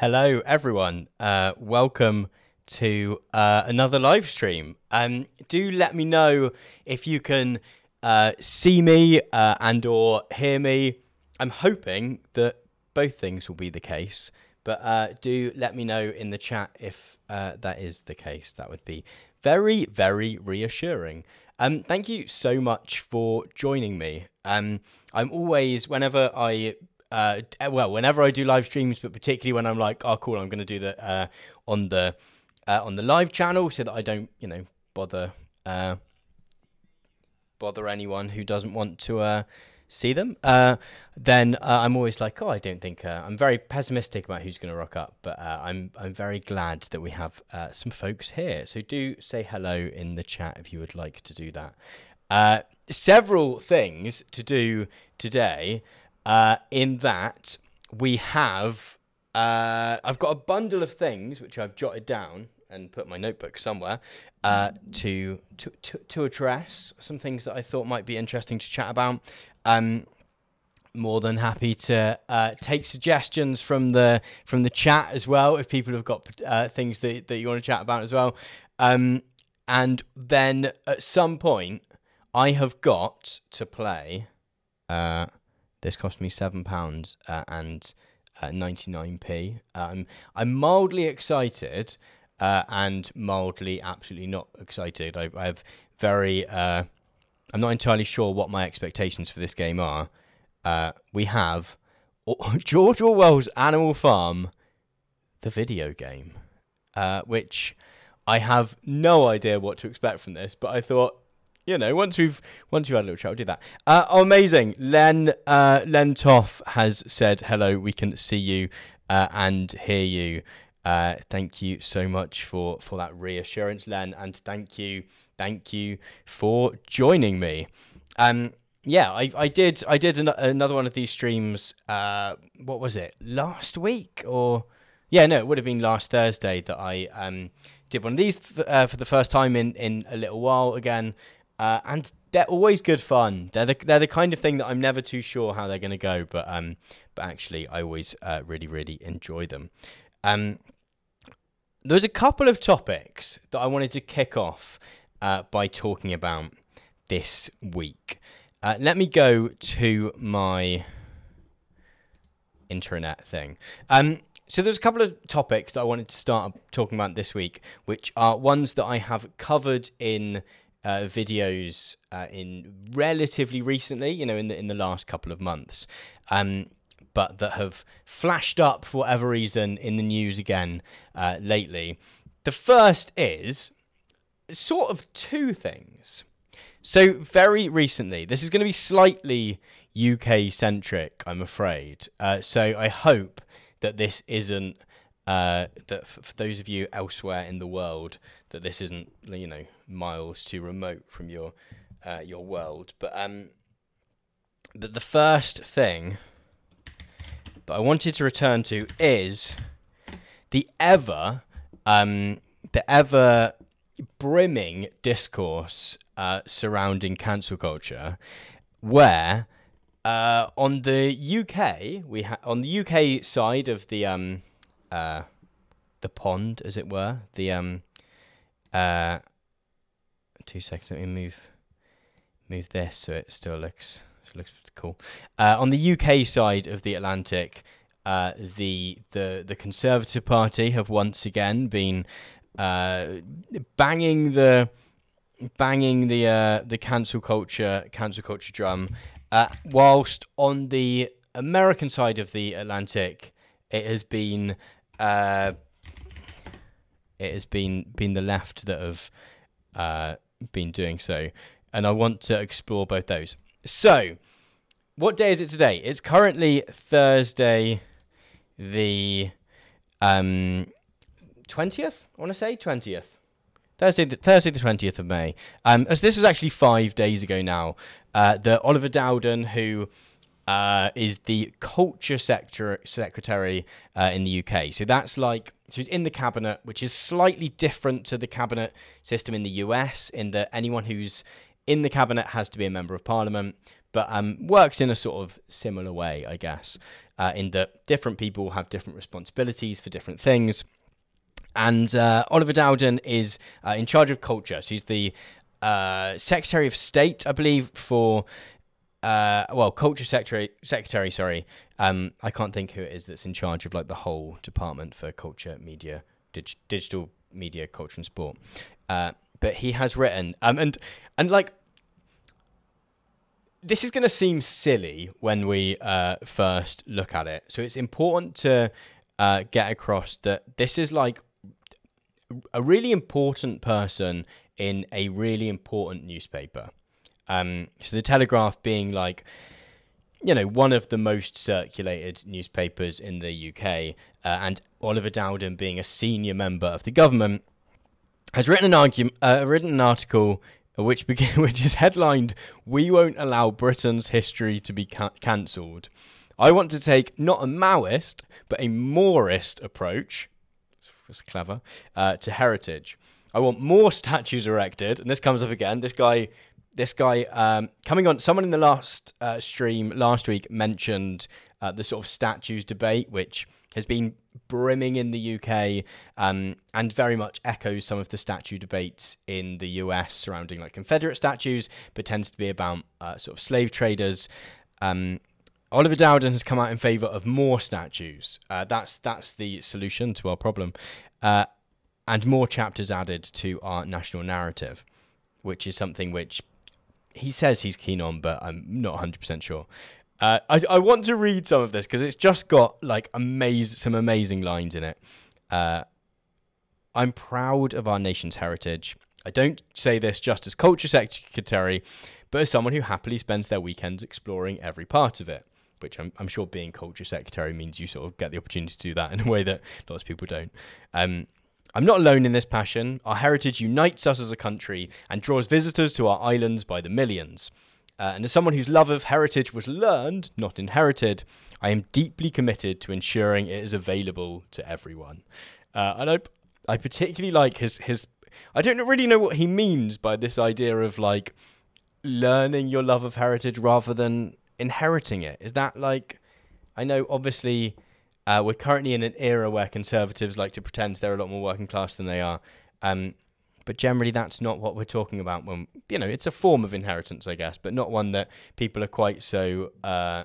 Hello, everyone. Uh, welcome to uh, another live stream. Um, do let me know if you can uh, see me uh, and or hear me. I'm hoping that both things will be the case, but uh, do let me know in the chat if uh, that is the case. That would be very, very reassuring. Um, thank you so much for joining me. Um, I'm always, whenever I uh, well, whenever I do live streams, but particularly when I'm like, oh, cool, I'm going to do that uh, on the uh, on the live channel, so that I don't, you know, bother uh, bother anyone who doesn't want to uh, see them. Uh, then uh, I'm always like, oh, I don't think uh, I'm very pessimistic about who's going to rock up, but uh, I'm I'm very glad that we have uh, some folks here. So do say hello in the chat if you would like to do that. Uh, several things to do today. Uh, in that we have, uh, I've got a bundle of things which I've jotted down and put my notebook somewhere uh, to, to, to to address some things that I thought might be interesting to chat about. Um, more than happy to uh, take suggestions from the from the chat as well if people have got uh, things that, that you want to chat about as well. Um, and then at some point, I have got to play. Uh, this cost me seven pounds uh, and ninety nine p. Um, I'm mildly excited uh, and mildly absolutely not excited. I, I have very. Uh, I'm not entirely sure what my expectations for this game are. Uh, we have George Orwell's Animal Farm, the video game, uh, which I have no idea what to expect from this, but I thought you know, once we've once you've had a little chat, we'll do that. Uh, oh, amazing. Len uh, Len Toff has said hello. We can see you uh, and hear you. Uh, thank you so much for for that reassurance, Len, and thank you, thank you for joining me. Um, yeah, I, I did I did an- another one of these streams. Uh, what was it? Last week or yeah, no, it would have been last Thursday that I um did one of these uh, for the first time in in a little while again. Uh, and they're always good fun. They're the they're the kind of thing that I'm never too sure how they're going to go, but um, but actually I always uh, really really enjoy them. Um, there's a couple of topics that I wanted to kick off uh, by talking about this week. Uh, let me go to my internet thing. Um, so there's a couple of topics that I wanted to start talking about this week, which are ones that I have covered in uh, videos uh, in relatively recently, you know, in the in the last couple of months, um, but that have flashed up for whatever reason in the news again uh, lately. The first is sort of two things. So very recently, this is going to be slightly UK centric, I'm afraid. Uh, so I hope that this isn't uh, that for those of you elsewhere in the world that this isn't you know miles too remote from your uh, your world. But um, but the first thing that I wanted to return to is the ever um, the ever brimming discourse uh, surrounding cancel culture, where uh, on the UK we ha- on the UK side of the um, uh, the pond, as it were, the um, uh, two seconds. Let me move move this so it still looks looks cool. Uh, on the UK side of the Atlantic, uh, the the the Conservative Party have once again been uh, banging the banging the uh, the cancel culture cancel culture drum, uh, whilst on the American side of the Atlantic, it has been uh, it has been been the left that have uh, been doing so, and I want to explore both those. So, what day is it today? It's currently Thursday, the um twentieth. I want to say twentieth. Thursday, the, Thursday the twentieth of May. Um, as this was actually five days ago now. Uh, the Oliver Dowden who uh, is the culture sector secretary uh, in the UK. So that's like so he's in the cabinet, which is slightly different to the cabinet system in the US, in that anyone who's in the cabinet has to be a member of parliament, but um, works in a sort of similar way, I guess, uh, in that different people have different responsibilities for different things. And uh, Oliver Dowden is uh, in charge of culture. So he's the uh, Secretary of State, I believe, for uh, well, culture secretary. Secretary, sorry. Um, I can't think who it is that's in charge of like the whole department for culture, media, dig- digital media, culture, and sport. Uh, but he has written, um, and and like this is going to seem silly when we uh, first look at it. So it's important to uh, get across that this is like a really important person in a really important newspaper. Um, so the Telegraph being like, you know, one of the most circulated newspapers in the UK, uh, and Oliver Dowden being a senior member of the government, has written an argument, uh, written an article which begin, which is headlined "We won't allow Britain's history to be ca- cancelled." I want to take not a Maoist but a Moreist approach. It's clever uh, to heritage. I want more statues erected, and this comes up again. This guy, this guy, um, coming on. Someone in the last uh, stream last week mentioned uh, the sort of statues debate, which has been brimming in the UK um, and very much echoes some of the statue debates in the US surrounding like Confederate statues, but tends to be about uh, sort of slave traders. Um, Oliver Dowden has come out in favour of more statues. Uh, that's that's the solution to our problem, uh, and more chapters added to our national narrative, which is something which he says he's keen on, but I'm not 100% sure. Uh, I, I want to read some of this because it's just got like amaz- some amazing lines in it. Uh, I'm proud of our nation's heritage. I don't say this just as culture secretary, but as someone who happily spends their weekends exploring every part of it. Which I'm, I'm sure being culture secretary means you sort of get the opportunity to do that in a way that lots of people don't. Um, I'm not alone in this passion. Our heritage unites us as a country and draws visitors to our islands by the millions. Uh, and as someone whose love of heritage was learned, not inherited, I am deeply committed to ensuring it is available to everyone. Uh, and I, I particularly like his his. I don't really know what he means by this idea of like learning your love of heritage rather than inheriting it. Is that like? I know obviously uh, we're currently in an era where conservatives like to pretend they're a lot more working class than they are. Um, but generally that's not what we're talking about when you know it's a form of inheritance i guess but not one that people are quite so uh,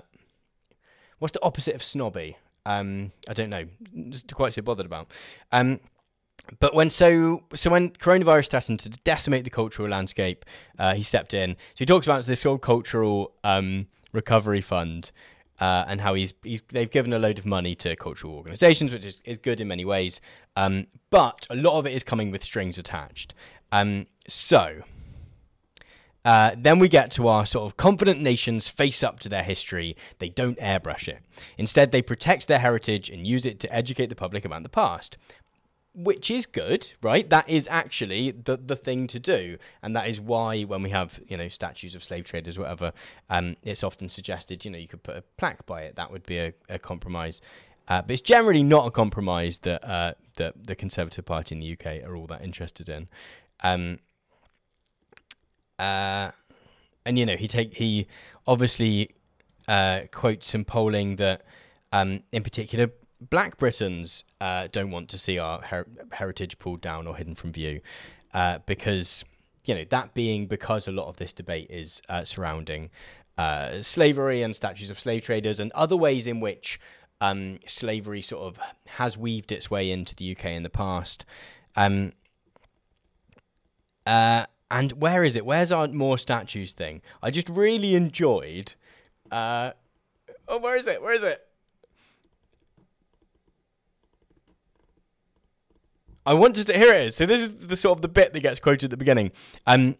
what's the opposite of snobby? Um, i don't know. Just quite so bothered about. Um, but when so so when coronavirus threatened to decimate the cultural landscape uh, he stepped in. So he talks about this of cultural um, recovery fund uh, and how he's, he's they've given a load of money to cultural organisations, which is, is good in many ways. Um, but a lot of it is coming with strings attached. Um, so uh, then we get to our sort of confident nations face up to their history. They don't airbrush it. Instead, they protect their heritage and use it to educate the public about the past which is good, right? That is actually the the thing to do, and that is why when we have you know statues of slave traders, whatever, um, it's often suggested you know you could put a plaque by it. That would be a, a compromise, uh, but it's generally not a compromise that uh, that the Conservative Party in the UK are all that interested in. Um, uh, and you know he take he obviously uh, quotes some polling that um, in particular black Britons uh, don't want to see our her- heritage pulled down or hidden from view uh, because, you know, that being because a lot of this debate is uh, surrounding uh, slavery and statues of slave traders and other ways in which um, slavery sort of has weaved its way into the UK in the past. Um, uh, and where is it? Where's our more statues thing? I just really enjoyed. Uh, oh, where is it? Where is it? I wanted to here it is. So this is the sort of the bit that gets quoted at the beginning. Um,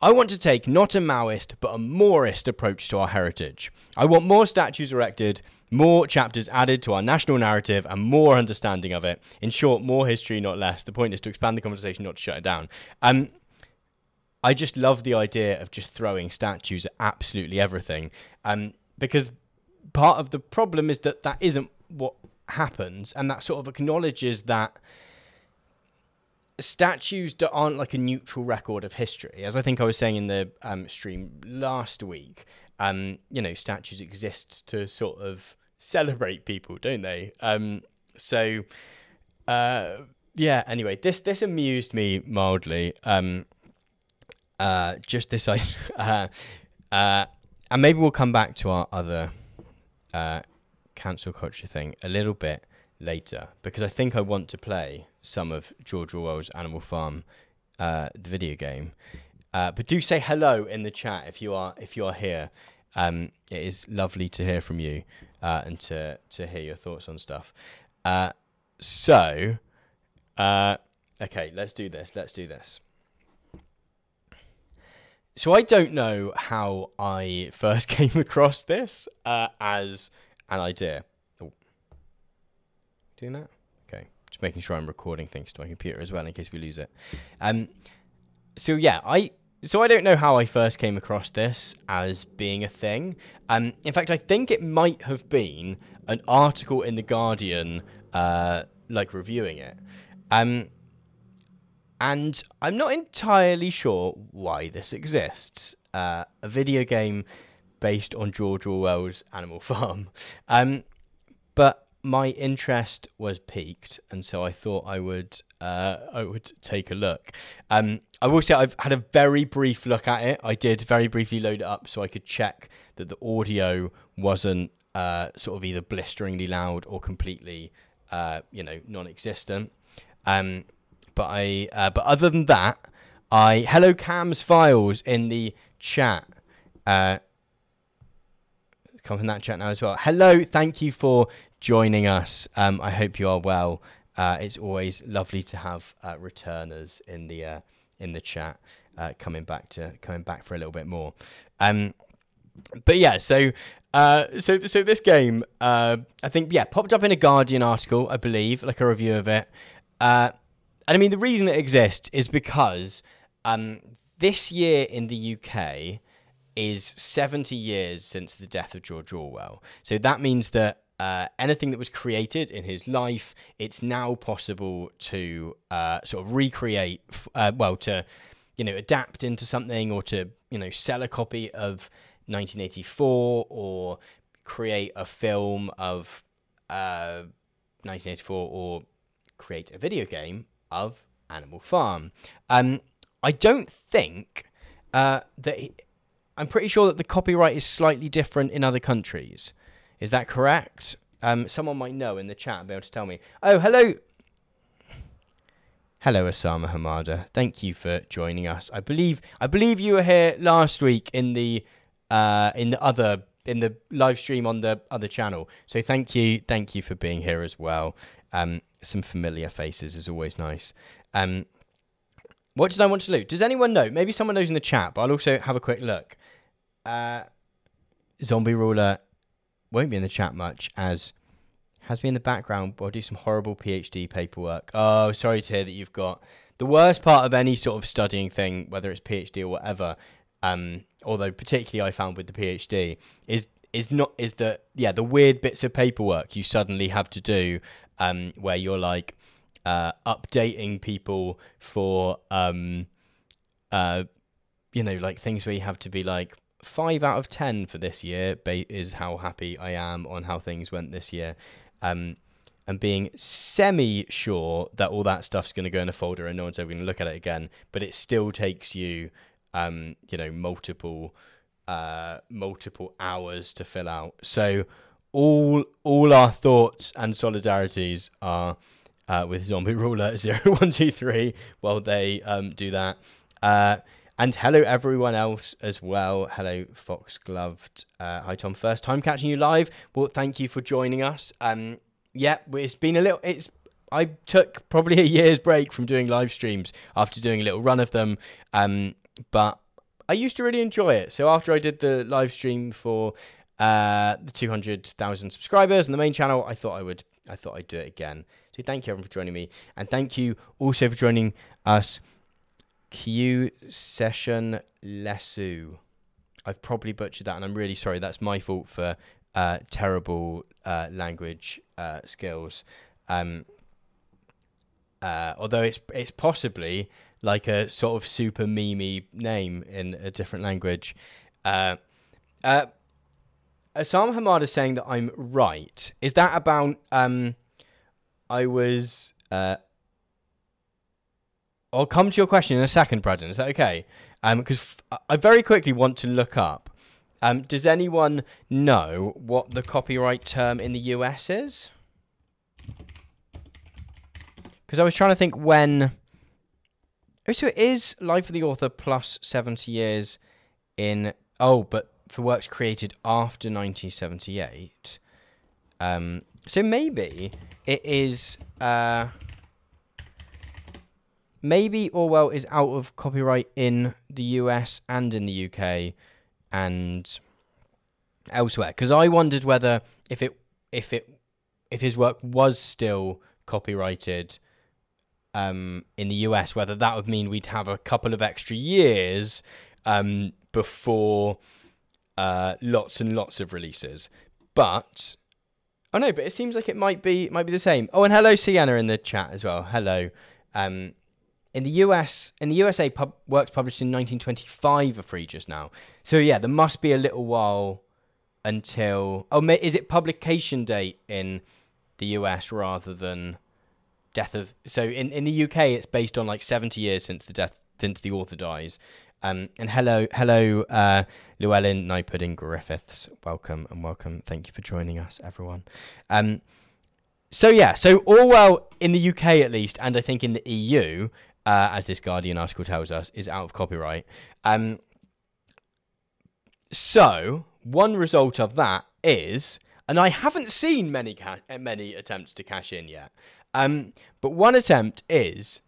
I want to take not a Maoist but a Moreist approach to our heritage. I want more statues erected, more chapters added to our national narrative, and more understanding of it. In short, more history, not less. The point is to expand the conversation, not to shut it down. Um, I just love the idea of just throwing statues at absolutely everything, um, because part of the problem is that that isn't what happens, and that sort of acknowledges that statues that aren't like a neutral record of history, as I think I was saying in the um, stream last week. Um, you know, statues exist to sort of celebrate people, don't they? Um, so, uh, yeah. Anyway, this this amused me mildly. Um, uh, just this, I, uh, uh, and maybe we'll come back to our other uh, cancel culture thing a little bit later because I think I want to play some of George Orwell's Animal Farm, uh, the video game. Uh, but do say hello in the chat if you are if you are here. Um, it is lovely to hear from you uh, and to to hear your thoughts on stuff. Uh, so, uh, okay, let's do this. Let's do this. So I don't know how I first came across this uh, as an idea. Doing that? Okay. Just making sure I'm recording things to my computer as well in case we lose it. Um, so yeah, I so I don't know how I first came across this as being a thing. Um, in fact, I think it might have been an article in the Guardian, uh, like reviewing it. Um, and I'm not entirely sure why this exists. Uh, a video game based on George Orwell's Animal Farm. Um, but my interest was piqued, and so I thought I would uh, I would take a look. Um, I will say I've had a very brief look at it. I did very briefly load it up so I could check that the audio wasn't uh, sort of either blisteringly loud or completely uh, you know non-existent. Um, but I uh, but other than that, I hello Cam's files in the chat. Come from that chat now as well. Hello, thank you for joining us. Um, I hope you are well. Uh, it's always lovely to have uh, returners in the uh, in the chat, uh, coming back to coming back for a little bit more. Um, but yeah, so uh, so so this game, uh, I think yeah, popped up in a Guardian article, I believe, like a review of it. And I mean, the reason it exists is because um, this year in the UK is 70 years since the death of George Orwell. So that means that uh, anything that was created in his life, it's now possible to uh, sort of recreate, uh, well, to, you know, adapt into something or to, you know, sell a copy of 1984 or create a film of 1984 uh, or create a video game of Animal Farm. Um, I don't think uh, that. He, I'm pretty sure that the copyright is slightly different in other countries. Is that correct? Um, someone might know in the chat and be able to tell me. Oh, hello. Hello, Osama Hamada. Thank you for joining us. I believe I believe you were here last week in the uh, in the other in the live stream on the other channel. So thank you, thank you for being here as well. Um, some familiar faces is always nice. Um, what did I want to loot? Does anyone know? Maybe someone knows in the chat, but I'll also have a quick look. Uh, Zombie Ruler won't be in the chat much as has been in the background, but I'll do some horrible PhD paperwork. Oh, sorry to hear that you've got the worst part of any sort of studying thing, whether it's PhD or whatever. Um, although particularly I found with the PhD is is not is the yeah the weird bits of paperwork you suddenly have to do um, where you're like uh, updating people for um, uh, you know like things where you have to be like five out of ten for this year is how happy I am on how things went this year. Um, and being semi sure that all that stuff's going to go in a folder and no one's ever going to look at it again, but it still takes you, um, you know, multiple, uh, multiple hours to fill out. So all all our thoughts and solidarities are uh, with Zombie Ruler 0123 while they um, do that. Uh, and hello everyone else as well. Hello Foxgloved. Uh, hi Tom. First time catching you live. Well, thank you for joining us. Um, yeah, it's been a little. It's I took probably a year's break from doing live streams after doing a little run of them. Um, but I used to really enjoy it. So after I did the live stream for uh, the 200,000 subscribers and the main channel, I thought I would, I thought I'd do it again. So thank you everyone for joining me, and thank you also for joining us. Q session Lesu. I've probably butchered that, and I'm really sorry. That's my fault for uh, terrible uh, language uh, skills. Um, uh, although it's it's possibly like a sort of super memey name in a different language. Uh, uh, Osama Hamad is saying that I'm right. Is that about? Um, I was. Uh, I'll come to your question in a second, Braden. Is that okay? Because um, I very quickly want to look up. Um, does anyone know what the copyright term in the US is? Because I was trying to think when. Oh, so it is Life of the Author plus 70 years in. Oh, but for works created after 1978. Um, so maybe it is. Uh, maybe Orwell is out of copyright in the US and in the UK and elsewhere. Because I wondered whether if it if it if his work was still copyrighted um, in the US, whether that would mean we'd have a couple of extra years um, before uh, lots and lots of releases. But oh no, but it seems like it might be might be the same. Oh, and hello, Sienna in the chat as well. Hello. Um, in the US, in the USA, pub, works published in 1925 are free just now. So yeah, there must be a little while until. Oh, is it publication date in the US rather than death of? So in in the UK, it's based on like 70 years since the death since the author dies. Um, and hello, hello, uh, Llewellyn Pudding Griffiths. Welcome and welcome. Thank you for joining us, everyone. Um, so yeah, so Orwell in the UK at least, and I think in the EU, uh, as this Guardian article tells us, is out of copyright. Um, so one result of that is, and I haven't seen many ca- many attempts to cash in yet. Um, but one attempt is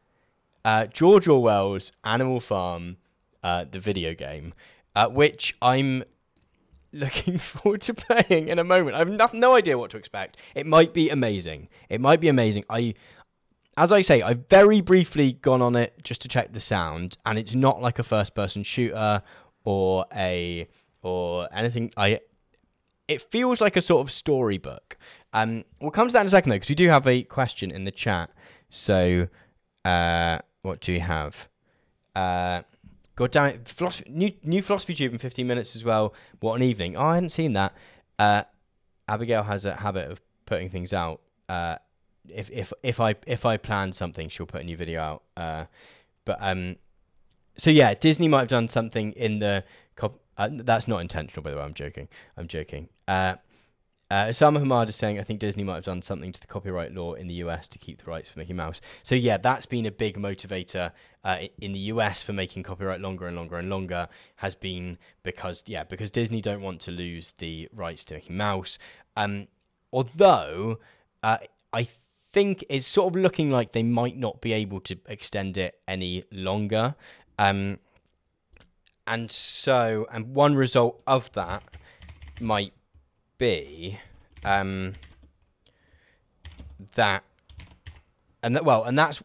uh, George Orwell's Animal Farm uh, the video game, uh, which I'm looking forward to playing in a moment. I have no, no idea what to expect. It might be amazing. It might be amazing. I, as I say, I've very briefly gone on it just to check the sound, and it's not like a first-person shooter or a or anything. I it feels like a sort of storybook. Um, we'll come to that in a second though, because we do have a question in the chat. So, uh, what do we have? Uh, God damn it. Philosophy, new, new philosophy tube in 15 minutes as well. What an evening. Oh, I hadn't seen that. Uh, Abigail has a habit of putting things out. Uh, if if if I if I plan something, she'll put a new video out. Uh, but um, so yeah, Disney might have done something in the. Uh, that's not intentional, by the way. I'm joking. I'm joking. Uh, uh, Osama Hamad is saying, I think Disney might have done something to the copyright law in the US to keep the rights for Mickey Mouse. So, yeah, that's been a big motivator uh, in the US for making copyright longer and longer and longer, has been because, yeah, because Disney don't want to lose the rights to Mickey Mouse. Um, although, uh, I think it's sort of looking like they might not be able to extend it any longer. Um, and so, and one result of that might be um, that, and that well, and that's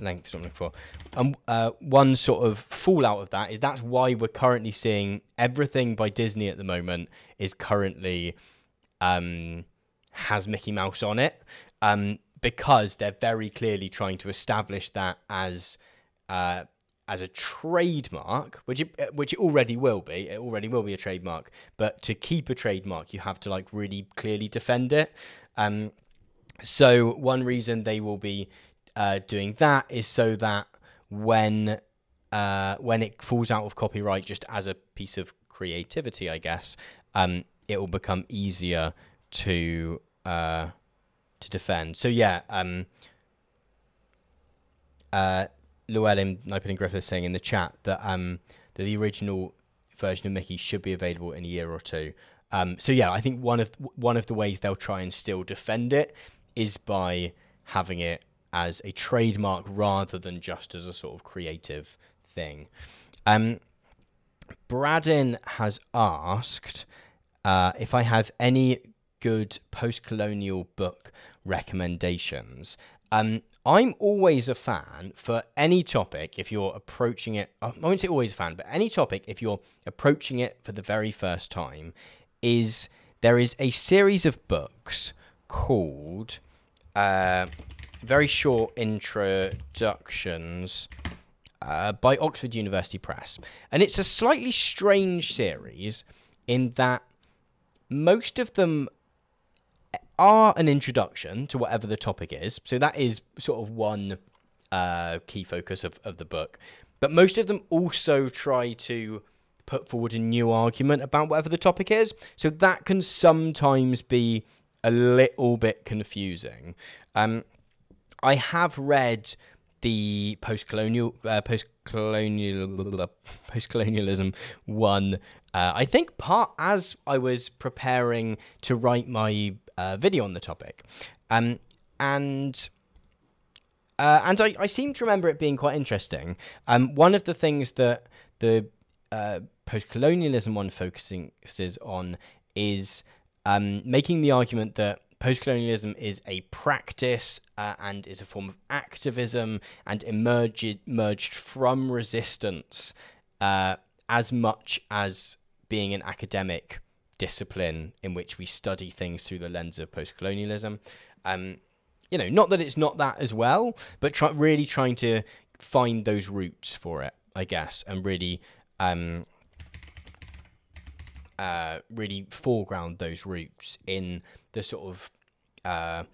length something for. And uh, one sort of fallout of that is that's why we're currently seeing everything by Disney at the moment is currently um, has Mickey Mouse on it um, because they're very clearly trying to establish that as uh, as a trademark, which it, uh, which it already will be, it already will be a trademark. But to keep a trademark, you have to like really clearly defend it. Um, so one reason they will be uh, doing that is so that when uh, when it falls out of copyright, just as a piece of creativity, I guess, um, it will become easier to uh, to defend. So yeah. Um, uh, Llewellyn Opening Griffith saying in the chat that um that the original version of Mickey should be available in a year or two. Um, so yeah, I think one of one of the ways they'll try and still defend it is by having it as a trademark rather than just as a sort of creative thing. Um, Braden has asked uh, if I have any good post-colonial book recommendations. Um, I'm always a fan for any topic if you're approaching it. I won't say always a fan, but any topic if you're approaching it for the very first time, is there is a series of books called. Uh, very short introductions uh, by Oxford University Press. And it's a slightly strange series in that most of them are an introduction to whatever the topic is. So that is sort of one uh, key focus of, of the book. But most of them also try to put forward a new argument about whatever the topic is. So that can sometimes be a little bit confusing. Um, I have read the post-colonial, uh, post-colonial, post-colonialism one. Uh, I think part as I was preparing to write my uh, video on the topic, um, and uh, and I, I seem to remember it being quite interesting. Um, one of the things that the uh, post-colonialism one focuses on is um, making the argument that post-colonialism is a practice uh, and is a form of activism and emerged emerged from resistance uh, as much as being an academic discipline in which we study things through the lens of post-colonialism. Um, you know, not that it's not that as well, but try, really trying to find those roots for it, I guess, and really, um, uh, really foreground those roots in the sort of uh,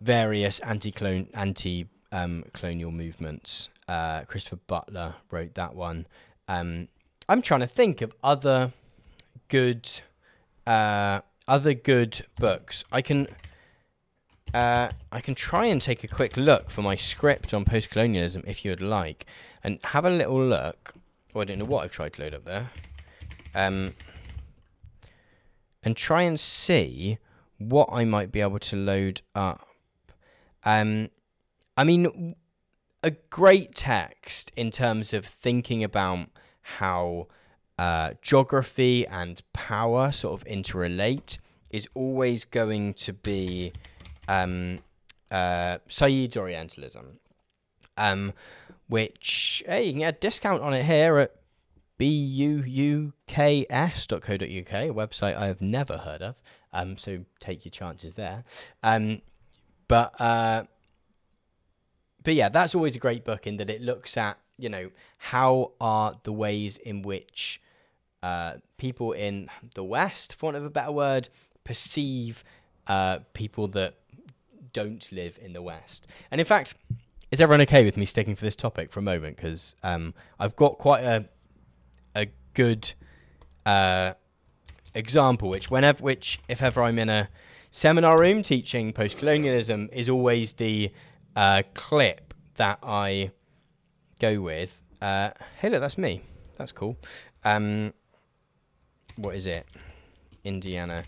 various anti-clone anti um, colonial movements. Uh, Christopher Butler wrote that one. Um, I'm trying to think of other good uh, other good books. I can uh, I can try and take a quick look for my script on post-colonialism if you would like, and have a little look. Oh, I don't know what I've tried to load up there. Um, and try and see what I might be able to load up. Um, I mean, a great text in terms of thinking about how uh, geography and power sort of interrelate is always going to be um, uh, Orientalism, um, which hey, you can get a discount on it here at buuks.co.uk, a website I have never heard of. Um, so take your chances there. Um, but uh, but yeah, that's always a great book in that it looks at you know how are the ways in which uh, people in the West, for want of a better word, perceive uh, people that don't live in the West. And in fact, is everyone okay with me sticking for this topic for a moment? Because um, I've got quite a a good uh, example, which whenever, which if ever I'm in a seminar room teaching post-colonialism, is always the uh, clip that I go with. Uh, hey, look, that's me. That's cool. Um, what is it? Indiana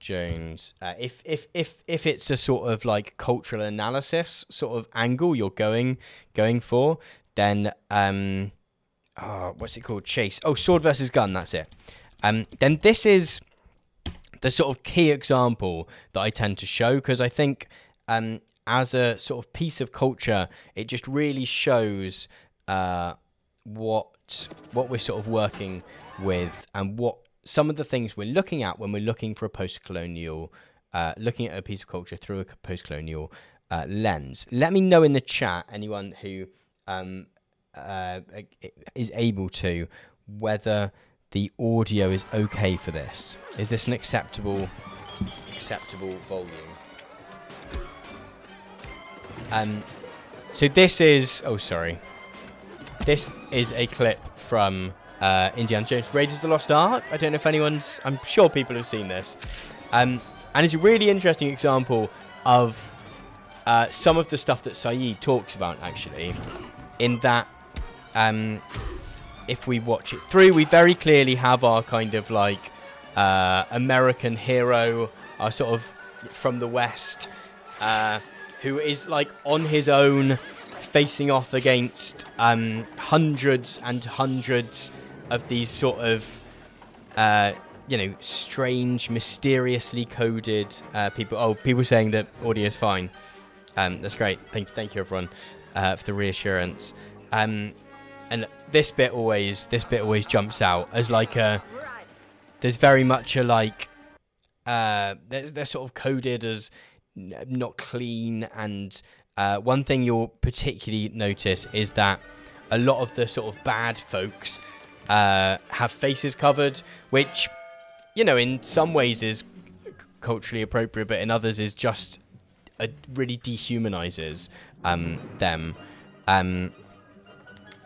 Jones. Uh, if if if if it's a sort of like cultural analysis sort of angle you're going going for, then um, oh, what's it called? Chase. Oh, sword versus gun. That's it. Um, then this is the sort of key example that I tend to show because I think um, as a sort of piece of culture, it just really shows uh, what what we're sort of working with and what some of the things we're looking at when we're looking for a post-colonial, uh, looking at a piece of culture through a post-colonial uh, lens. Let me know in the chat anyone who um, uh, is able to whether the audio is okay for this. Is this an acceptable acceptable volume? Um, so this is oh sorry, this is a clip from uh, Indiana Jones Raiders of the Lost Ark. I don't know if anyone's. I'm sure people have seen this, um, and it's a really interesting example of uh, some of the stuff that Said talks about actually, in that um, if we watch it through, we very clearly have our kind of like uh, American hero, our sort of from the West, uh, who is like on his own, facing off against um, hundreds and hundreds of these sort of, uh, you know, strange, mysteriously coded uh, people. Oh, people saying that audio is fine. Um, that's great. Thank, thank you, everyone, uh, for the reassurance. Um, and this bit always this bit always jumps out as like a there's very much a like uh they're, they're sort of coded as not clean and uh, one thing you'll particularly notice is that a lot of the sort of bad folks uh, have faces covered, which, you know, in some ways is culturally appropriate, but in others is just uh, really dehumanizes um, them. Um,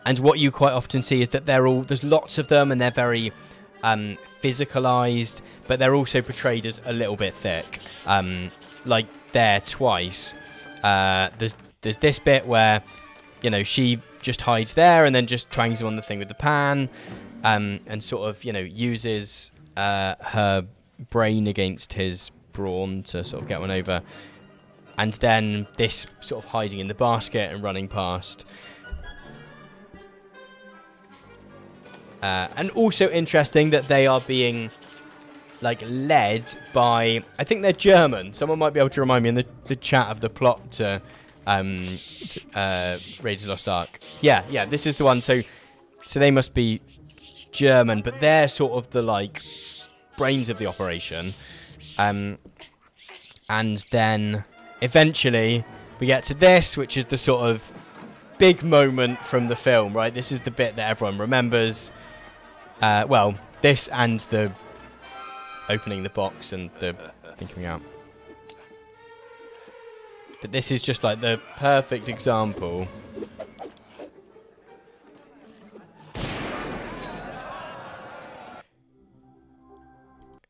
and what you quite often see is that they're all there's lots of them, and they're very um, physicalized, but they're also portrayed as a little bit thick. Um, like there twice, uh, there's there's this bit where you know she just hides there and then just twangs him on the thing with the pan, um, and sort of you know uses uh, her brain against his brawn to sort of get one over. And then this sort of hiding in the basket and running past. Uh, and also interesting that they are being like led by I think they're German. Someone might be able to remind me in the, the chat of the plot to um to, uh Raiders Lost Ark. Yeah, yeah, this is the one. So so they must be German, but they're sort of the like brains of the operation. Um and then eventually we get to this, which is the sort of big moment from the film, right? This is the bit that everyone remembers. Uh, well, this and the opening the box and the thing coming out. But this is just like the perfect example.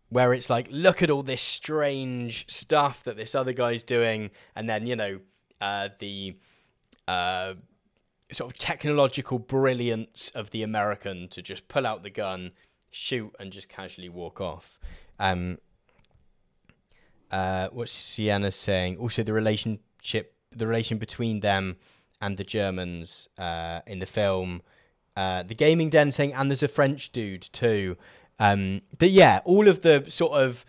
Where it's like, look at all this strange stuff that this other guy's doing, and then, you know, uh, the uh, sort of technological brilliance of the American to just pull out the gun, shoot, and just casually walk off. Um, uh, what Sienna's saying, also the relationship, the relation between them and the Germans uh, in the film. Uh, the gaming den saying, and there's a French dude too. Um, but yeah, all of the sort of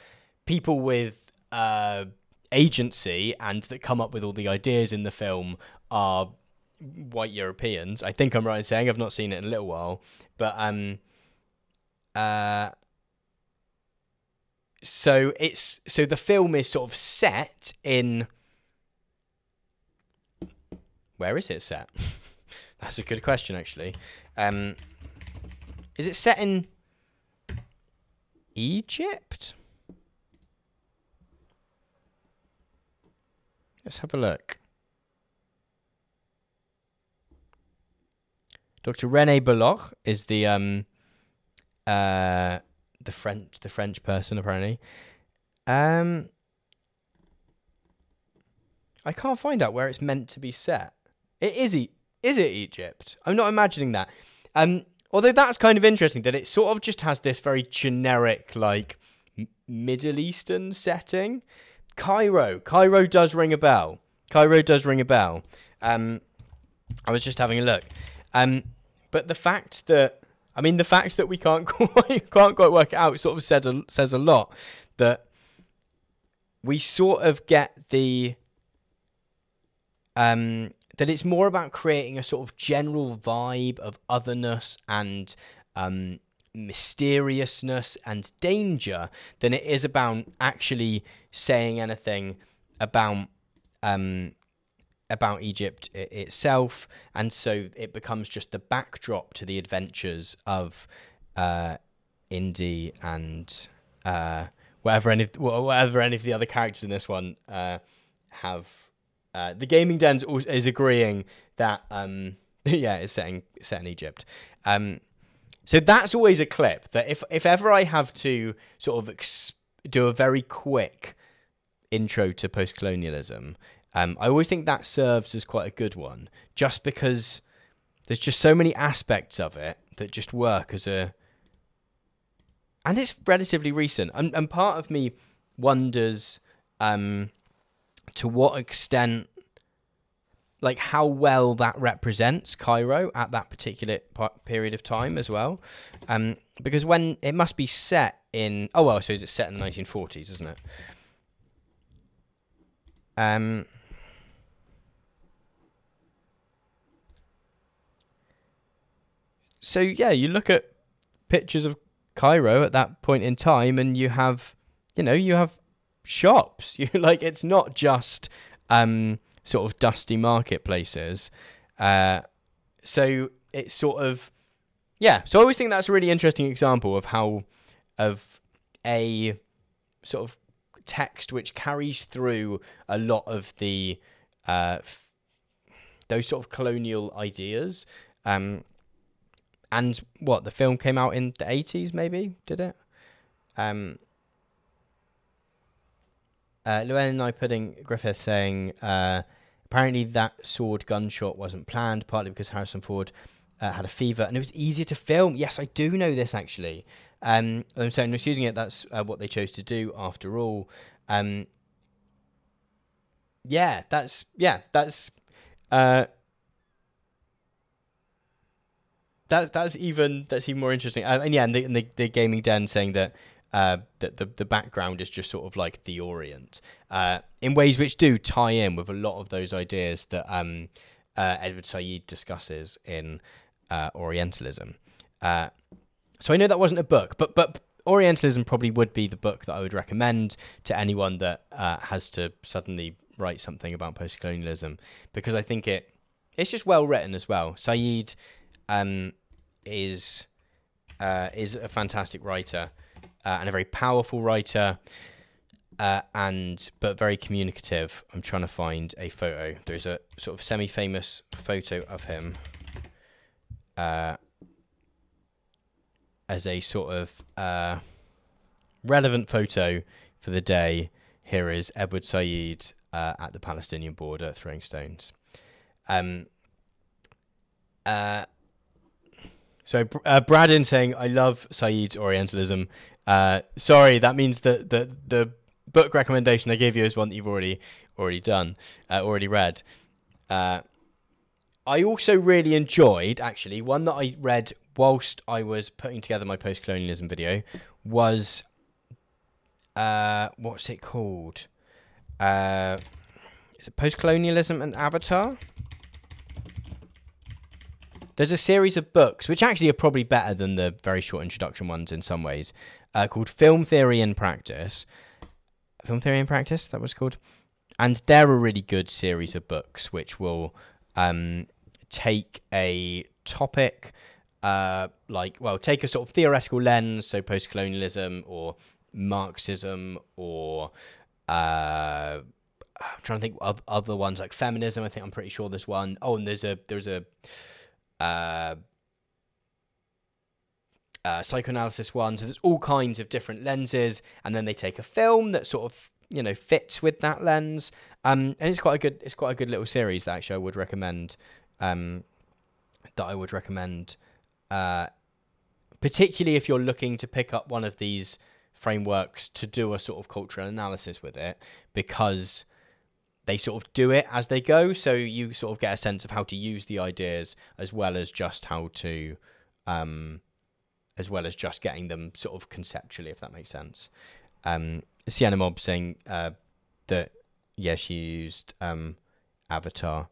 people with uh, agency and that come up with all the ideas in the film are white Europeans. I think I'm right in saying I've not seen it in a little while, but um, uh, so it's so the film is sort of set in. Where is it set? That's a good question, actually. Um, is it set in Egypt? Let's have a look. Dr. Rene Belloq is the um uh the French the French person apparently. Um I can't find out where it's meant to be set. It is e- is it Egypt? I'm not imagining that. Um although that's kind of interesting that it sort of just has this very generic like m- Middle Eastern setting. Cairo, Cairo does ring a bell. Cairo does ring a bell. Um I was just having a look. Um but the fact that I mean, the fact that we can't quite, can't quite work it out sort of says a, says a lot. That we sort of get the um that it's more about creating a sort of general vibe of otherness and um mysteriousness and danger than it is about actually saying anything about um about Egypt I- itself, and so it becomes just the backdrop to the adventures of uh, Indy and uh, whatever any whatever any of the other characters in this one uh, have. Uh, the gaming den is agreeing that um, yeah, it's setting set in Egypt. Um, so that's always a clip that if if ever I have to sort of ex- do a very quick intro to post colonialism, um, I always think that serves as quite a good one, just because there's just so many aspects of it that just work as a. And it's relatively recent, and, and part of me wonders um, to what extent, like how well that represents Cairo at that particular period of time as well, um, because when it must be set in oh well, so it's set in the 1940s, isn't it? Um, so yeah, you look at pictures of Cairo at that point in time, and you have, you know, you have shops. You like it's not just um, sort of dusty marketplaces. Uh, so it's sort of yeah. So I always think that's a really interesting example of how of a sort of text which carries through a lot of the uh, those sort of colonial ideas. Um, and what the film came out in the eighties, maybe did it? Um, uh, Llewellyn and I putting Griffith saying uh, apparently that sword gunshot wasn't planned, partly because Harrison Ford uh, had a fever and it was easier to film. Yes, I do know this actually. Um, I'm saying just using it. That's uh, what they chose to do after all. Um, yeah, that's yeah, that's uh, that's that's even that's even more interesting. And yeah, and the, and the, the gaming den saying that uh, that the the background is just sort of like the Orient uh, in ways which do tie in with a lot of those ideas that um, uh, Edward Said discusses in uh, Orientalism. Uh, so I know that wasn't a book, but but Orientalism probably would be the book that I would recommend to anyone that uh, has to suddenly write something about post-colonialism because I think it it's just well written as well. Said um, is uh, is a fantastic writer uh, and a very powerful writer, uh, and but very communicative. I'm trying to find a photo. There's a sort of semi-famous photo of him uh, as a sort of uh, relevant photo for the day. Here is Edward Said uh, at the Palestinian border throwing stones. Um, uh, so uh, Braddon saying, "I love Said's Orientalism." Uh, sorry, that means that the the book recommendation I gave you is one that you've already already done, uh, already read. Uh, I also really enjoyed actually one that I read whilst I was putting together my post colonialism video was uh, what's it called? Uh, is it post colonialism and Avatar? There's a series of books which actually are probably better than the very short introduction ones in some ways, uh, called Film Theory in Practice. Film Theory in Practice, that was called. And they're a really good series of books which will um, take a topic, uh, like, well, take a sort of theoretical lens, so post colonialism or Marxism or. Uh, I'm trying to think of other ones like feminism. I think I'm pretty sure there's one. Oh, and there's a there's a uh, uh, psychoanalysis one. So there's all kinds of different lenses, and then they take a film that sort of you know fits with that lens. Um, and it's quite a good it's quite a good little series that actually I would recommend. Um, that I would recommend, uh, particularly if you're looking to pick up one of these frameworks to do a sort of cultural analysis with it, because they sort of do it as they go. So you sort of get a sense of how to use the ideas as well as just how to, um, as well as just getting them sort of conceptually, if that makes sense. Um, Sienna Mob saying uh, that, yeah, she used um, Avatar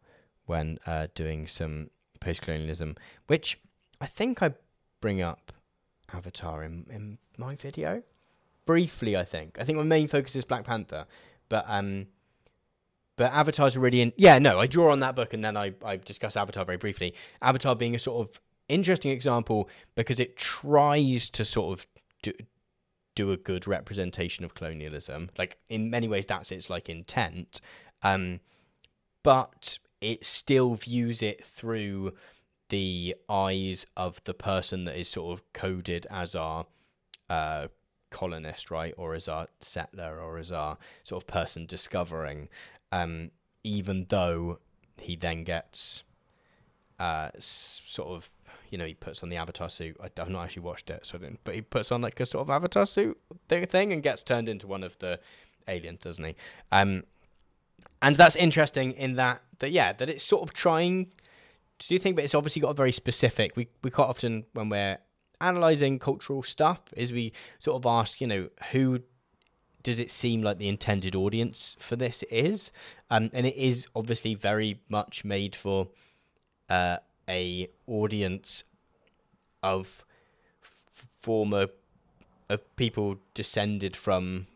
when uh, doing some post colonialism, which I think I bring up Avatar in, in my video. Briefly, I think. I think my main focus is Black Panther, but um, but Avatar's really in. Yeah, no, I draw on that book and then I, I discuss Avatar very briefly. Avatar being a sort of interesting example because it tries to sort of do, do a good representation of colonialism. Like, in many ways, that's its like intent. Um, but it still views it through the eyes of the person that is sort of coded as our uh, colonist, right, or as our settler, or as our sort of person discovering um, even though he then gets uh, sort of, you know, he puts on the avatar suit. I, have not actually watched it, so but he puts on like a sort of avatar suit thing and gets turned into one of the aliens, doesn't he? Um, and that's interesting in that that yeah, that it's sort of trying to do thing, but it's obviously got a very specific. We we quite often when we're analyzing cultural stuff is we sort of ask, you know, who does it seem like the intended audience for this is? Um, and it is obviously very much made for uh, a audience of f- former of people descended from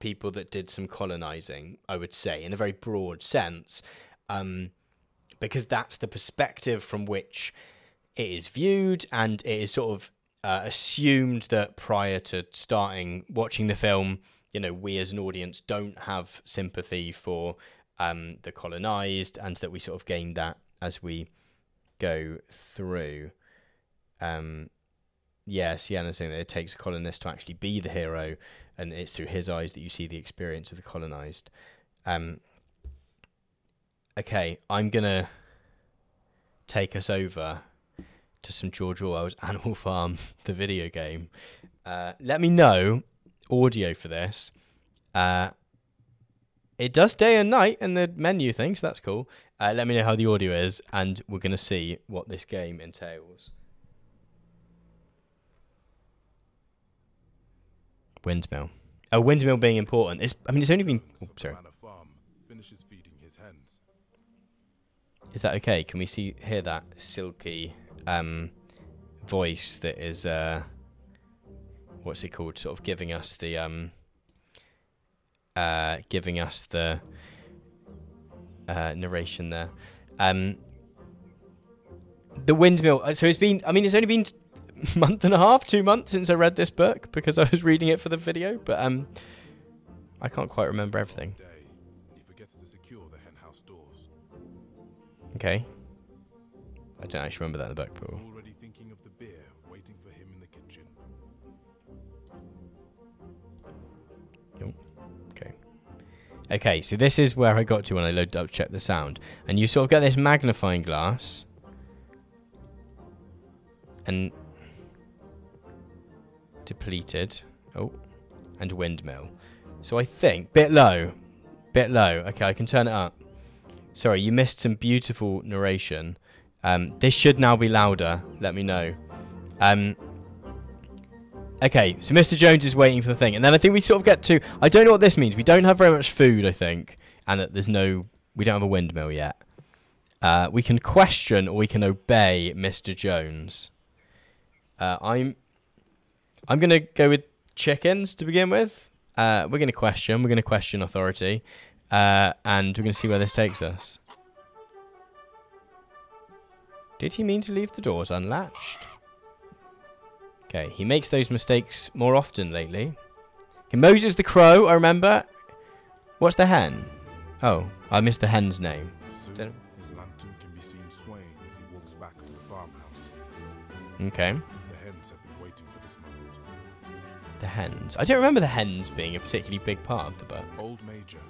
people that did some colonizing, I would say, in a very broad sense, um, because that's the perspective from which it is viewed, and it is sort of uh, assumed that prior to starting watching the film, you know, we as an audience don't have sympathy for um, the colonized, and that we sort of gain that as we go through. Um, yeah, Sienna's saying that it takes a colonist to actually be the hero, and it's through his eyes that you see the experience of the colonized. Um, okay, I'm gonna take us over to some George Orwell's Animal Farm, the video game. Uh, let me know audio for this. Uh, it does day and night in the menu thing, so that's cool. Uh, let me know how the audio is, and we're going to see what this game entails. Windmill. A windmill being important. It's, I mean, it's only been. Oh, sorry. Is that okay? Can we see hear that silky um, voice that is uh, what's it called? Sort of giving us the um, uh, giving us the uh, narration there. Um, the windmill. uh, So it's been. I mean, it's only been a month and a half, two months since I read this book because I was reading it for the video. But um, I can't quite remember everything. Okay. I don't actually remember that in the book, but Already thinking of the beer waiting for him in the kitchen. Okay. Okay, so this is where I got to when I loaded up check the sound. And you sort of get this magnifying glass. And depleted. Oh. And windmill. So I think bit low. Bit low. Okay, I can turn it up. Sorry, you missed some beautiful narration. Um, this should now be louder. Let me know. Um, Okay, so Mr. Jones is waiting for the thing, and then I think we sort of get to. I don't know what this means. We don't have very much food, I think, and that there's no. We don't have a windmill yet. Uh, we can question or we can obey Mr. Jones. Uh, I'm. I'm gonna go with chickens to begin with. Uh, we're gonna question. We're gonna question authority, uh, and we're gonna see where this takes us. Did he mean to leave the doors unlatched? Okay, he makes those mistakes more often lately. Okay, Moses the Crow, I remember. What's the hen? Oh, I missed the hen's name. Soon, his lantern can be seen swaying as he walks back to the farmhouse. Okay, The hens have been waiting for this moment. the hens. I don't remember the hens being a particularly big part of the book. Old Major,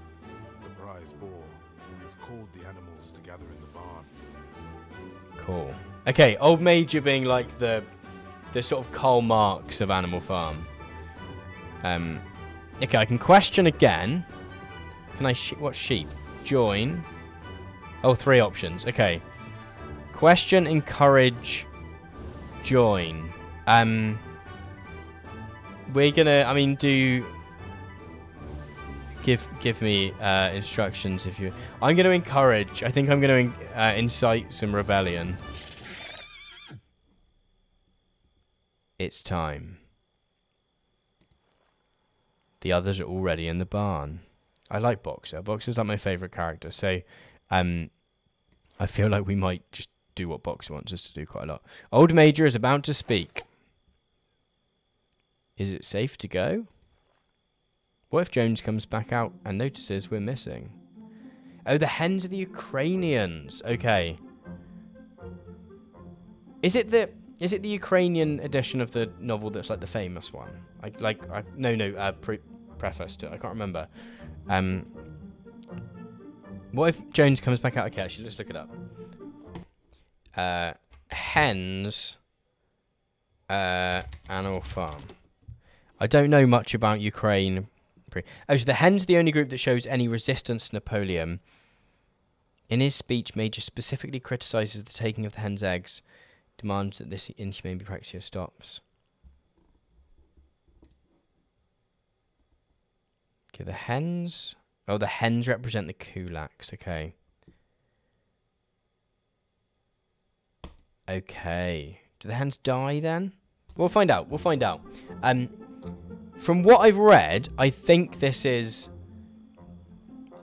the prize boar, has called the animals to gather in the barn. Cool. Okay, Old Major being like the the sort of Karl Marx of Animal Farm. Um, okay, I can question again. Can I? Sh- what sheep? Join. Oh, three options. Okay. Question, encourage, join. Um, we're gonna. I mean, do. Give give me uh, instructions if you. I'm gonna encourage. I think I'm gonna uh, incite some rebellion. It's time. The others are already in the barn. I like Boxer. Boxer's like my favourite character. So, um, I feel like we might just do what Boxer wants us to do quite a lot. Old Major is about to speak. Is it safe to go? What if Jones comes back out and notices we're missing? Oh, the hens are the Ukrainians. Okay. Is it the is it the Ukrainian edition of the novel that's like the famous one? I like I no no uh, pre- preface to it. I can't remember. Um. What if Jones comes back out? Okay, actually, let's look it up. Uh, hens. Uh, Animal Farm. I don't know much about Ukraine. Oh, the hens the only group that shows any resistance to Napoleon. In his speech, Major specifically criticizes the taking of the hen's eggs, demands that this inhumane practice stops. Okay, the hens. Oh, the hens represent the kulaks. Okay. Okay. Do the hens die then? We'll find out. We'll find out. Um, from what I've read, I think this is.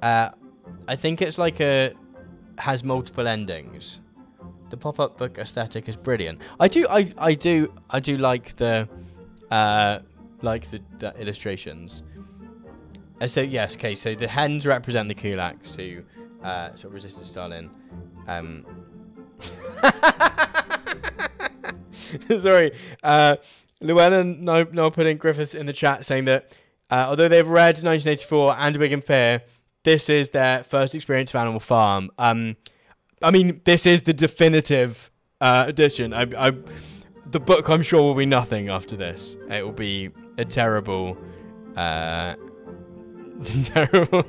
Uh, I think it's like a has multiple endings. The pop-up book aesthetic is brilliant. I do, I, I do, I do like the, uh, like the, the illustrations. Uh, so yes, okay. So the hens represent the kulaks who uh, sort of resisted Stalin. Um, sorry, uh, Llewellyn no, no putting Griffiths in the chat saying that uh, although they've read 1984 and Wigan Pier, this is their first experience of Animal Farm. Um, I mean, this is the definitive uh, edition. I, I, the book, I'm sure, will be nothing after this. It will be a terrible. Uh, terrible.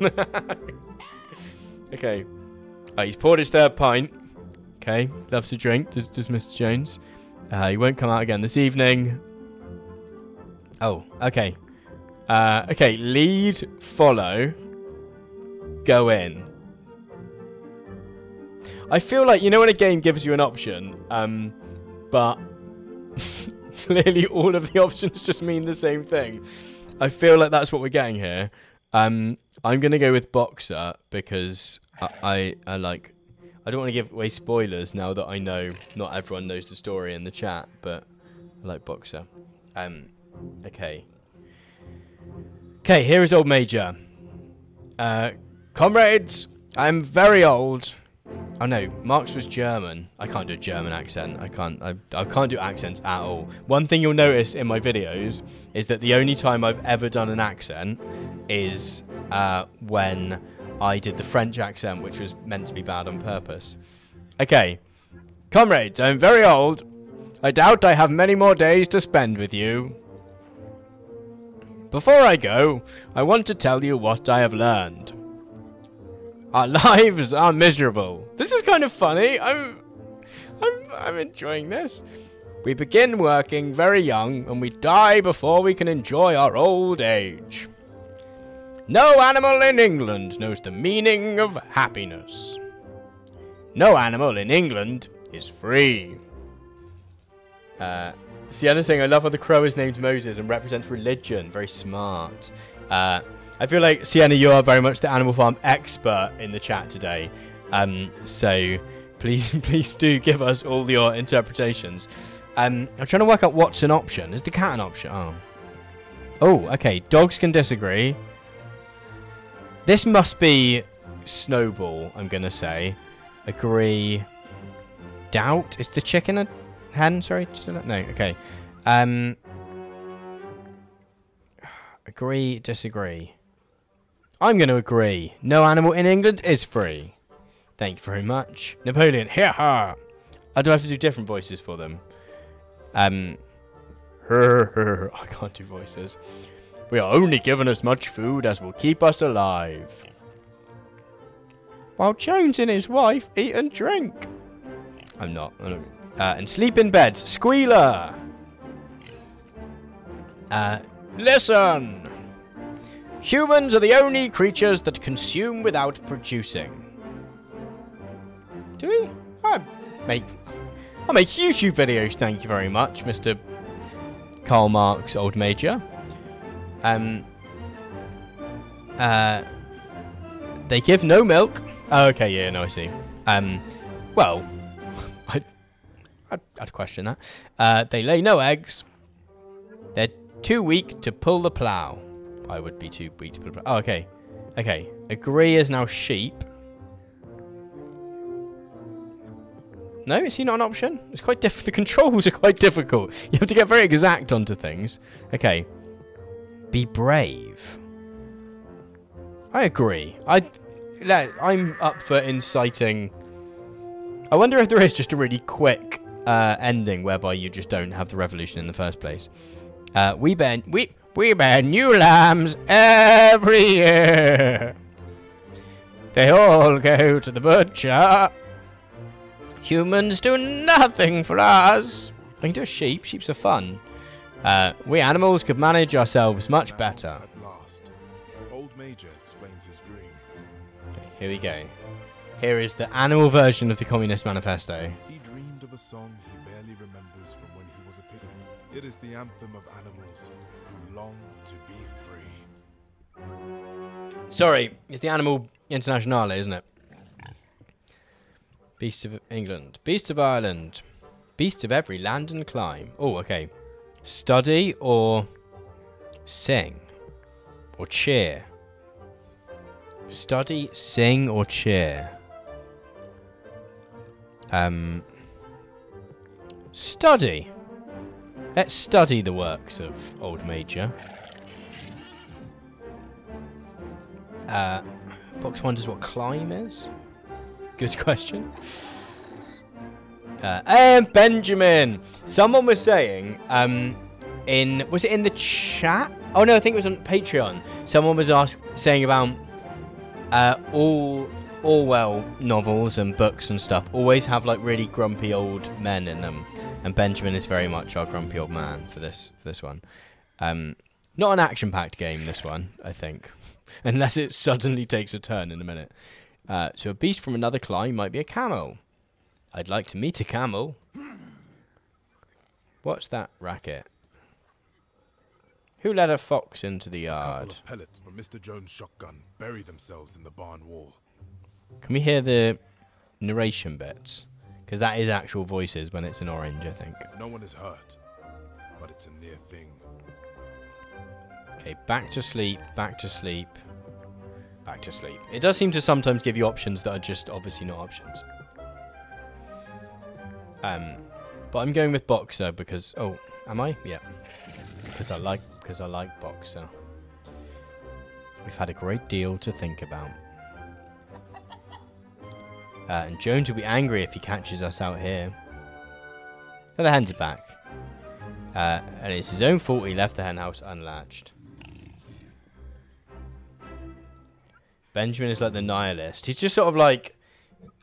okay. Uh, he's poured his third pint. Okay. Loves to drink, does, does Mr. Jones. Uh, he won't come out again this evening. Oh, okay. Uh, okay, lead, follow, go in. I feel like, you know when a game gives you an option, um, but clearly all of the options just mean the same thing. I feel like that's what we're getting here. Um, I'm gonna go with Boxer because I, I, I like. I don't want to give away spoilers now that I know not everyone knows the story in the chat, but I like Boxer. Um, okay. Okay, here is Old Major. Uh, comrades, I'm very old. Oh no, Marx was German. I can't do a German accent. I can't. I, I can't do accents at all. One thing you'll notice in my videos is that the only time I've ever done an accent is uh, when I did the French accent, which was meant to be bad on purpose. Okay, comrades, I'm very old. I doubt I have many more days to spend with you. Before I go, I want to tell you what I have learned. Our lives are miserable. This is kind of funny. I'm, I'm, I'm enjoying this. We begin working very young and we die before we can enjoy our old age. No animal in England knows the meaning of happiness. No animal in England is free. Uh, Sienna saying, I love how the crow is named Moses and represents religion. Very smart. Uh, I feel like Sienna, you are very much the Animal Farm expert in the chat today. Um, so please, please do give us all your interpretations. Um, I'm trying to work out what's an option. Is the cat an option? Oh. Oh, okay. Dogs can disagree. This must be Snowball, I'm going to say. Agree. Doubt? Is the chicken a hen? Sorry? No, okay. Um, agree, disagree. I'm going to agree. No animal in England is free. Thank you very much. Napoleon, here ha! I do have to do different voices for them. Um, I can't do voices. We are only given as much food as will keep us alive. While Jones and his wife eat and drink. I'm not. I'm not uh, and sleep in beds. Squealer! Uh, listen! Humans are the only creatures that consume without producing. Do we? I make I make YouTube videos, thank you very much, Mr. Karl Marx, old major. Um. Uh. They give no milk. Oh, okay, yeah, no, I see. Um. Well, I'd, I'd question that. Uh, they lay no eggs. They're too weak to pull the plough. I would be too weak to pull the plough. Oh, okay. Okay. Agree is now sheep. No, is he not an option? It's quite diff. The controls are quite difficult. You have to get very exact onto things. Okay. Be brave. I agree. I, I'm up for inciting. I wonder if there is just a really quick uh, ending whereby you just don't have the revolution in the first place. Uh, we bear we we bear new lambs every year. They all go to the butcher. Humans do nothing for us. I can do a sheep. Sheeps are fun. Uh, we animals could manage ourselves much better. At last, Old Major explains his dream. Okay, here we go. Here is the animal version of the Communist Manifesto. Of a song he barely remembers from when he was a piglet. It is the anthem of animals who long to be free. Sorry, it's the Animal Internationale, isn't it? Beasts of England. Beasts of Ireland. Beasts of every land and clime. Oh, okay. Study or sing or cheer? Study, sing, or cheer? Um, study. Let's study the works of Old Major. Uh, box wonders what climb is. Good question. Uh, and Benjamin, someone was saying, um, in was it in the chat? Oh no, I think it was on Patreon. Someone was ask saying about uh, all Orwell novels and books and stuff always have like really grumpy old men in them, and Benjamin is very much our grumpy old man for this for this one. Um, not an action-packed game, this one, I think, unless it suddenly takes a turn in a minute. Uh, so a beast from another clime might be a camel. I'd like to meet a camel. What's that racket? Who let a fox into the yard? A couple of pellets from Mr. Jones' shotgun bury themselves in the barn wall. Can we hear the narration bits? Because that is actual voices when it's in orange, I think. No one is hurt, but it's a near thing. Okay, back to sleep, back to sleep, back to sleep. It does seem to sometimes give you options that are just obviously not options. Um, but I'm going with boxer because oh, am I? Yeah, because I like because I like boxer. We've had a great deal to think about. Uh, and Jones will be angry if he catches us out here. Oh, the hens are back. Uh, and it's his own fault he left the hen house unlatched. Benjamin is like the nihilist. He's just sort of like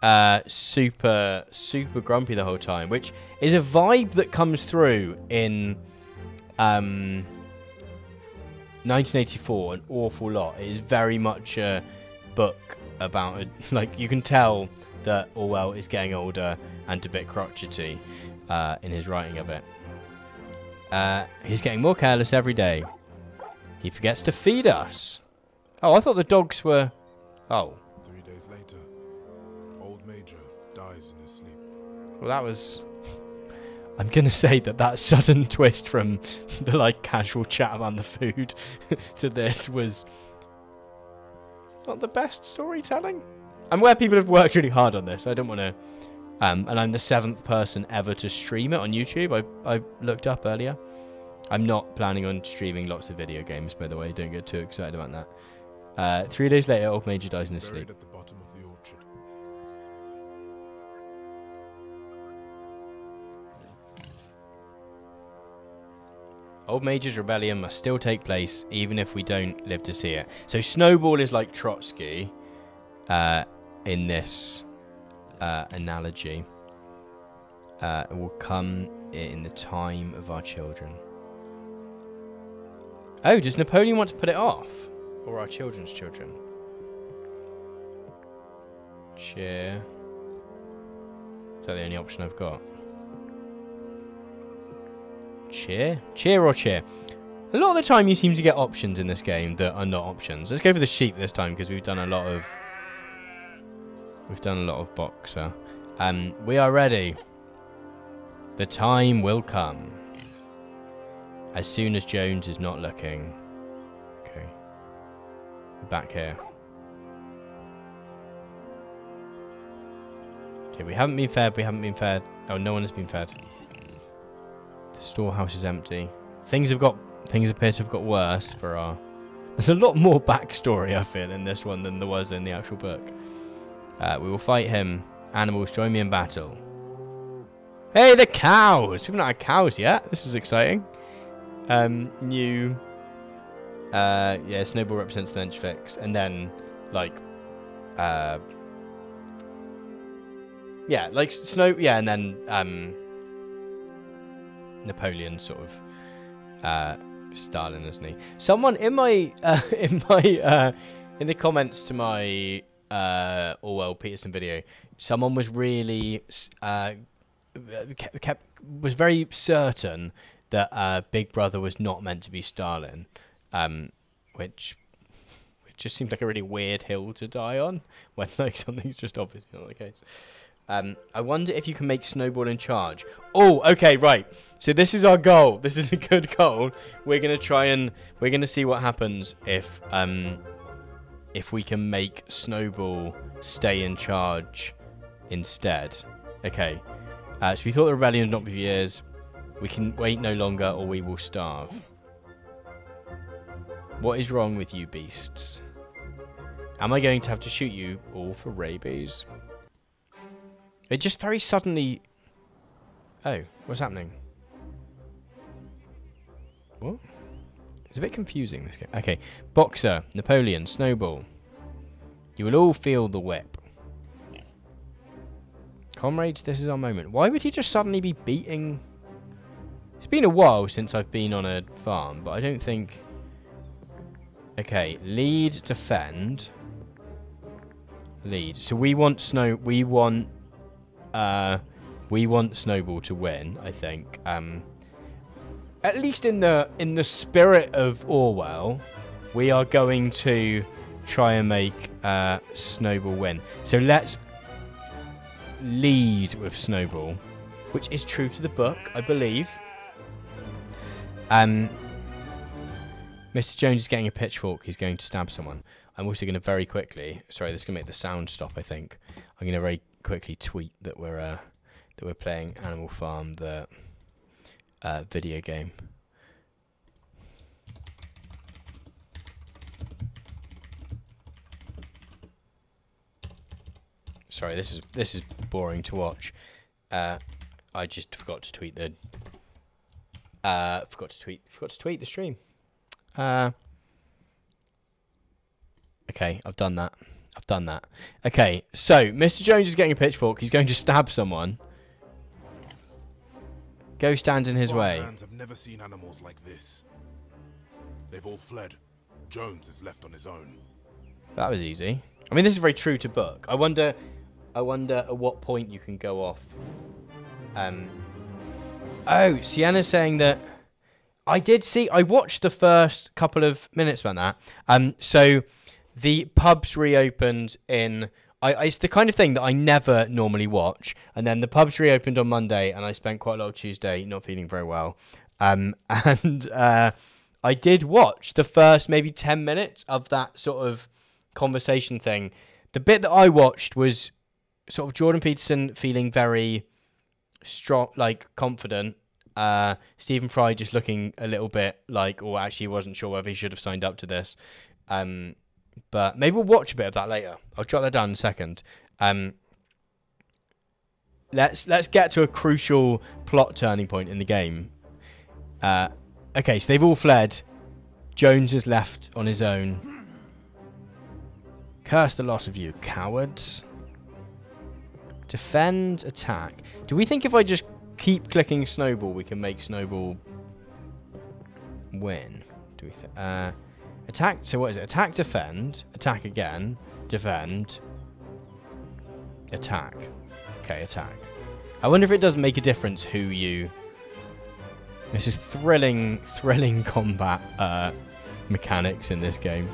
uh, super, super grumpy the whole time, which is a vibe that comes through in um, 1984 an awful lot. It is very much a book about, a, like, you can tell that Orwell is getting older and a bit crotchety uh, in his writing of it. Uh, he's getting more careless every day. He forgets to feed us. Oh, I thought the dogs were. Oh, Three days later, old Major dies in his sleep. well, that was. I'm gonna say that that sudden twist from the like casual chat about the food to this was not the best storytelling. I'm aware people have worked really hard on this. I don't want to. Um, and I'm the seventh person ever to stream it on YouTube. I I looked up earlier. I'm not planning on streaming lots of video games, by the way. Don't get too excited about that. Uh, three days later, old Major dies in his sleep. at the bottom of the orchard. Old Major's rebellion must still take place, even if we don't live to see it. So Snowball is like Trotsky uh, in this uh, analogy. Uh, will come in the time of our children. Oh, does Napoleon want to put it off? Or our children's children? Cheer. Is that the only option I've got? Cheer? Cheer or cheer? A lot of the time you seem to get options in this game that are not options. Let's go for the sheep this time because we've done a lot of... We've done a lot of boxer. Um, we are ready. The time will come. As soon as Jones is not looking. Okay. Back here. Okay, we haven't been fed, we haven't been fed. Oh, no one has been fed. The storehouse is empty. Things have got things appear to have got worse for our there's a lot more backstory I feel in this one than there was in the actual book. Uh, we will fight him. Animals join me in battle. Hey, the cows! We've not had cows yet. This is exciting. Um, new. Uh, yeah, Snowball represents the fix, and then like, uh, yeah, like Snow. Yeah, and then um, Napoleon sort of uh, Stalin, isn't he? Someone in my uh, in my uh, in the comments to my uh, Orwell Peterson video, someone was really uh, kept, was very certain that uh, Big Brother was not meant to be Stalin, um, which which just seemed like a really weird hill to die on when like something's just obviously not the case. Um, I wonder if you can make snowball in charge. Oh, okay, right. So this is our goal. This is a good goal. We're gonna try and we're gonna see what happens if um if we can make snowball stay in charge instead. Okay. Uh, so we thought the rebellion would not be years. We can wait no longer, or we will starve. What is wrong with you beasts? Am I going to have to shoot you all for rabies? It just very suddenly... Oh, what's happening? What? It's a bit confusing, this game. Okay. Boxer, Napoleon, Snowball. You will all feel the whip. Comrades, this is our moment. Why would he just suddenly be beating... It's been a while since I've been on a farm, but I don't think... Okay, lead, defend. Lead. So we want Snow... We want... Uh, we want Snowball to win, I think. Um, at least in the in the spirit of Orwell, we are going to try and make uh, Snowball win. So let's lead with Snowball, which is true to the book, I believe. Um, Mr. Jones is getting a pitchfork. He's going to stab someone. I'm also going to very quickly. Sorry, this is going to make the sound stop. I think I'm going to very quickly tweet that we're uh, that we're playing Animal Farm, the uh, video game. Sorry, this is this is boring to watch. Uh, I just forgot to tweet the. Uh, forgot to tweet. Forgot to tweet the stream. Uh. Okay, I've done that. I've done that. Okay, so Mr. Jones is getting a pitchfork. He's going to stab someone. Go stand in his way. Have never seen animals like this. They've all fled. Jones is left on his own. That was easy. I mean, this is very true to book. I wonder, I wonder at what point you can go off. Um. Oh, Sienna's saying that. I did see. I watched the first couple of minutes about that. Um. So, the pubs reopened in. I, it's the kind of thing that I never normally watch, and then the pubs reopened on Monday, and I spent quite a lot of Tuesday not feeling very well. Um, and uh, I did watch the first maybe ten minutes of that sort of conversation thing. The bit that I watched was sort of Jordan Peterson feeling very strong, like confident. Uh, Stephen Fry just looking a little bit like, or actually wasn't sure whether he should have signed up to this. Um, but maybe we'll watch a bit of that later. I'll jot that down in a second. Um, let's let's get to a crucial plot turning point in the game. Uh, okay, so they've all fled. Jones is left on his own. Curse the loss of you, cowards. Defend, attack. Do we think if I just keep clicking Snowball, we can make Snowball win? Do we think? Uh, attack. So what is it? Attack, defend, attack again, defend, attack. Okay, attack. I wonder if it does make a difference who you. This is thrilling, thrilling combat uh, mechanics in this game.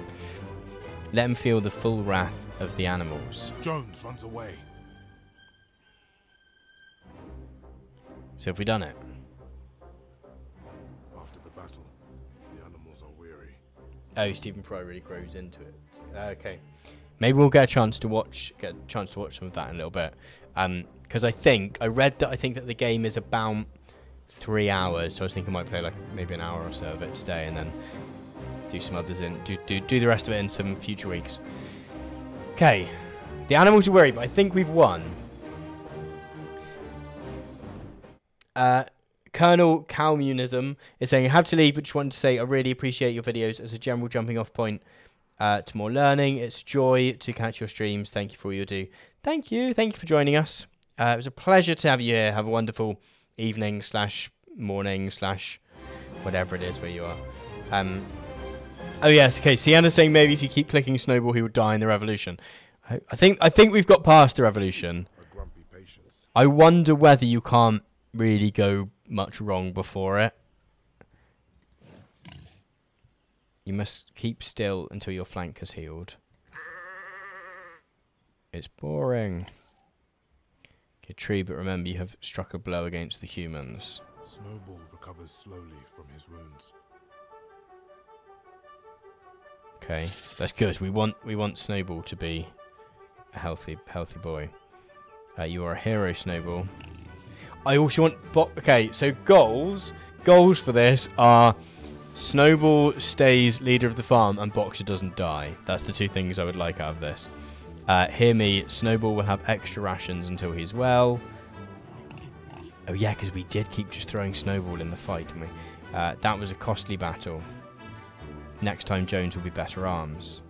Let him feel the full wrath of the animals. Jones runs away. So have we done it? Oh, Stephen Fry really grows into it. Okay, maybe we'll get a chance to watch get a chance to watch some of that in a little bit. Um, because I think I read that I think that the game is about three hours, so I was thinking I might play like maybe an hour or so of it today, and then do some others in do do do the rest of it in some future weeks. Okay, the animals are worried, but I think we've won. Uh, Colonel Calmunism is saying, I have to leave, but just wanted to say I really appreciate your videos as a general jumping off point uh, to more learning. It's joy to catch your streams. Thank you for all you do. Thank you. Thank you for joining us. Uh, it was a pleasure to have you here. Have a wonderful evening slash morning slash whatever it is where you are. Um, oh yes, okay. Sienna's saying maybe if you keep clicking Snowball, he would die in the revolution. I, I think I think we've got past the revolution. Grumpy patience. I wonder whether you can't really go much wrong before it. You must keep still until your flank has healed. It's boring. Okay, tree, but remember you have struck a blow against the humans. Snowball recovers slowly from his wounds. Okay, that's good. We want we want Snowball to be a healthy healthy boy. Uh, you are a hero, Snowball. I also want. Bo- okay, so goals goals for this are Snowball stays leader of the farm and Boxer doesn't die. That's the two things I would like out of this. Uh, hear me, Snowball will have extra rations until he's well. Oh yeah, because we did keep just throwing Snowball in the fight, didn't we? Uh, that was a costly battle. Next time Jones will be better arms.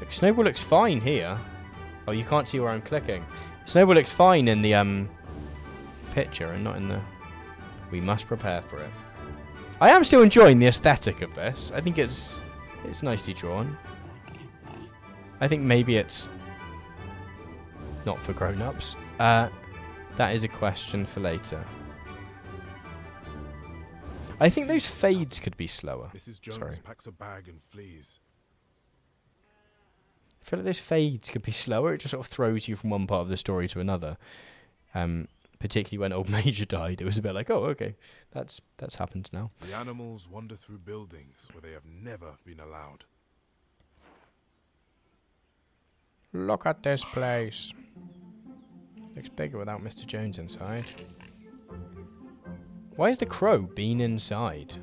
Look, Snowball looks fine here. Oh, you can't see where I'm clicking. Snowball looks fine in the um picture and not in the... We must prepare for it. I am still enjoying the aesthetic of this. I think it's it's nicely drawn. I think maybe it's not for grown-ups. Uh, that is a question for later. I think those fades could be slower. Mrs. Jones Sorry. packs a bag and flees. I feel like those fades could be slower. It just sort of throws you from one part of the story to another. Um, particularly when old Major died, it was a bit like, oh, okay, that's that's happened now. The animals wander through buildings where they have never been allowed. Look at this place. Looks bigger without Mr. Jones inside. Why has the crow been inside?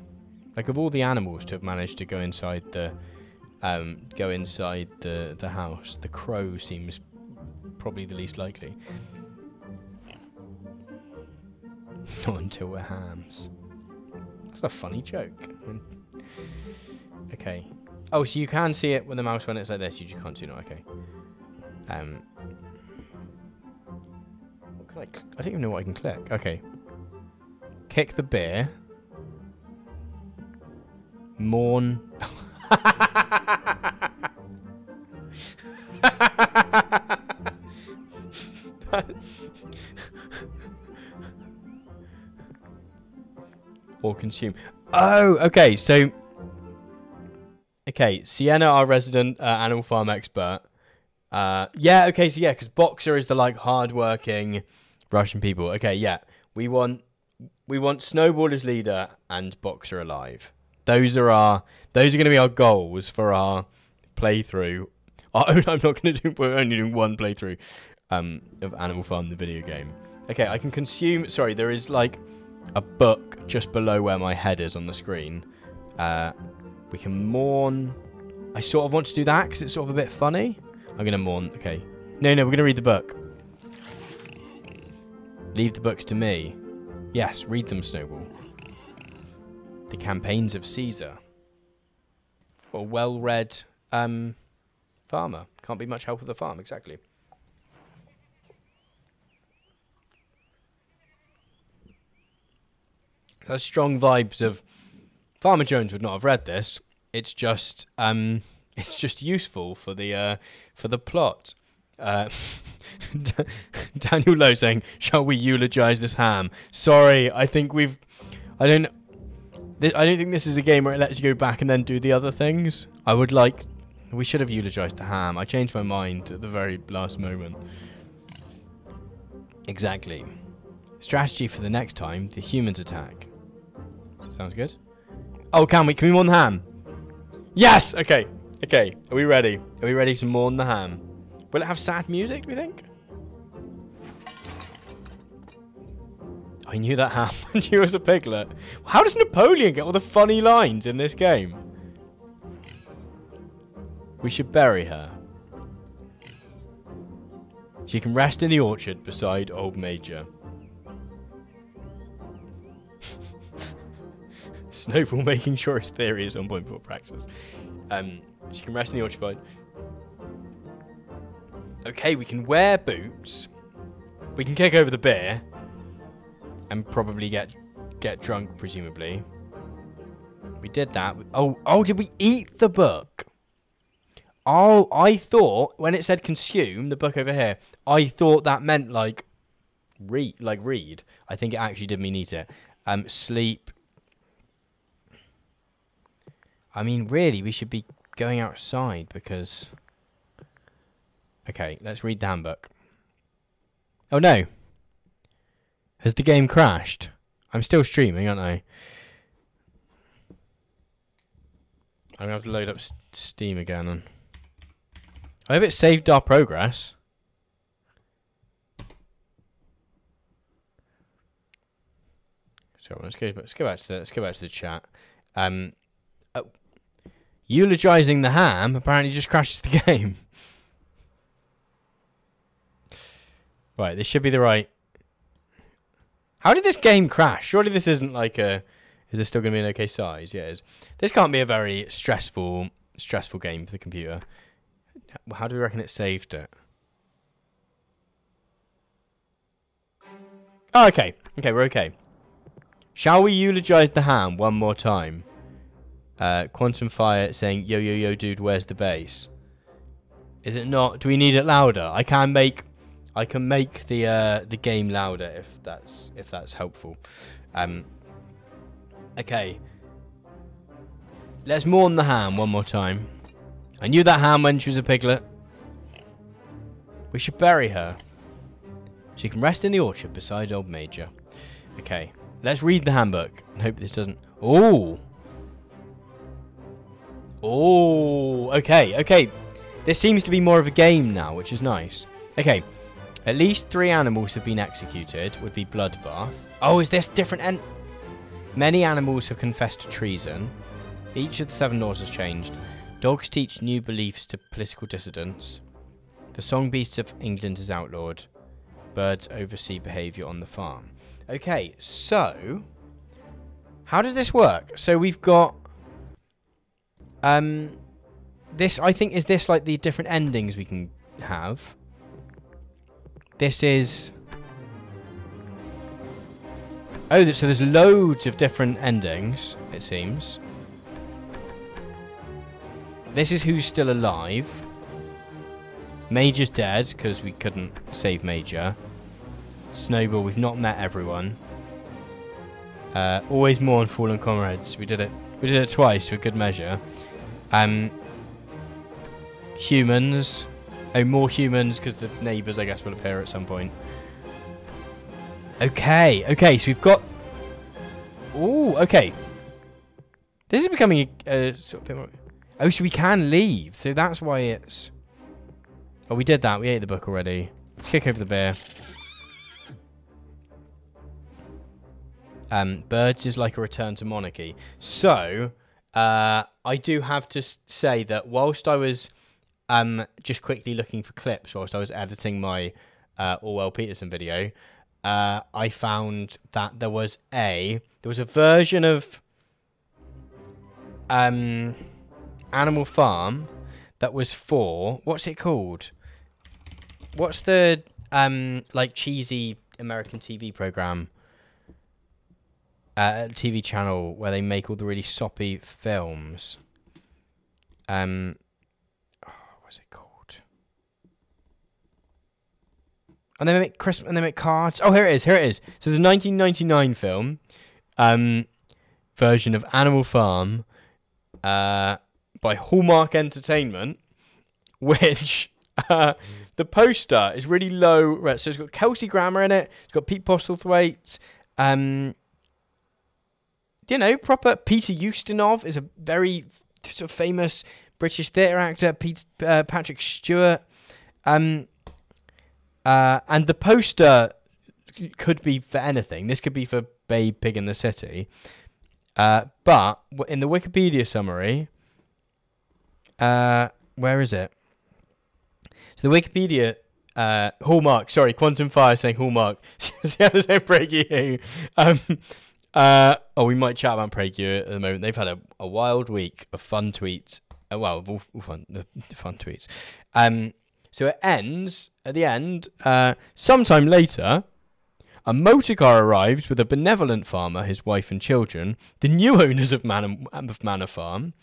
Like of all the animals to have managed to go inside the um go inside the the house, the crow seems probably the least likely. Not until we're hams. That's a funny joke. Okay. Oh, so you can see it with the mouse when it's like this. You just can't see it. Okay. Um. What can I? I don't even know what I can click. Okay. Kick the bear. Mourn. or consume. Oh, okay. So, okay, Sienna, our resident uh, animal farm expert. Uh, yeah, okay, so yeah, because Boxer is the like hardworking Russian people. Okay, yeah, we want we want Snowball as leader and Boxer alive. Those are our those are going to be our goals for our playthrough. Our own, I'm not going to do. We're only doing one playthrough um, of Animal Farm, the video game. Okay, I can consume. Sorry, there is like a book just below where my head is on the screen. Uh, we can mourn. I sort of want to do that because it's sort of a bit funny. I'm going to mourn. Okay. No, no, we're going to read the book. Leave the books to me. Yes, read them, Snowball. The campaigns of Caesar. A well-read um, farmer. Can't be much help with the farm, exactly. There's strong vibes of Farmer Jones would not have read this. It's just um, it's just useful for the uh, for the plot. Uh, Daniel Lowe saying, "Shall we eulogize this ham?" Sorry, I think we've. I don't. I don't think this is a game where it lets you go back and then do the other things. I would like. We should have eulogized the ham. I changed my mind at the very last moment. Exactly. Strategy for the next time: the humans attack. Sounds good. Oh, can we? Can we mourn the ham? Yes. Okay. Okay. Are we ready? Are we ready to mourn the ham? Will it have sad music? Do we think? I knew that ham when she was a piglet. How does Napoleon get all the funny lines in this game? We should bury her. She can rest in the orchard beside old Major. Snowball making sure his theory is on point before practice. Um, she can rest in the orchard. Okay, we can wear boots. We can kick over the bear. And probably get get drunk, presumably. We did that. Oh, oh, did we eat the book? Oh, I thought when it said consume the book over here, I thought that meant like read, like read. I think it actually did mean eat it. Um, sleep. I mean, really, we should be going outside because. Okay, let's read the handbook. Oh no! Has the game crashed? I'm still streaming, aren't I? I'm gonna have to load up Steam again. And I hope it saved our progress. So let's go. Let's go back to the. Let's go back to the chat. Um, eulogizing the ham apparently just crashes the game. right, this should be the right. How did this game crash? Surely this isn't like a. Is this still going to be an okay size? Yeah. This can't be a very stressful, stressful game for the computer. How do we reckon it saved it? Oh, okay. Okay, we're okay. Shall we eulogize the ham one more time? Uh, Quantum Fire saying, "Yo, yo, yo, dude, where's the bass?" Is it not? Do we need it louder? I can make, I can make the uh, the game louder if that's if that's helpful. Um. Okay. Let's mourn the ham one more time. I knew that ham when she was a piglet. We should bury her. She can rest in the orchard beside old Major. Okay. Let's read the handbook and hope this doesn't. Oh. Oh. Okay. Okay. This seems to be more of a game now, which is nice. Okay. At least three animals have been executed. Would be bloodbath. Oh, is this different? And many animals have confessed to treason. Each of the seven laws has changed. Dogs teach new beliefs to political dissidents. The song beasts of England is outlawed. Birds oversee behaviour on the farm. Okay, so how does this work? So we've got um this I think is this like the different endings we can have. This is Oh, so there's loads of different endings, it seems. This is who's still alive. Major's dead because we couldn't save Major. Snowball, we've not met everyone. Uh, always mourn fallen comrades. We did it. We did it twice for good measure. Um, humans. Oh, more humans because the neighbours, I guess, will appear at some point. Okay, okay, so we've got. Ooh, okay. This is becoming a, a sort of bit more. Oh, so we can leave. So that's why it's. Oh, we did that. We ate the book already. Let's kick over the beer. Um, birds is like a return to monarchy. So, uh, I do have to say that whilst I was um, just quickly looking for clips, whilst I was editing my uh, Orwell Peterson video, uh, I found that there was a there was a version of um, Animal Farm that was for what's it called? What's the um like cheesy American TV program? Uh, TV channel where they make all the really soppy films. Um, oh, what's it called? And they make Christmas and they make cards. Oh, here it is. Here it is. So the 1999 film, um, version of Animal Farm, uh, by Hallmark Entertainment, which uh, the poster is really low. So it's got Kelsey Grammer in it. It's got Pete Postlethwaite. Um, you know, proper Peter Ustinov is a very sort of famous British theatre actor. Pete, uh, Patrick Stewart. Um, uh, and the poster could be for anything. This could be for Babe Pig in the City. Uh, but in the Wikipedia summary, uh, where is it? So the Wikipedia uh, Hallmark, sorry, Quantum Fire saying Hallmark. See how there's no PragerU. Um, uh, oh, we might chat about PragerU at the moment. They've had a, a wild week of fun tweets. Uh, well, all, all fun, fun tweets. Um, so it ends at the end. Uh, sometime later, a motor car arrives with a benevolent farmer, his wife and children, the new owners of Manor, of Manor Farm.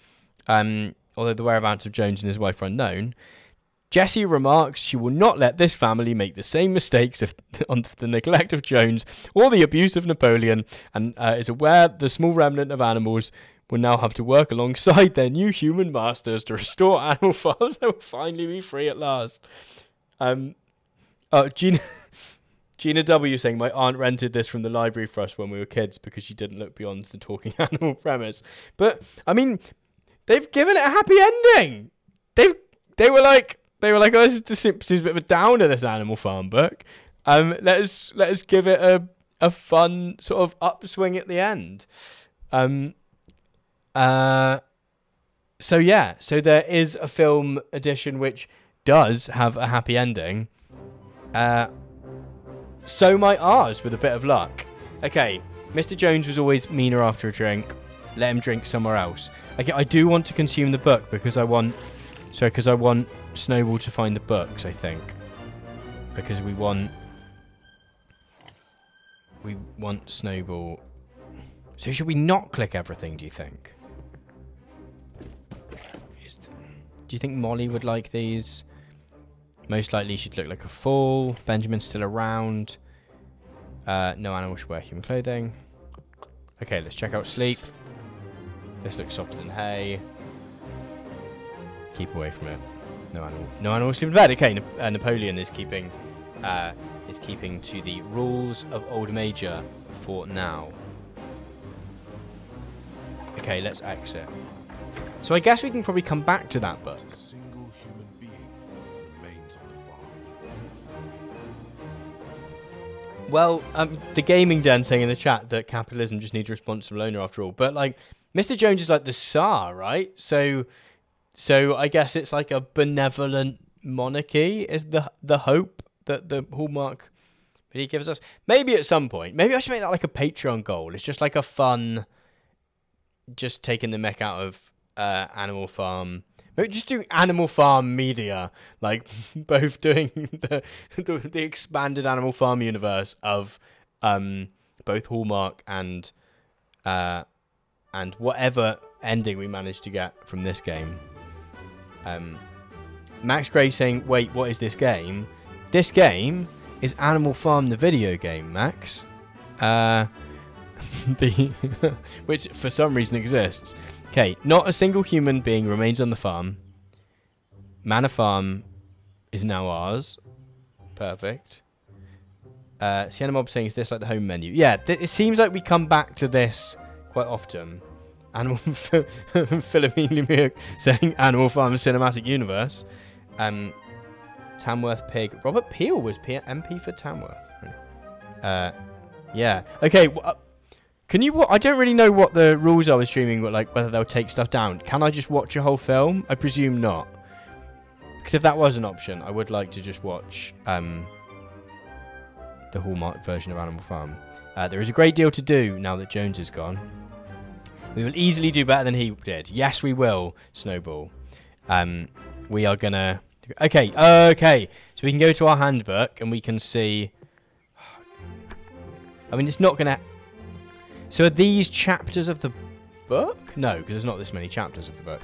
Um, although the whereabouts of Jones and his wife are unknown. Jessie remarks she will not let this family make the same mistakes of, on the neglect of Jones or the abuse of Napoleon, and uh, is aware the small remnant of animals will now have to work alongside their new human masters to restore animal farms that will finally be free at last. Um, oh, Gina, Gina W saying my aunt rented this from the library for us when we were kids because she didn't look beyond the talking animal premise. But I mean, they've given it a happy ending. They've they were like they were like, oh, this, this seems a bit of a downer. This Animal Farm book. Um, let us let us give it a a fun sort of upswing at the end. Um, uh, so yeah, so there is a film edition which does have a happy ending. Uh, so might ours with a bit of luck. Okay, Mr. Jones was always meaner after a drink. Let him drink somewhere else. Okay, I do want to consume the book because I want, so because I want Snowball to find the books. I think because we want we want Snowball. So should we not click everything? Do you think? Do you think Molly would like these? Most likely she'd look like a fool. Benjamin's still around. Uh, no animal should wear human clothing. Okay, let's check out sleep. This looks softer than hay. Keep away from it. No animal. No animal in bed. Okay, Na- uh, Napoleon is keeping uh, is keeping to the rules of Old Major for now. Okay, let's exit. So I guess we can probably come back to that book. Not a single human being remains on the farm. Well, um, the gaming den saying in the chat that capitalism just needs a responsible owner after all. But like, Mr. Jones is like the Tsar, right? So, so I guess it's like a benevolent monarchy is the the hope that the hallmark that he gives us. Maybe at some point, maybe I should make that like a Patreon goal. It's just like a fun, just taking the mech out of uh, Animal Farm. Maybe just doing Animal Farm media, like both doing the, the the expanded Animal Farm universe of um both Hallmark and uh and whatever ending we manage to get from this game. Um, Max Gray saying, "Wait, what is this game? This game is Animal Farm, the video game, Max. Uh, the which for some reason exists. Okay, not a single human being remains on the farm. Manor Farm is now ours. Perfect. Uh, Sienna Mob saying, is this like the home menu? Yeah, it seems like we come back to this quite often. Animal Philomene saying Animal Farm Cinematic Universe. Um, Tamworth Pig. Robert Peel was P- MP for Tamworth. Uh, yeah. Okay. uh, can you? I don't really know what the rules are with streaming, but like whether they'll take stuff down. Can I just watch a whole film? I presume not. Because if that was an option, I would like to just watch um, the Hallmark version of Animal Farm. Uh, there is a great deal to do now that Jones is gone. We will easily do better than he did. Yes, we will, Snowball. Um, we are gonna. Okay, okay. So we can go to our handbook and we can see. I mean, it's not gonna. So are these chapters of the book? No, because there's not this many chapters of the book.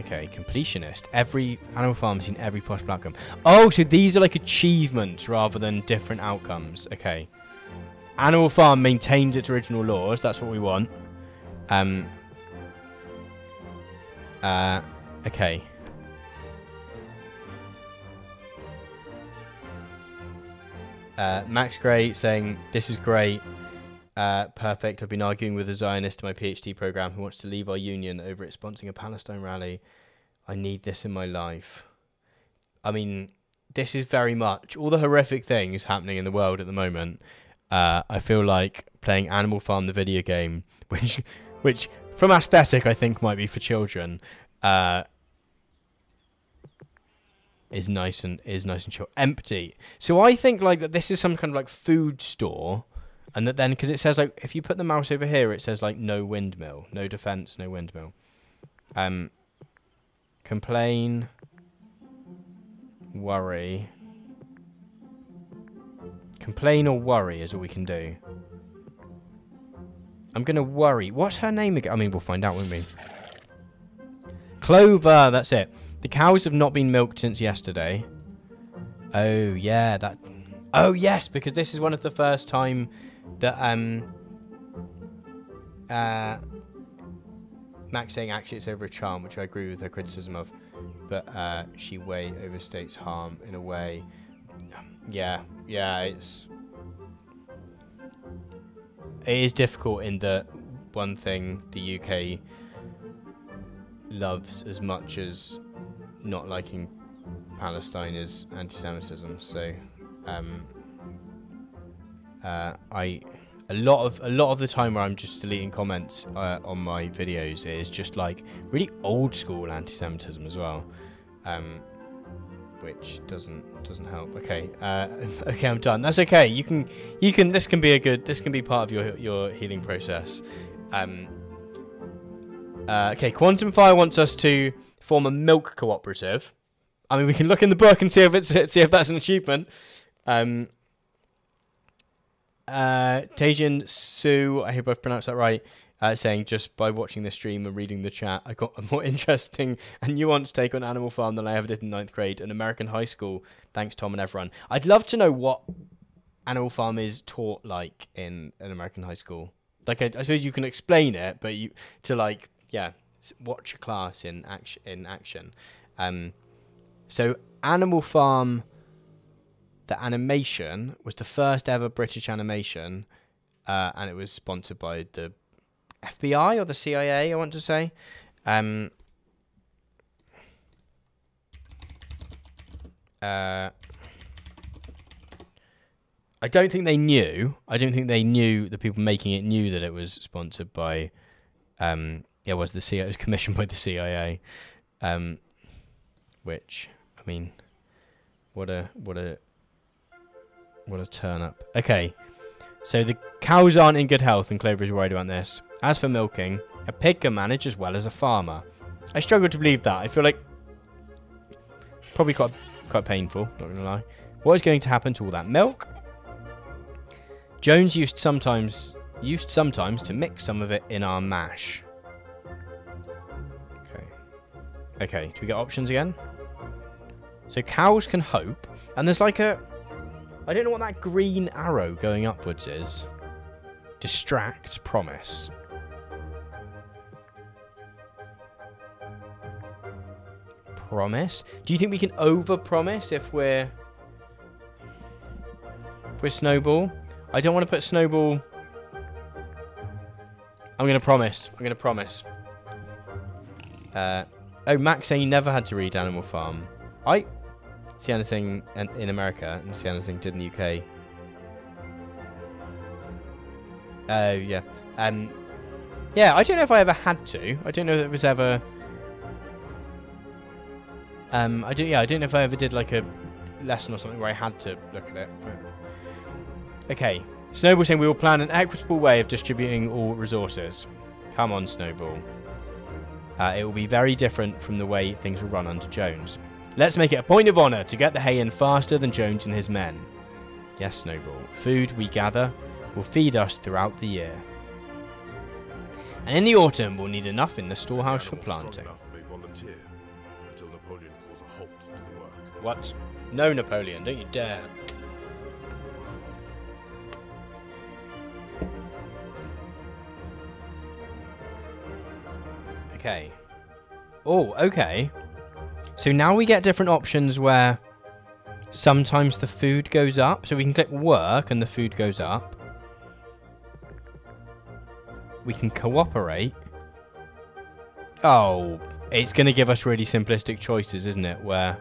Okay, completionist. Every Animal Farm has seen every possible outcome. Oh, so these are like achievements rather than different outcomes. Okay. Animal Farm maintains its original laws. That's what we want. Um. Uh. Okay. Uh, Max Gray saying this is great. Uh, perfect. I've been arguing with a Zionist in my PhD program who wants to leave our union over it sponsoring a Palestine rally. I need this in my life. I mean, this is very much all the horrific things happening in the world at the moment. Uh, I feel like playing Animal Farm, the video game, which, which from aesthetic I think might be for children, uh, is nice and is nice and chill. Empty. So I think like that this is some kind of like food store, and that then because it says like if you put the mouse over here, it says like no windmill, no defense, no windmill. Um, complain, worry. Complain or worry is all we can do. I'm gonna worry. What's her name again? I mean, we'll find out, won't we? Clover, that's it. The cows have not been milked since yesterday. Oh yeah, that. Oh yes, because this is one of the first time that um Uh, Max saying actually it's over a charm, which I agree with her criticism of, but uh, she way overstates harm in a way. Yeah, yeah, it's it is difficult in that one thing the UK loves as much as not liking Palestine is anti-Semitism. So, um, uh, I a lot of a lot of the time where I'm just deleting comments uh, on my videos is just like really old school anti-Semitism as well, um, which doesn't doesn't help. Okay, uh, okay, I'm done. That's okay. You can you can this can be a good this can be part of your your healing process. Um, uh, okay, Quantum Fire wants us to form a milk cooperative. I mean, we can look in the book and see if it's see if that's an achievement. Um, uh, Tajian Su, I hope I've pronounced that right, uh, saying just by watching the stream and reading the chat, I got a more interesting and nuanced take on Animal Farm than I ever did in ninth grade in American high school. Thanks, Tom and everyone. I'd love to know what Animal Farm is taught like in an American high school. Like, I, I suppose you can explain it, but you to like, yeah, watch a class in action. In action. Um, so Animal Farm the animation was the first ever British animation, uh, and it was sponsored by the FBI or the CIA, I want to say. Um, uh, I don't think they knew. I don't think they knew the people making it knew that it was sponsored by. Um, yeah, was the CIA? It was commissioned by the CIA. Um, which I mean, what a what a what a turn up. Okay. So the cows aren't in good health and Clover is worried about this. As for milking, a pig can manage as well as a farmer. I struggle to believe that. I feel like probably quite quite painful, not gonna lie. What is going to happen to all that milk? Jones used sometimes used sometimes to mix some of it in our mash. Okay. Okay, do we get options again? So cows can hope, and there's like a I don't know what that green arrow going upwards is. Distract, promise. Promise? Do you think we can over-promise if we're... If we're Snowball? I don't want to put Snowball... I'm going to promise. I'm going to promise. Uh, oh, Max saying you never had to read Animal Farm. I see anything in America and see anything did in the UK. Oh, uh, yeah. Um, yeah, I don't know if I ever had to. I don't know if it was ever... Um, I do, yeah, I don't know if I ever did like a lesson or something where I had to look at it. But... Okay. Snowball saying we will plan an equitable way of distributing all resources. Come on, Snowball. Uh, it will be very different from the way things will run under Jones. Let's make it a point of honour to get the hay in faster than Jones and his men. Yes, Snowball. Food we gather will feed us throughout the year. And in the autumn, we'll need enough in the storehouse for planting. What? No, Napoleon, don't you dare. Okay. Oh, okay. So now we get different options where sometimes the food goes up. So we can click work and the food goes up. We can cooperate. Oh, it's going to give us really simplistic choices, isn't it? Where...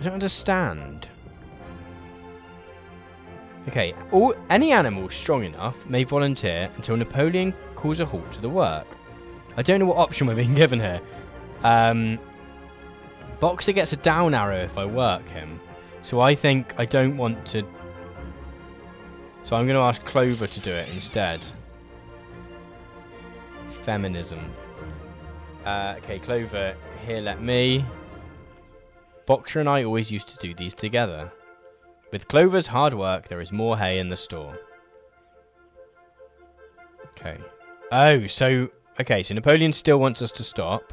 I don't understand. Okay, all, any animal strong enough may volunteer until Napoleon calls a halt to the work. I don't know what option we're being given here. Um, Boxer gets a down arrow if I work him. So I think I don't want to... So I'm going to ask Clover to do it instead. Feminism. Uh, okay, Clover, here let me. Boxer and I always used to do these together. With Clover's hard work, there is more hay in the store. Okay. Oh, so... Okay, so Napoleon still wants us to stop.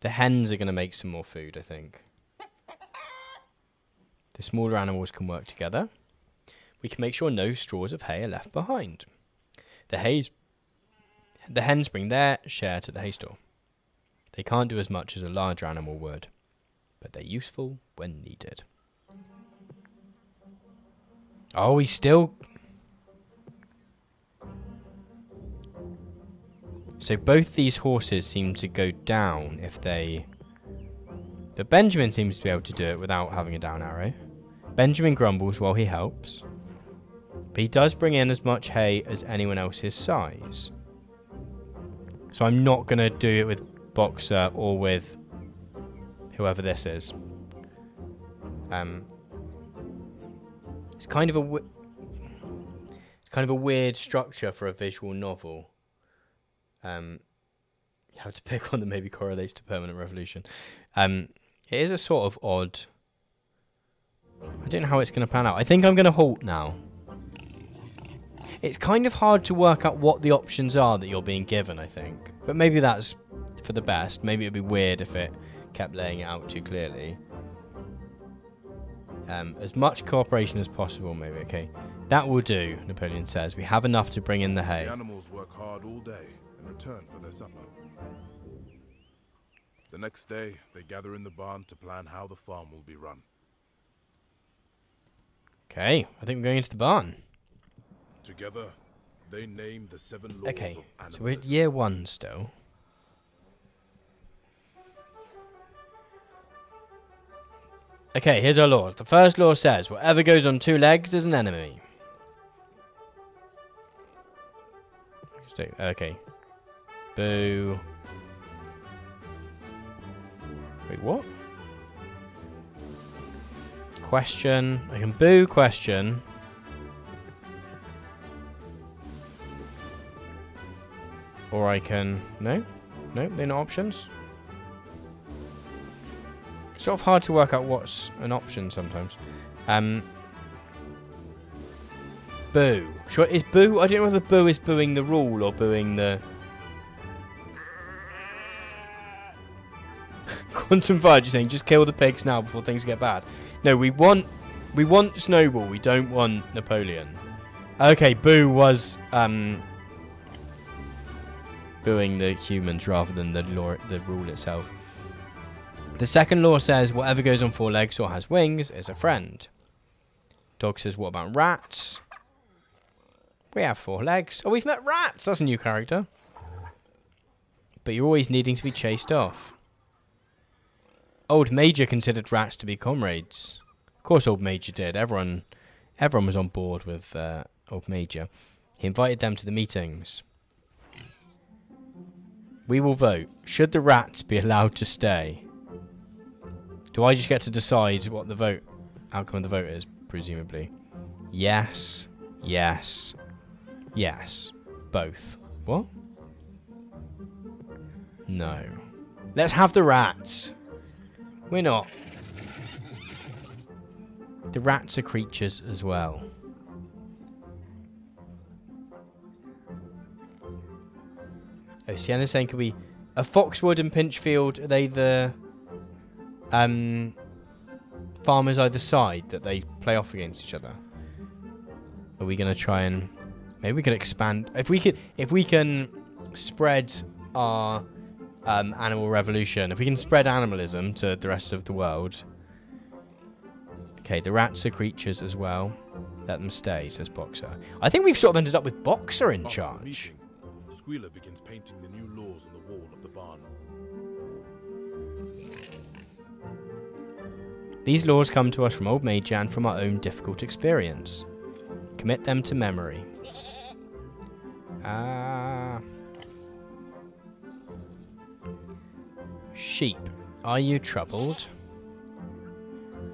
The hens are going to make some more food, I think. The smaller animals can work together. We can make sure no straws of hay are left behind. The hay's the hens bring their share to the hay store. They can't do as much as a larger animal would, but they're useful when needed. Oh, we still. So both these horses seem to go down if they. But Benjamin seems to be able to do it without having a down arrow. Benjamin grumbles while he helps. But he does bring in as much hay as anyone else his size. So I'm not going to do it with Boxer or with whoever this is. Um, it's kind of a it's kind of a weird structure for a visual novel. Um, you have to pick one that maybe correlates to Permanent Revolution. Um, it is a sort of odd. I don't know how it's going to pan out. I think I'm going to halt now. It's kind of hard to work out what the options are that you're being given, I think. But maybe that's for the best. Maybe it'd be weird if it kept laying it out too clearly. Um, as much cooperation as possible, maybe. Okay, that will do. Napoleon says we have enough to bring in the hay. The animals work hard all day in return for their supper. The next day, they gather in the barn to plan how the farm will be run. Okay, I think we're going into the barn. Together, they name the seven laws Okay, so we're at year one still. Okay, here's our laws. The first law says whatever goes on two legs is an enemy. Okay. Boo. Wait, what? Question. I can boo question. Or I can... No? No, they're not options? Sort of hard to work out what's an option sometimes. Um... Boo. Sure, is boo... I don't know whether boo is booing the rule or booing the... Quantum Fudge is saying, just kill the pigs now before things get bad. No, we want... We want Snowball, we don't want Napoleon. Okay, Boo was... um booing the humans rather than the law, the rule itself. The second law says whatever goes on four legs or has wings is a friend. Dog says, what about rats? We have four legs. Oh, we've met rats. That's a new character. But you're always needing to be chased off. Old Major considered rats to be comrades. Of course, Old Major did. Everyone, everyone was on board with uh, Old Major. He invited them to the meetings. We will vote. Should the rats be allowed to stay? Do I just get to decide what the vote outcome of the vote is, presumably? Yes. Yes. Yes. Both. What? No. Let's have the rats. We're not. The rats are creatures as well. Oh, Sienna's saying could we a Foxwood and Pinchfield? Are they the um farmers either side that they play off against each other? Are we gonna try and maybe we can expand if we could if we can spread our um, animal revolution if we can spread animalism to the rest of the world. Okay, the rats are creatures as well. Let them stay, says Boxer. I think we've sort of ended up with Boxer in After charge. meeting, Squealer begins painting the These laws come to us from Old Major and from our own difficult experience. Commit them to memory. Ah. sheep, are you troubled?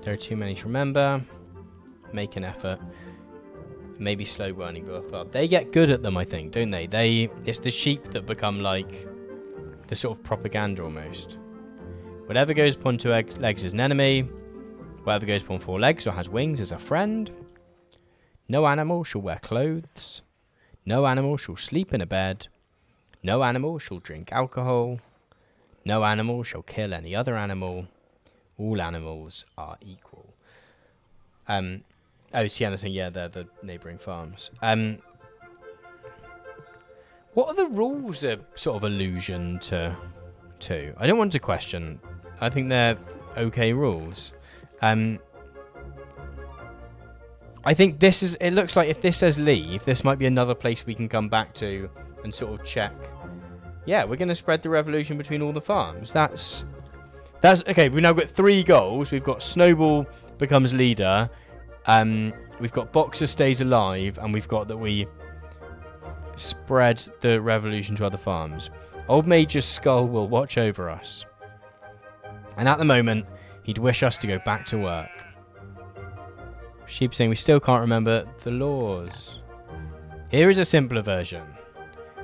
There are too many to remember. Make an effort. Maybe slow burning up, up. They get good at them, I think, don't they? They it's the sheep that become like the sort of propaganda almost. Whatever goes upon two legs is an enemy. Whatever goes upon four legs or has wings is a friend. No animal shall wear clothes. No animal shall sleep in a bed. No animal shall drink alcohol. No animal shall kill any other animal. All animals are equal. Um, oh, Sienna saying, yeah, they're the neighbouring farms. Um, what are the rules a sort of allusion to? To I don't want to question. I think they're okay rules. Um, I think this is. It looks like if this says leave, this might be another place we can come back to and sort of check. Yeah, we're going to spread the revolution between all the farms. That's that's okay. We've now got three goals. We've got Snowball becomes leader. Um, we've got Boxer stays alive, and we've got that we spread the revolution to other farms. Old Major Skull will watch over us. And at the moment, he'd wish us to go back to work. Sheep saying we still can't remember the laws. Here is a simpler version.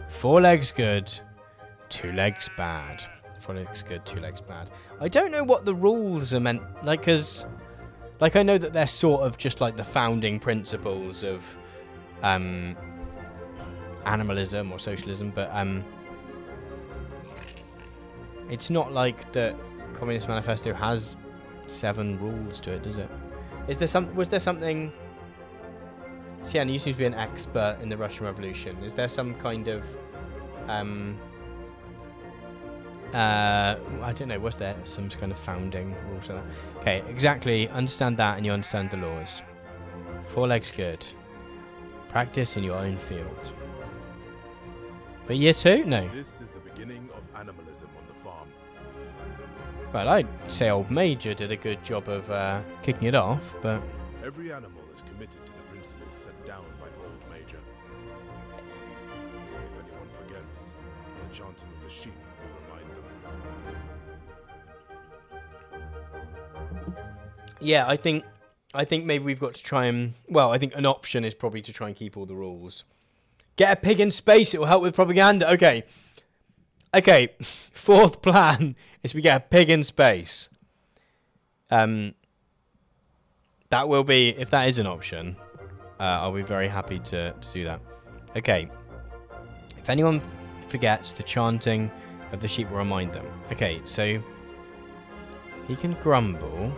Four legs good, two legs bad. Four legs good, two legs bad. I don't know what the rules are meant, like, because, like, I know that they're sort of just like the founding principles of, um, animalism or socialism, but um, it's not like the Communist Manifesto has seven rules to it, does it? Is there some? Was there something? Sienna, you seem to be an expert in the Russian Revolution. Is there some kind of, um, uh, I don't know. Was there some kind of founding rules? Okay, exactly. Understand that, and you understand the laws. Four legs good. Practice in your own field. But year two? No. This is the Well, I'd say old Major did a good job of uh, kicking it off, but Every animal is committed to the principles set down by Old Major. If anyone forgets, the chanting of the sheep will remind them. yeah, I think I think maybe we've got to try and well, I think an option is probably to try and keep all the rules. Get a pig in space; it will help with propaganda. Okay, okay. Fourth plan is we get a pig in space. Um, that will be if that is an option. Uh, I'll be very happy to to do that. Okay. If anyone forgets, the chanting of the sheep will remind them. Okay, so he can grumble.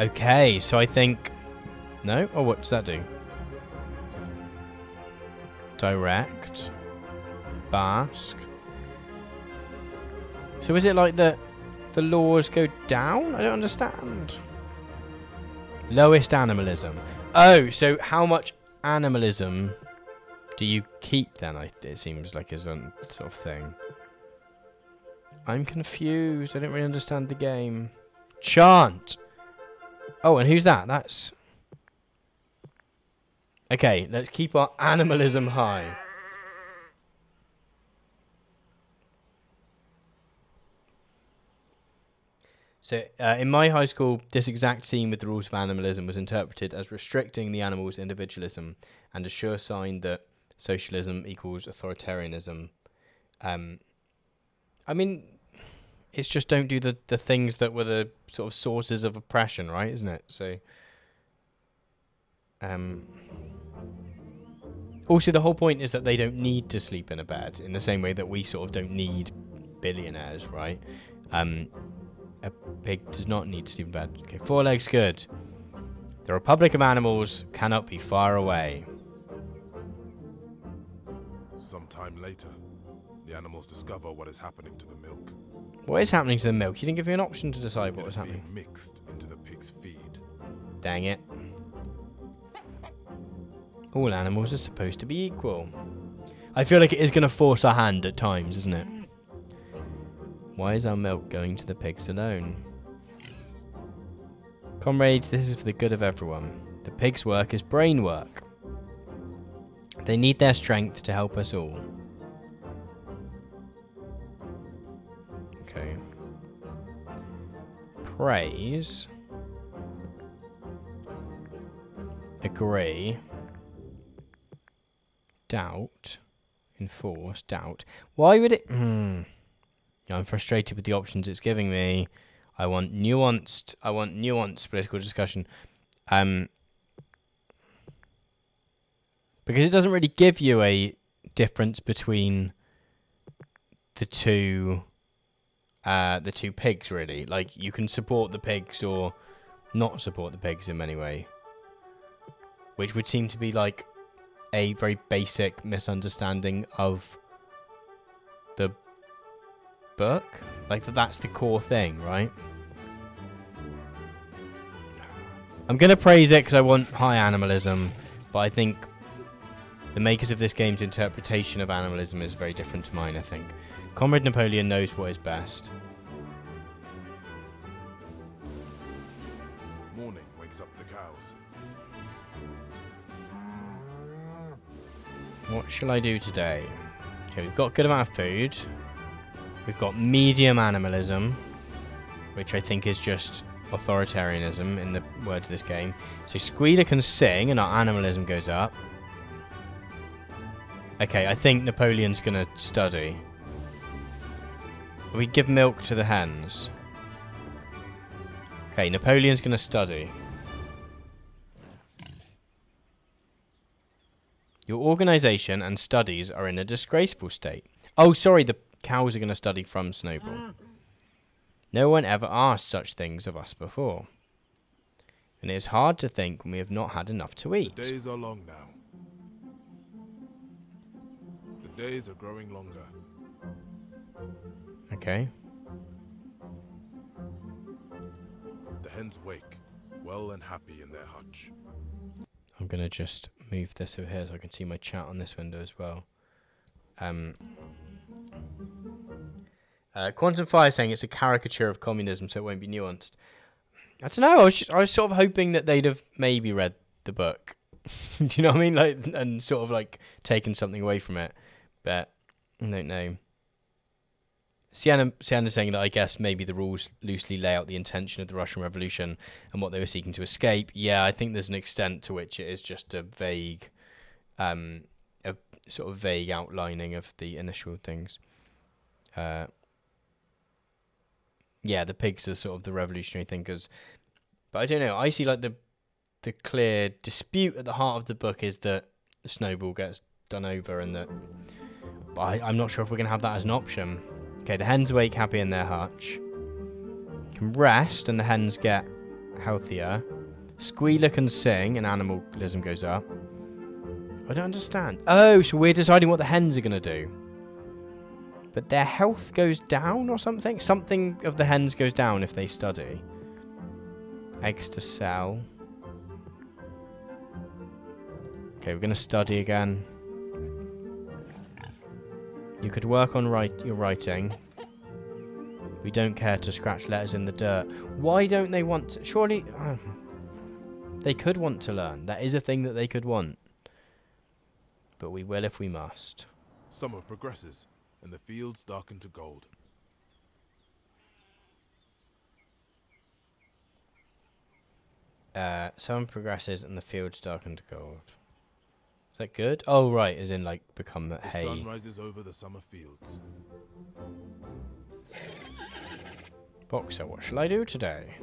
Okay, so I think no. Or what does that do? Direct. Bask. So is it like the the laws go down? I don't understand. Lowest animalism. Oh, so how much animalism do you keep then? I, it seems like is a sort of thing. I'm confused. I don't really understand the game. Chant. Oh, and who's that? That's. Okay, let's keep our animalism high. So, uh, in my high school, this exact scene with the rules of animalism was interpreted as restricting the animal's individualism and a sure sign that socialism equals authoritarianism. Um, I mean, it's just don't do the, the things that were the sort of sources of oppression, right? Isn't it? So, um, also the whole point is that they don't need to sleep in a bed in the same way that we sort of don't need billionaires, right? Um, a pig does not need in bed. Okay, four legs good. The Republic of Animals cannot be far away. Sometime later, the animals discover what is happening to the milk. What is happening to the milk? You didn't give me an option to decide what was happening. mixed into the pig's feed. Dang it. All animals are supposed to be equal. I feel like it is going to force our hand at times, isn't it? Why is our milk going to the pigs alone? Comrades, this is for the good of everyone. The pigs' work is brain work. They need their strength to help us all. Okay. Praise. Agree. Doubt. Enforce. Doubt. Why would it... Hmm. Hmm. I'm frustrated with the options it's giving me. I want nuanced. I want nuanced political discussion. Um, because it doesn't really give you a difference between the two, uh, the two pigs. Really, like you can support the pigs or not support the pigs in many way. Which would seem to be like a very basic misunderstanding of the book. Like that's the core thing, right? I'm going to praise it because I want high animalism, but I think the makers of this game's interpretation of animalism is very different to mine, I think. Comrade Napoleon knows what is best. Morning wakes up the cows. What shall I do today? Okay, we've got a good amount of food. We've got medium animalism, which I think is just authoritarianism in the words of this game. So Squealer can sing and our animalism goes up. Okay, I think Napoleon's gonna study. We give milk to the hens. Okay, Napoleon's gonna study. Your organization and studies are in a disgraceful state. Oh, sorry, the cows are going to study from Snowball. No one ever asked such things of us before. And it is hard to think when we have not had enough to eat. The days are long now. The days are growing longer. Okay. The hens wake, well and happy in their hutch. I'm going to just move this over here so I can see my chat on this window as well. Um, uh, Quantum Fire saying it's a caricature of communism, so it won't be nuanced. I don't know. I was, just, I was sort of hoping that they'd have maybe read the book. Do you know what I mean? Like, and sort of like taken something away from it. But I don't know. Sienna, Sienna saying that I guess maybe the rules loosely lay out the intention of the Russian Revolution and what they were seeking to escape. Yeah, I think there's an extent to which it is just a vague, um, a sort of vague outlining of the initial things. Uh, yeah, the pigs are sort of the revolutionary thinkers, but I don't know. I see like the the clear dispute at the heart of the book is that the snowball gets done over, and that. But I, I'm not sure if we're gonna have that as an option. Okay, the hens wake happy in their hutch. Can rest and the hens get healthier. Squealer can sing and animalism goes up. I don't understand. Oh, so we're deciding what the hens are going to do. But their health goes down or something? Something of the hens goes down if they study. Eggs to sell. Okay, we're going to study again. You could work on write your writing. We don't care to scratch letters in the dirt. Why don't they want to? Surely... Uh, they could want to learn. That is a thing that they could want. But we will if we must. Summer progresses, and the fields darken to gold. Uh, summer progresses and the fields darken to gold. Is that good? Oh, right, as in, like, become The hay. sun rises over the summer fields. Boxer, what shall I do today?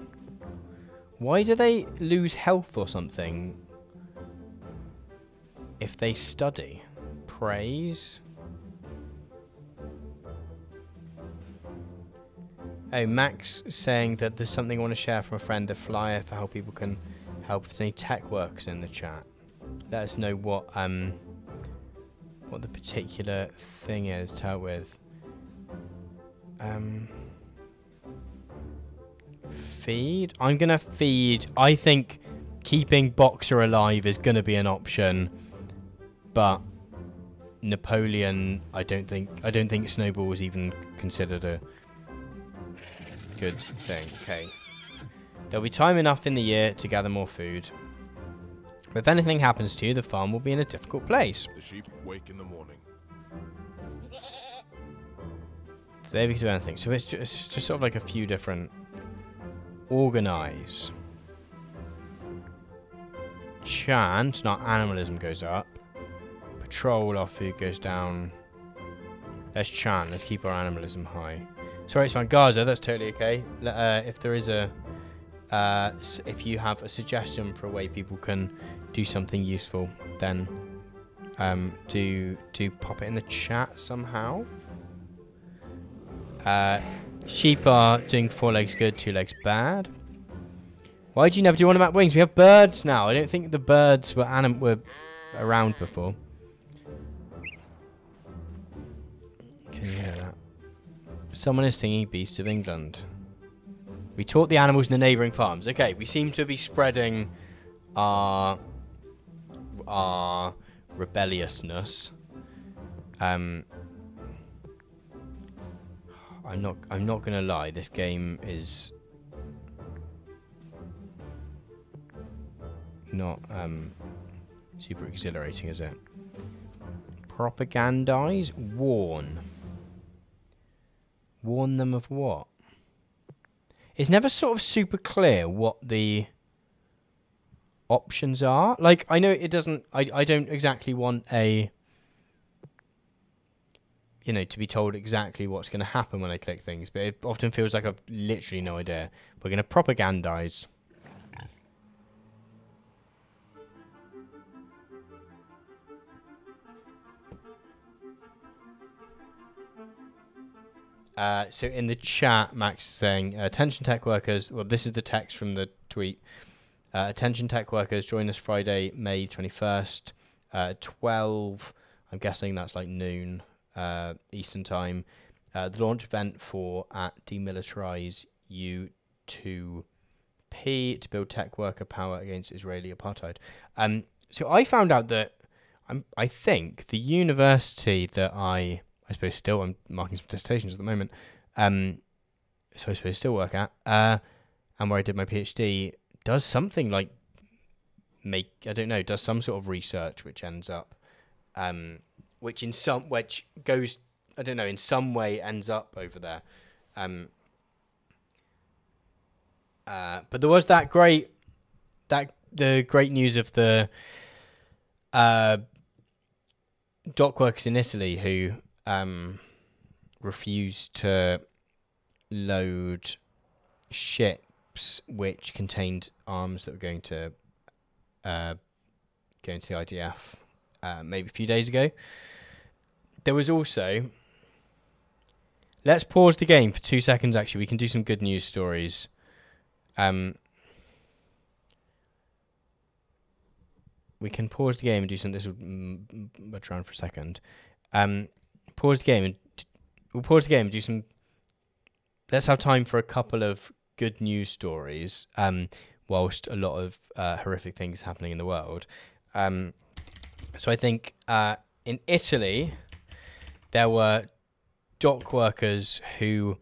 Why do they lose health or something if they study? Praise? Oh, Max saying that there's something I want to share from a friend, a flyer for how people can help if there's any tech workers in the chat. Let us know what um what the particular thing is to help with. Um feed. I'm gonna feed. I think keeping Boxer alive is gonna be an option, but Napoleon, I don't think. I don't think Snowball was even considered a good thing. Okay, there'll be time enough in the year to gather more food. But if anything happens to you, the farm will be in a difficult place. The sheep wake in the morning. There we can do anything. So it's just, it's just sort of like a few different organize. Chant, not animalism goes up. Patrol, our food goes down. Let's chant, let's keep our animalism high. Sorry, it's fine. Gaza, that's totally okay. Uh, if there is a. Uh, if you have a suggestion for a way people can do something useful, then um, do do pop it in the chat somehow. Uh, sheep are doing four legs good, two legs bad. Why do you never do one about wings? We have birds now. I don't think the birds were anim- were around before. Can you hear that? Someone is singing Beast of England. We taught the animals in the neighbouring farms. Okay, we seem to be spreading our our rebelliousness. Um, I'm not. I'm not gonna lie. This game is not um, super exhilarating, is it? Propagandize, warn. Warn them of what? It's never sort of super clear what the options are. Like, I know it doesn't. I I don't exactly want a. You know, to be told exactly what's going to happen when I click things, but it often feels like I've literally no idea. We're going to propagandize. Uh, so in the chat, Max is saying, uh, attention tech workers. Well, this is the text from the tweet. Uh, attention tech workers, join us Friday, May 21st, uh, 12. I'm guessing that's like noon uh, Eastern time. The launch event for at Demilitarize U2P to build tech worker power against Israeli apartheid. Um, so I found out that I'm, I think the university that I I suppose still I'm marking some dissertations at the moment. Um, so I suppose still work at, uh, and where I did my PhD does something like make I don't know does some sort of research which ends up, um, which in some which goes I don't know in some way ends up over there, um. Uh, but there was that great, that the great news of the, uh, dock workers in Italy who um, refused to load ships which contained arms that were going to uh, go into the IDF uh, maybe a few days ago. There was also. Let's pause the game for two seconds. Actually, we can do some good news stories. Um, we can pause the game and do some. This will mm, much around for a second. Um, pause the game and we'll pause the game and do some. Let's have time for a couple of good news stories. Um, whilst a lot of uh, horrific things happening in the world. Um, so I think uh, in Italy there were dock workers who,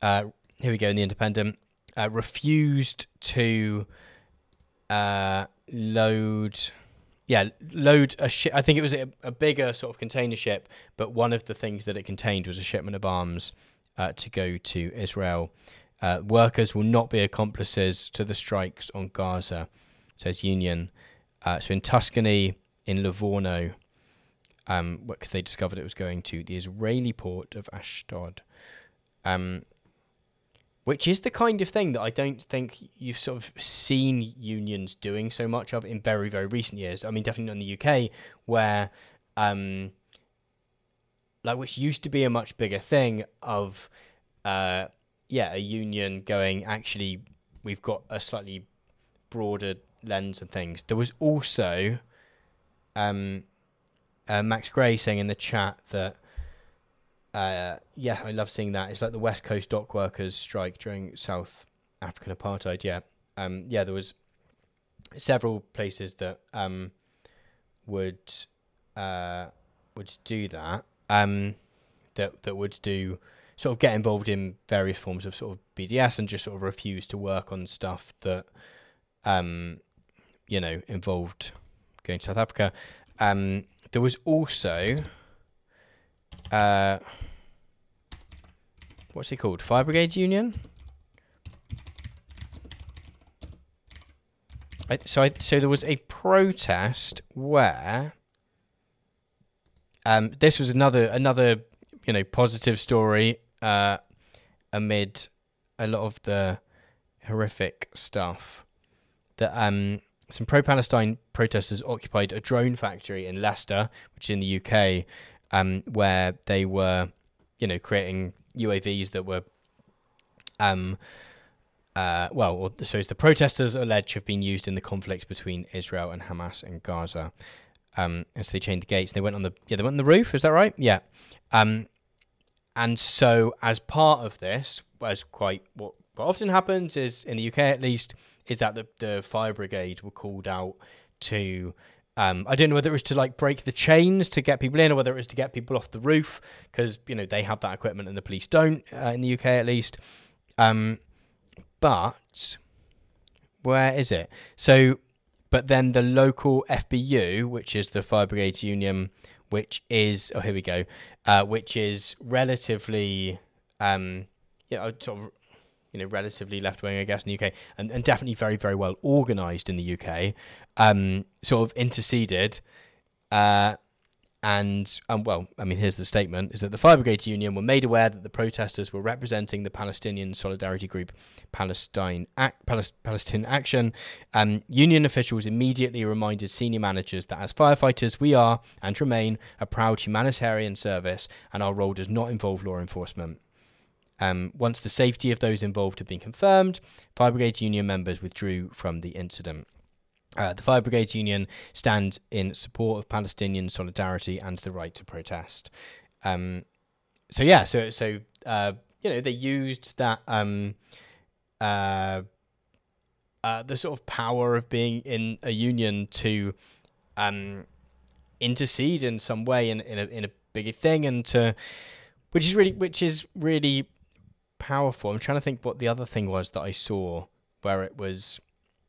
uh, here we go in the Independent, uh, refused to uh, load yeah, load a ship. I think it was a, a, bigger sort of container ship, but one of the things that it contained was a shipment of arms uh, to go to Israel. Uh, workers will not be accomplices to the strikes on Gaza, says Union. Uh, so in Tuscany, in Livorno, because um, they discovered it was going to the Israeli port of Ashdod. Um, which is the kind of thing that I don't think you've sort of seen unions doing so much of in very, very recent years. I mean, definitely not in the UK, where, um, like, which used to be a much bigger thing of, uh, yeah, a union going, actually, we've got a slightly broader lens and things. There was also, um, uh, Max Gray saying in the chat that uh, yeah, I love seeing that. It's like the West Coast dock workers strike during South African apartheid. Yeah, um, yeah, there was several places that um, would uh, would do that. Um, that that would do sort of get involved in various forms of sort of BDS and just sort of refuse to work on stuff that um, you know involved going to South Africa. Um, there was also uh, what's he called? Fire Brigade Union. I, so, I, so there was a protest where um, this was another another you know positive story uh, amid a lot of the horrific stuff that um, some pro-Palestine protesters occupied a drone factory in Leicester, which is in the UK, um, where they were, you know, creating UAVs that were um, uh, well, so the protesters alleged have been used in the conflict between Israel and Hamas and Gaza. Um, and so they chained the gates and they went on the yeah they went on the roof. Is that right? Yeah. Um, and so as part of this, as quite what, what often happens is in the UK at least is that the the fire brigade were called out to. Um, I don't know whether it was to like break the chains to get people in, or whether it was to get people off the roof because you know they have that equipment and the police don't uh, in the UK at least. Um, but where is it? So, but then the local FBU, which is the Fire Brigades Union, which is oh here we go, uh, which is relatively um, you know, sort of you know relatively left wing, I guess, in the UK, and, and definitely very very well organised in the UK. Um, sort of interceded. Uh, and um, well, I mean, here's the statement: is that the Fire Brigade Union were made aware that the protesters were representing the Palestinian Solidarity Group, Palestine Ac- Palestine Action. Um, union officials immediately reminded senior managers that as firefighters, we are and remain a proud humanitarian service, and our role does not involve law enforcement. Um, once the safety of those involved had been confirmed, Fire Brigade Union members withdrew from the incident. Uh, the Fire Brigade Union stands in support of Palestinian solidarity and the right to protest. Um, so yeah, so so uh, you know they used that um, uh, uh, the sort of power of being in a union to um, intercede in some way in in a in a bigger thing and to which is really which is really powerful. I'm trying to think what the other thing was that I saw where it was,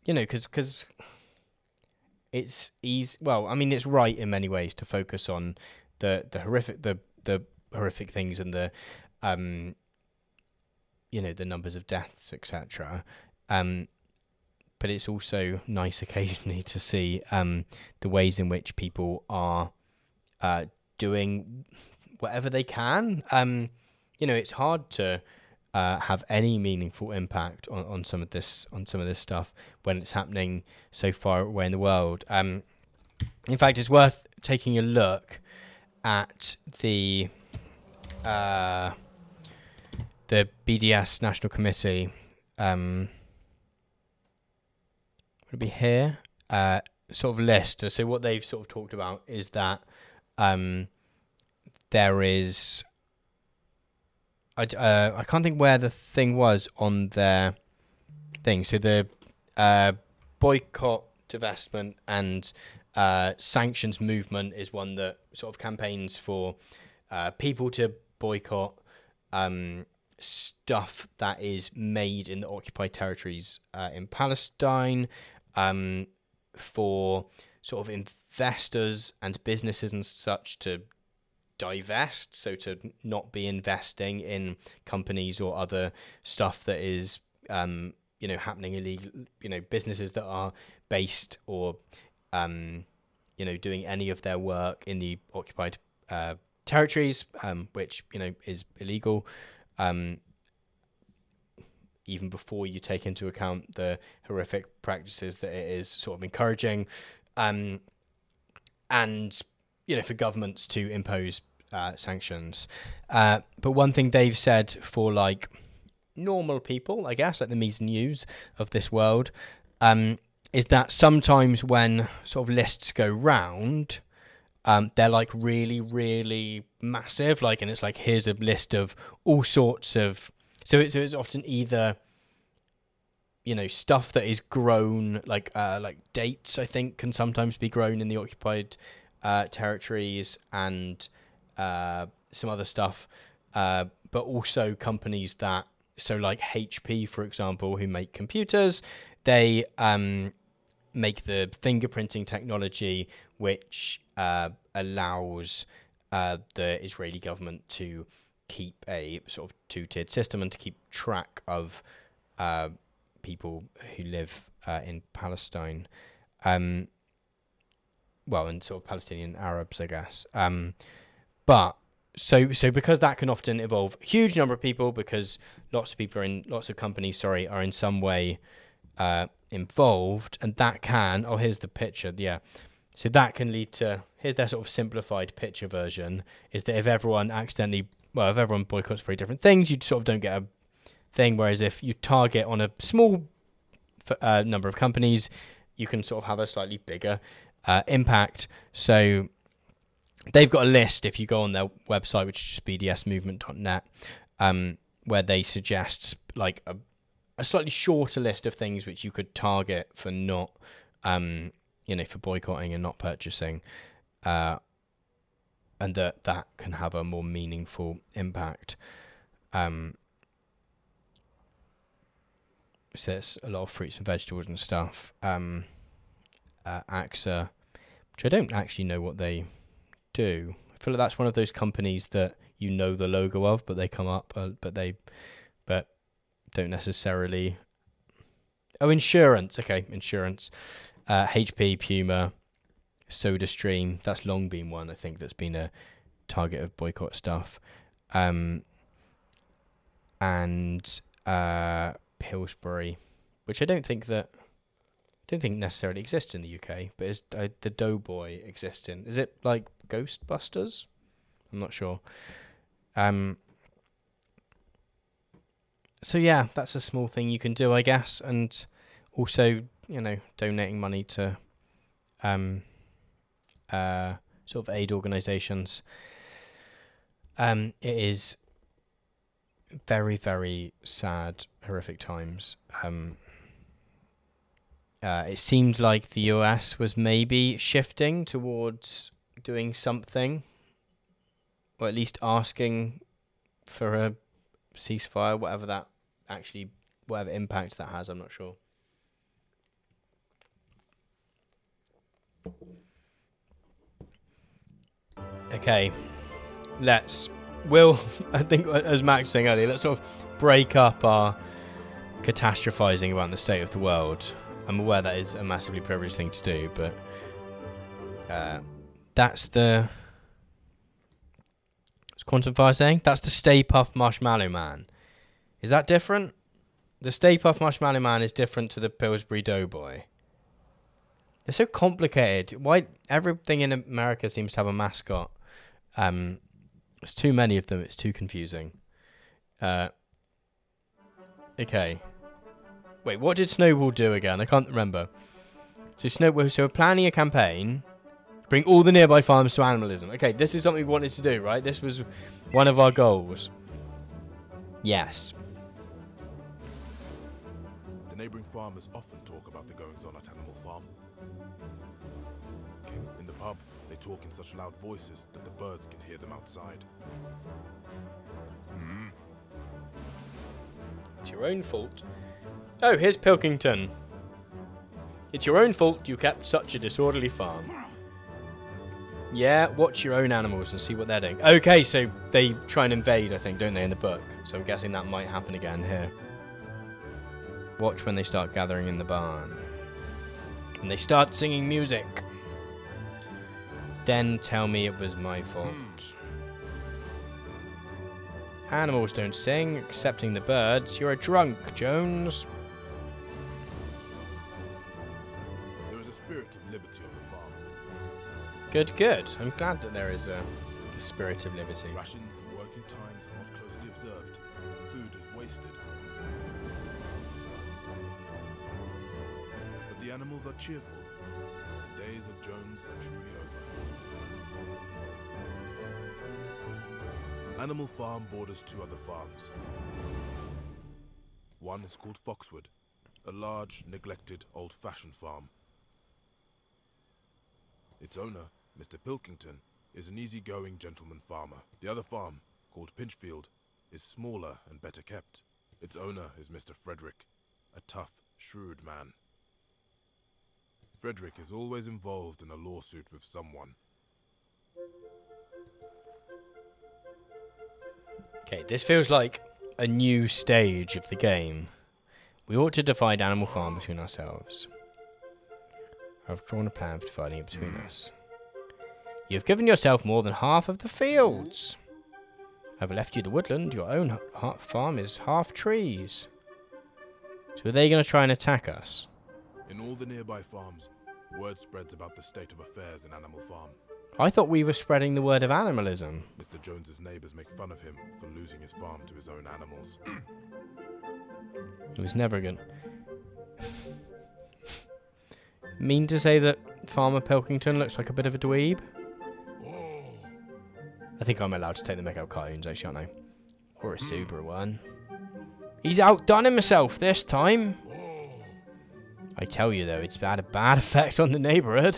you know, because because it's easy. Well, I mean, it's right in many ways to focus on the the horrific the the horrific things and the um you know the numbers of deaths etc um but it's also nice occasionally to see um the ways in which people are uh doing whatever they can um you know it's hard to uh, have any meaningful impact on, on some of this on some of this stuff when it's happening so far away in the world. Um, in fact, it's worth taking a look at the uh, the BDS National Committee. Um, would be here? Uh, sort of list. So what they've sort of talked about is that um, there is I, uh, I can't think where the thing was on their thing. So the uh, boycott, divestment, and uh, sanctions movement is one that sort of campaigns for uh, people to boycott um, stuff that is made in the occupied territories uh, in Palestine, um, for sort of investors and businesses and such to divest, so to not be investing in companies or other stuff that is, um, you know, happening illegal, you know, businesses that are based or, um, you know, doing any of their work in the occupied uh, territories, um, which you know is illegal. Um, even before you take into account the horrific practices that it is sort of encouraging, um, and you know, for governments to impose uh, sanctions. Uh, but one thing they've said for like normal people, I guess, like the Mies News of this world, um, is that sometimes when sort of lists go round, um, they're like really, really massive. Like, and it's like here's a list of all sorts of. So it's, so it's often either you know stuff that is grown like uh, like dates I think can sometimes be grown in the occupied uh, territories and uh, some other stuff, uh, but also companies that so like HP for example, who make computers, they um, make the fingerprinting technology which uh, allows uh, the Israeli government to keep a sort of two-tiered system and to keep track of uh, people who live in Palestine. Um, well, and sort of Palestinian Arabs, I guess. Um, but so so because that can often involve a huge number of people, because lots of people are in lots of companies, sorry, are in some way uh, involved, and that can. Oh, here's the picture. Yeah. So that can lead to here's their sort of simplified picture version is that if everyone accidentally well if everyone boycotts very different things you sort of don't get a thing. Whereas if you target on a small uh, number of companies, you can sort of have a slightly bigger uh, impact. So they've got a list if you go on their website, which is bdsmovement.net, um, where they suggest like a, a slightly shorter list of things which you could target for not, um, you know, for boycotting and not purchasing. Uh, and that that can have a more meaningful impact. Um, so it's a lot of fruits and vegetables and stuff. Um, uh, AXA, which I don't actually know what they do. I feel like that's one of those companies that you know the logo of, but they come up, uh, but they, but don't necessarily. Oh, insurance. Okay, insurance. Uh, HP, Puma, SodaStream. That's long been one I think that's been a target of boycott stuff. Um, and uh, Pillsbury, which I don't think that don't think necessarily exists in the UK, but is uh, the Doughboy exists in? Is it like Ghostbusters? I'm not sure. Um. So yeah, that's a small thing you can do, I guess, and also you know donating money to um uh sort of aid organisations. Um, it is very very sad, horrific times. Um, uh, it seemed like the US was maybe shifting towards doing something, or at least asking for a ceasefire, whatever that actually, whatever impact that has. I'm not sure. Okay, let's. Will I think as Max was saying earlier, let's sort of break up our catastrophizing about the state of the world. I'm aware that is a massively privileged thing to do, but uh, that's the. What's Quantum Fire saying? That's the Stay Puft Marshmallow Man. Is that different? The Stay Puft Marshmallow Man is different to the Pillsbury Doughboy. They're so complicated. Why everything in America seems to have a mascot? Um, there's too many of them. It's too confusing. Uh, okay. Wait, what did Snowball do again? I can't remember. So Snowball, so we're planning a campaign, bring all the nearby farms to animalism. Okay, this is something we wanted to do, right? This was one of our goals. Yes. The neighboring farmers often talk about the goings on at Animal Farm. In the pub, they talk in such loud voices that the birds can hear them outside. It's your own fault. Oh, here's Pilkington. It's your own fault you kept such a disorderly farm. Yeah, watch your own animals and see what they're doing. Okay, so they try and invade, I think, don't they, in the book? So I'm guessing that might happen again here. Watch when they start gathering in the barn. And they start singing music. Then tell me it was my fault. Hmm. Animals don't sing, excepting the birds. You're a drunk, Jones. Good, good. I'm glad that there is a, spirit of liberty. Rations and working times are not closely observed. Food is wasted. But the animals are cheerful. The days of Jones are truly over. Animal Farm borders two other farms. One is called Foxwood, a large, neglected, old-fashioned farm. Its owner, Mr. Pilkington, is an easygoing gentleman farmer. The other farm, called Pinchfield, is smaller and better kept. Its owner is Mr. Frederick, a tough, shrewd man. Frederick is always involved in a lawsuit with someone. Okay, this feels like a new stage of the game. We ought to divide Animal Farm between ourselves. I've drawn a plan for dividing it between hmm. us. You've given yourself more than half of the fields. I've left you the woodland. Your own farm is half trees. So are they going to try and attack us? In all the nearby farms, word spreads about the state of affairs in Animal Farm. I thought we were spreading the word of animalism. Mr. Jones's neighbors make fun of him for losing his farm to his own animals. It was never good. mean to say that Farmer Pilkington looks like a bit of a dweeb? I think I'm allowed to take the out cartoons, actually, aren't I? Or a super one. He's outdone himself this time. I tell you, though, it's had a bad effect on the neighborhood.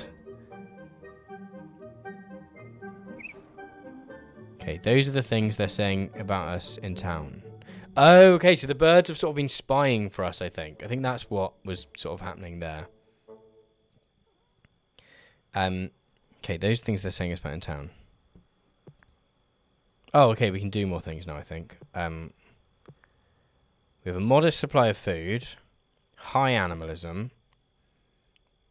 Okay, those are the things they're saying about us in town. Oh, okay, so the birds have sort of been spying for us, I think. I think that's what was sort of happening there. Um, okay, those things they're saying about in town. Oh, okay, we can do more things now, I think. Um, we have a modest supply of food, high animalism,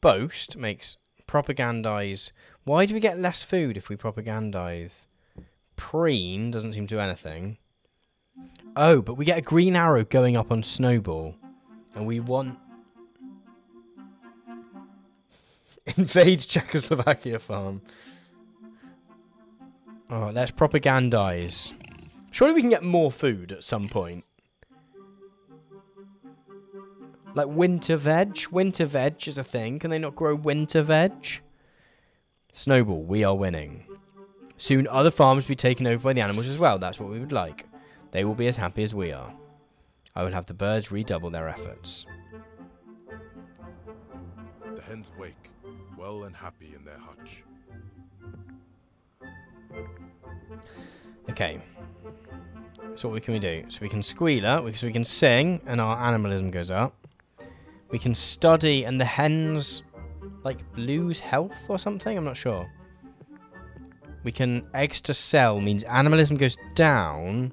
boast makes propagandize. Why do we get less food if we propagandize? Preen doesn't seem to do anything. Oh, but we get a green arrow going up on Snowball. And we want... Invade Czechoslovakia farm. Oh, let's propagandize. Surely we can get more food at some point. Like winter veg? Winter veg is a thing. Can they not grow winter veg? Snowball, we are winning. Soon other farms will be taken over by the animals as well. That's what we would like. They will be as happy as we are. I will have the birds redouble their efforts. The hens wake, well and happy in their hutch. Okay. So what can we do? So we can squealer, so we can sing, and our animalism goes up. We can study, and the hens, like, lose health or something? I'm not sure. We can eggs to sell means animalism goes down,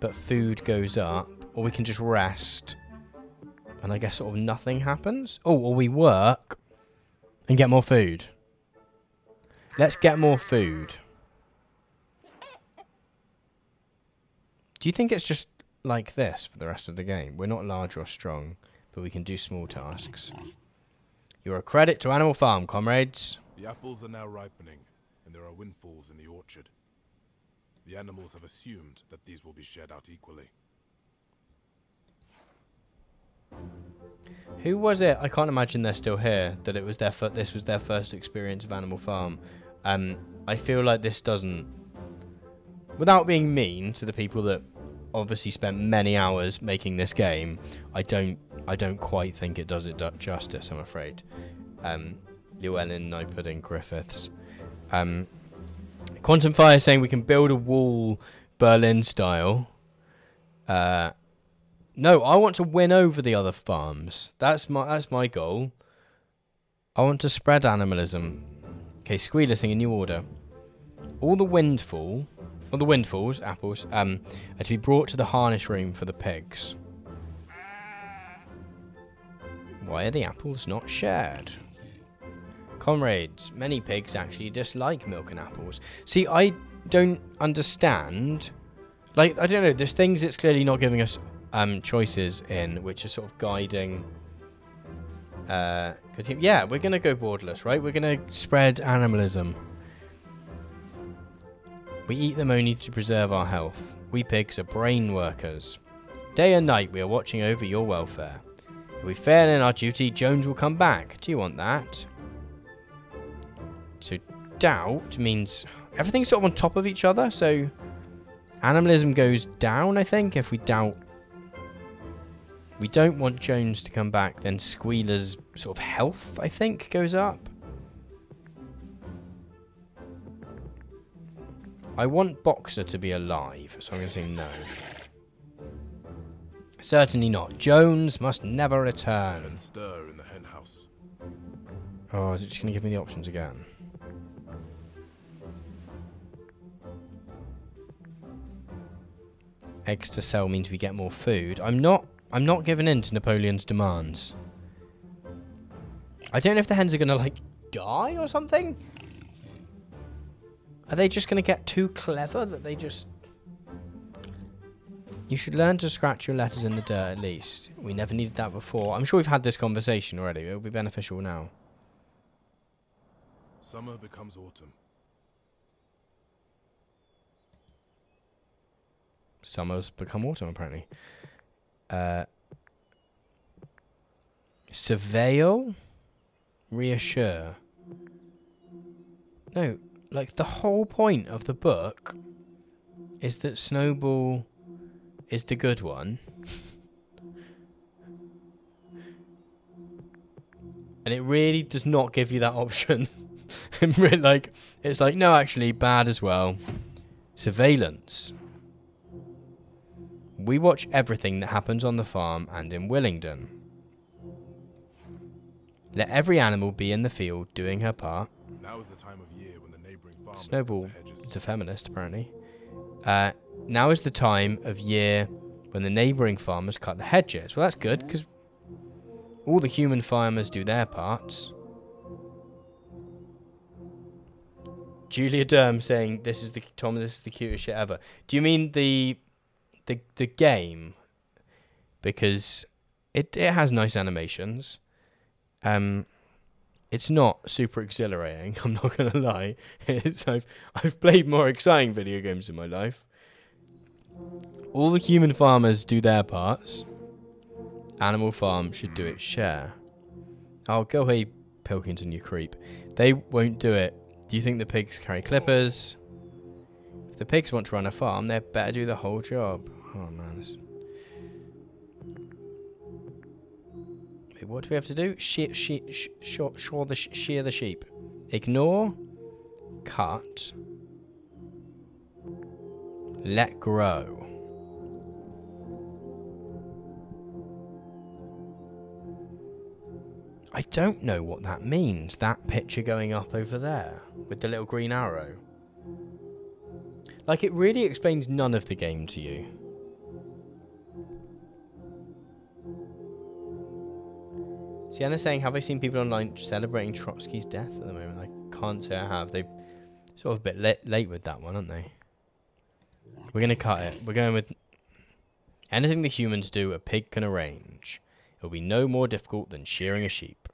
but food goes up. Or we can just rest, and I guess sort of nothing happens. Oh, or we work and get more food. Let's get more food. Do you think it's just like this for the rest of the game? We're not large or strong, but we can do small tasks. You're a credit to Animal Farm, comrades. The apples are now ripening, and there are windfalls in the orchard. The animals have assumed that these will be shared out equally. Who was it? I can't imagine they're still here. That it was their this was their first experience of Animal Farm. Um, I feel like this doesn't, without being mean to the people that obviously spent many hours making this game, I don't I don't quite think it does it justice. I'm afraid. Um, Llewellyn, no pudding, Griffiths. Um, Quantum Fire saying we can build a wall Berlin style. Uh, no, I want to win over the other farms. That's my that's my goal. I want to spread animalism. Okay, Squealer sing a new order. All the windfall well, the windfalls, apples, um, are to be brought to the harness room for the pigs. Why are the apples not shared? Comrades, many pigs actually dislike milk and apples. See, I don't understand. Like, I don't know, there's things it's clearly not giving us um, choices in, which are sort of guiding... Uh, yeah, we're going to go borderless, right? We're going to spread animalism. We eat them only to preserve our health. We pigs are brain workers. Day and night we are watching over your welfare. If we fail in our duty, Jones will come back. Do you want that? So doubt means everything's sort of on top of each other. So animalism goes down, I think, if we doubt. We don't want Jones to come back, then Squealer's sort of health, I think, goes up. I want Boxer to be alive, so I'm going to say no. Certainly not. Jones must never return. And stir in the hen house. Oh, is it just going to give me the options again? Eggs to sell means we get more food. I'm not I'm not giving in to Napoleon's demands. I don't know if the hens are going to, like, die or something. Are they just going to get too clever that they just... You should learn to scratch your letters in the dirt at least. We never needed that before. I'm sure we've had this conversation already. It'll be beneficial now. Summer becomes autumn. Summer's become autumn, apparently. Uh, Surveil? Reassure. No, like the whole point of the book is that Snowball is the good one. and it really does not give you that option. Like it's like no, actually bad as well. Surveillance. We watch everything that happens on the farm and in Willingdon. Let every animal be in the field doing her part. Now is the time of year when the neighboring farmers cut Snowball is a feminist, apparently. Uh, now is the time of year when the neighbouring farmers cut the hedges. Well, that's good because all the human farmers do their parts. Julia Derm saying this is the Tom. This is the cutest shit ever. Do you mean the the the game? Because it it has nice animations. Um, it's not super exhilarating. I'm not gonna lie. It's I've I've played more exciting video games in my life. All the human farmers do their parts. Animal Farm should do its share. Oh, go away, Pilkington, you creep. They won't do it. Do you think the pigs carry clippers? If the pigs want to run a farm, they better do the whole job. Oh man. What do we have to do? Shear, shear, sh- shore, shore the shear the sheep. Ignore. Cut. Let grow. I don't know what that means. That picture going up over there with the little green arrow. Like, it really explains none of the game to you. Sienna's saying, Have I seen people online celebrating Trotsky's death at the moment? I can't say I have. They sort of a bit late, late with that one, aren't they? We're going to cut it. We're going with anything the humans do, a pig can arrange. It will be no more difficult than shearing a sheep.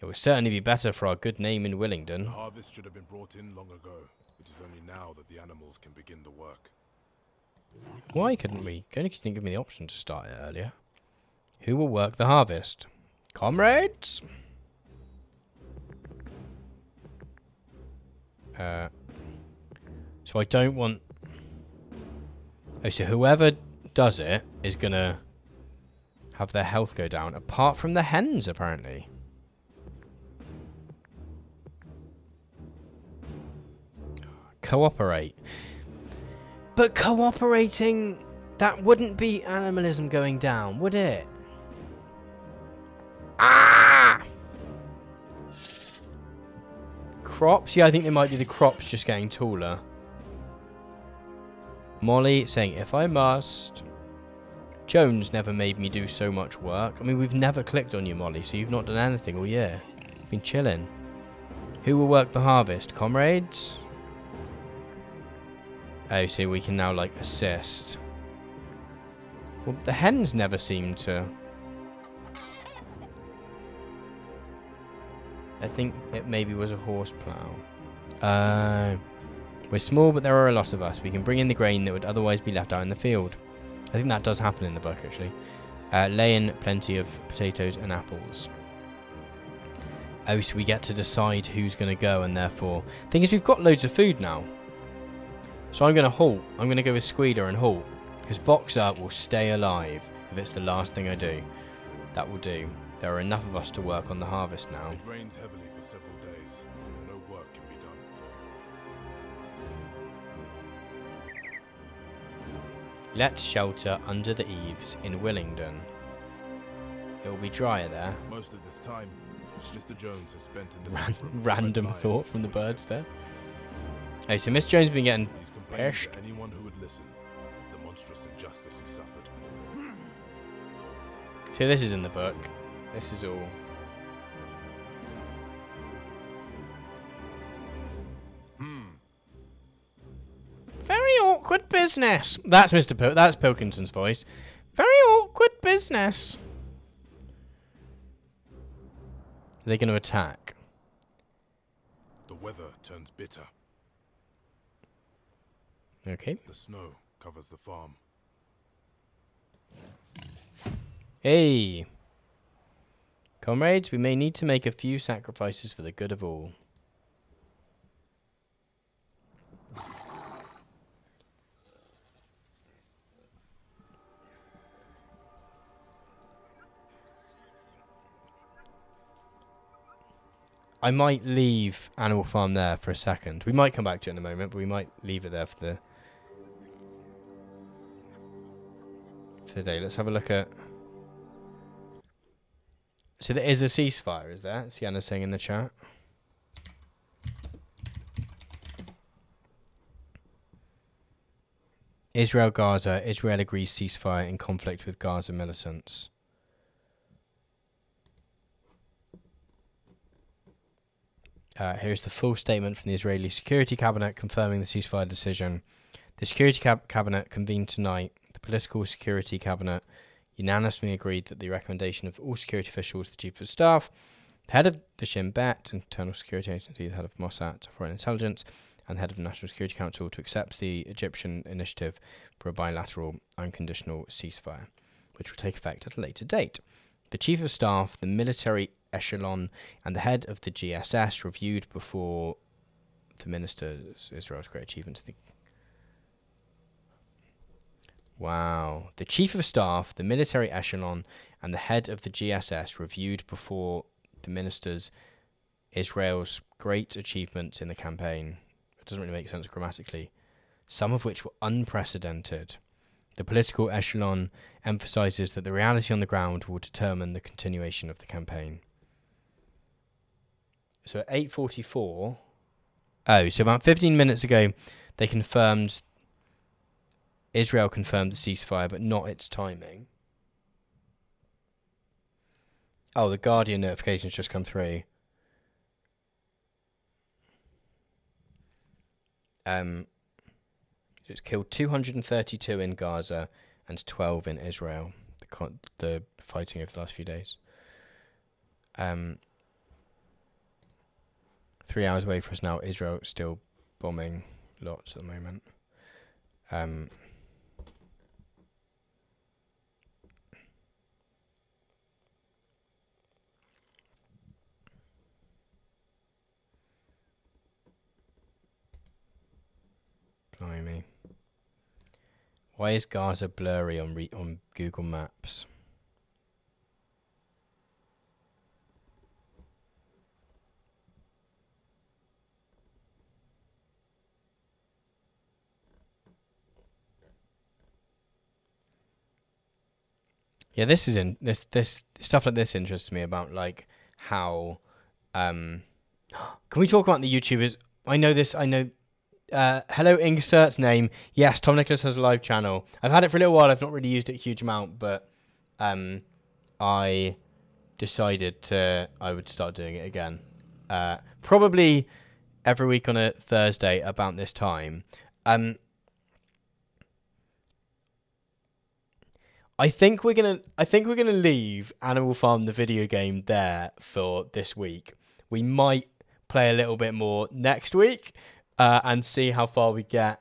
It will certainly be better for our good name in Willingdon. The harvest should have been brought in long ago. It is only now that the animals can begin the work. Why couldn't we? Only 'cause you didn't give me the option to start it earlier. Who will work the harvest? Comrades? Uh, so I don't want... Oh, so whoever does it is going to have their health go down, apart from the hens, apparently. Cooperate. But cooperating, that wouldn't be animalism going down, would it? Crops? Yeah, I think they might be the crops just getting taller. Molly saying, if I must. Jones never made me do so much work. I mean, we've never clicked on you, Molly, so you've not done anything all year. You've been chilling. Who will work the harvest? Comrades? Oh, so we can now, like, assist. Well, the hens never seem to... I think it maybe was a horse plough. Uh, we're small, but there are a lot of us. We can bring in the grain that would otherwise be left out in the field. I think that does happen in the book, actually. Uh, lay in plenty of potatoes and apples. Oh, so we get to decide who's going to go, and therefore... Thing is, we've got loads of food now. So I'm going to halt. I'm going to go with Squealer and halt. Because Boxer will stay alive if it's the last thing I do. That will do. There are enough of us to work on the harvest now. It rains heavily for several days, and no work can be done. Let's shelter under the eaves in Willingdon. It will be drier there. Most of this time, Mr. Jones has spent in the Ran- tap room with random thought from the birds there. Oh, so Miss Jones has been getting. He's complaining anyone who would listen of the monstrous injustice he suffered. So this is in the book. This is all. Hmm. Very awkward business. That's Mr. Pil- that's Pilkington's voice. Very awkward business. Are they going to attack? The weather turns bitter. Okay. The snow covers the farm. Hey. Comrades, we may need to make a few sacrifices for the good of all. I might leave Animal Farm there for a second. We might come back to it in a moment, but we might leave it there for the for the day. Let's have a look at. So there is a ceasefire, is there? Sienna saying in the chat. Israel Gaza. Israel agrees ceasefire in conflict with Gaza militants. Uh, here's the full statement from the Israeli Security Cabinet confirming the ceasefire decision. The Security Cab- Cabinet convened tonight. The Political Security Cabinet unanimously agreed that the recommendation of all security officials, the Chief of Staff, the head of the Shin Bet, Internal Security Agency, the head of Mossad, Foreign Intelligence, and the head of the National Security Council to accept the Egyptian initiative for a bilateral unconditional ceasefire, which will take effect at a later date. The Chief of Staff, the military echelon, and the head of the GSS reviewed before the ministers Israel's great achievements. The wow. The Chief of Staff, the military echelon, and the head of the GSS reviewed before the ministers Israel's great achievements in the campaign. It doesn't really make sense grammatically. Some of which were unprecedented. The political echelon emphasizes that the reality on the ground will determine the continuation of the campaign. So at 8:44 Oh, so about 15 minutes ago they confirmed Israel confirmed the ceasefire but not its timing. Oh, the Guardian notifications just come through. Um it's killed 232 in Gaza and 12 in Israel. The the fighting over the last few days. Um, three hours away from us now. Israel still bombing lots at the moment. Um, blimey. Why is Gaza blurry on re- on Google Maps? Yeah, this is in this this stuff like this interests me about like how um can we talk about the YouTubers? I know this I know uh, hello insert's name. Yes, Tom Nicholas has a live channel. I've had it for a little while. I've not really used it a huge amount, but um, I decided to I would start doing it again. Uh, probably every week on a Thursday about this time. Um, I think we're gonna I think we're gonna leave Animal Farm the video game there for this week. We might play a little bit more next week uh, and see how far we get.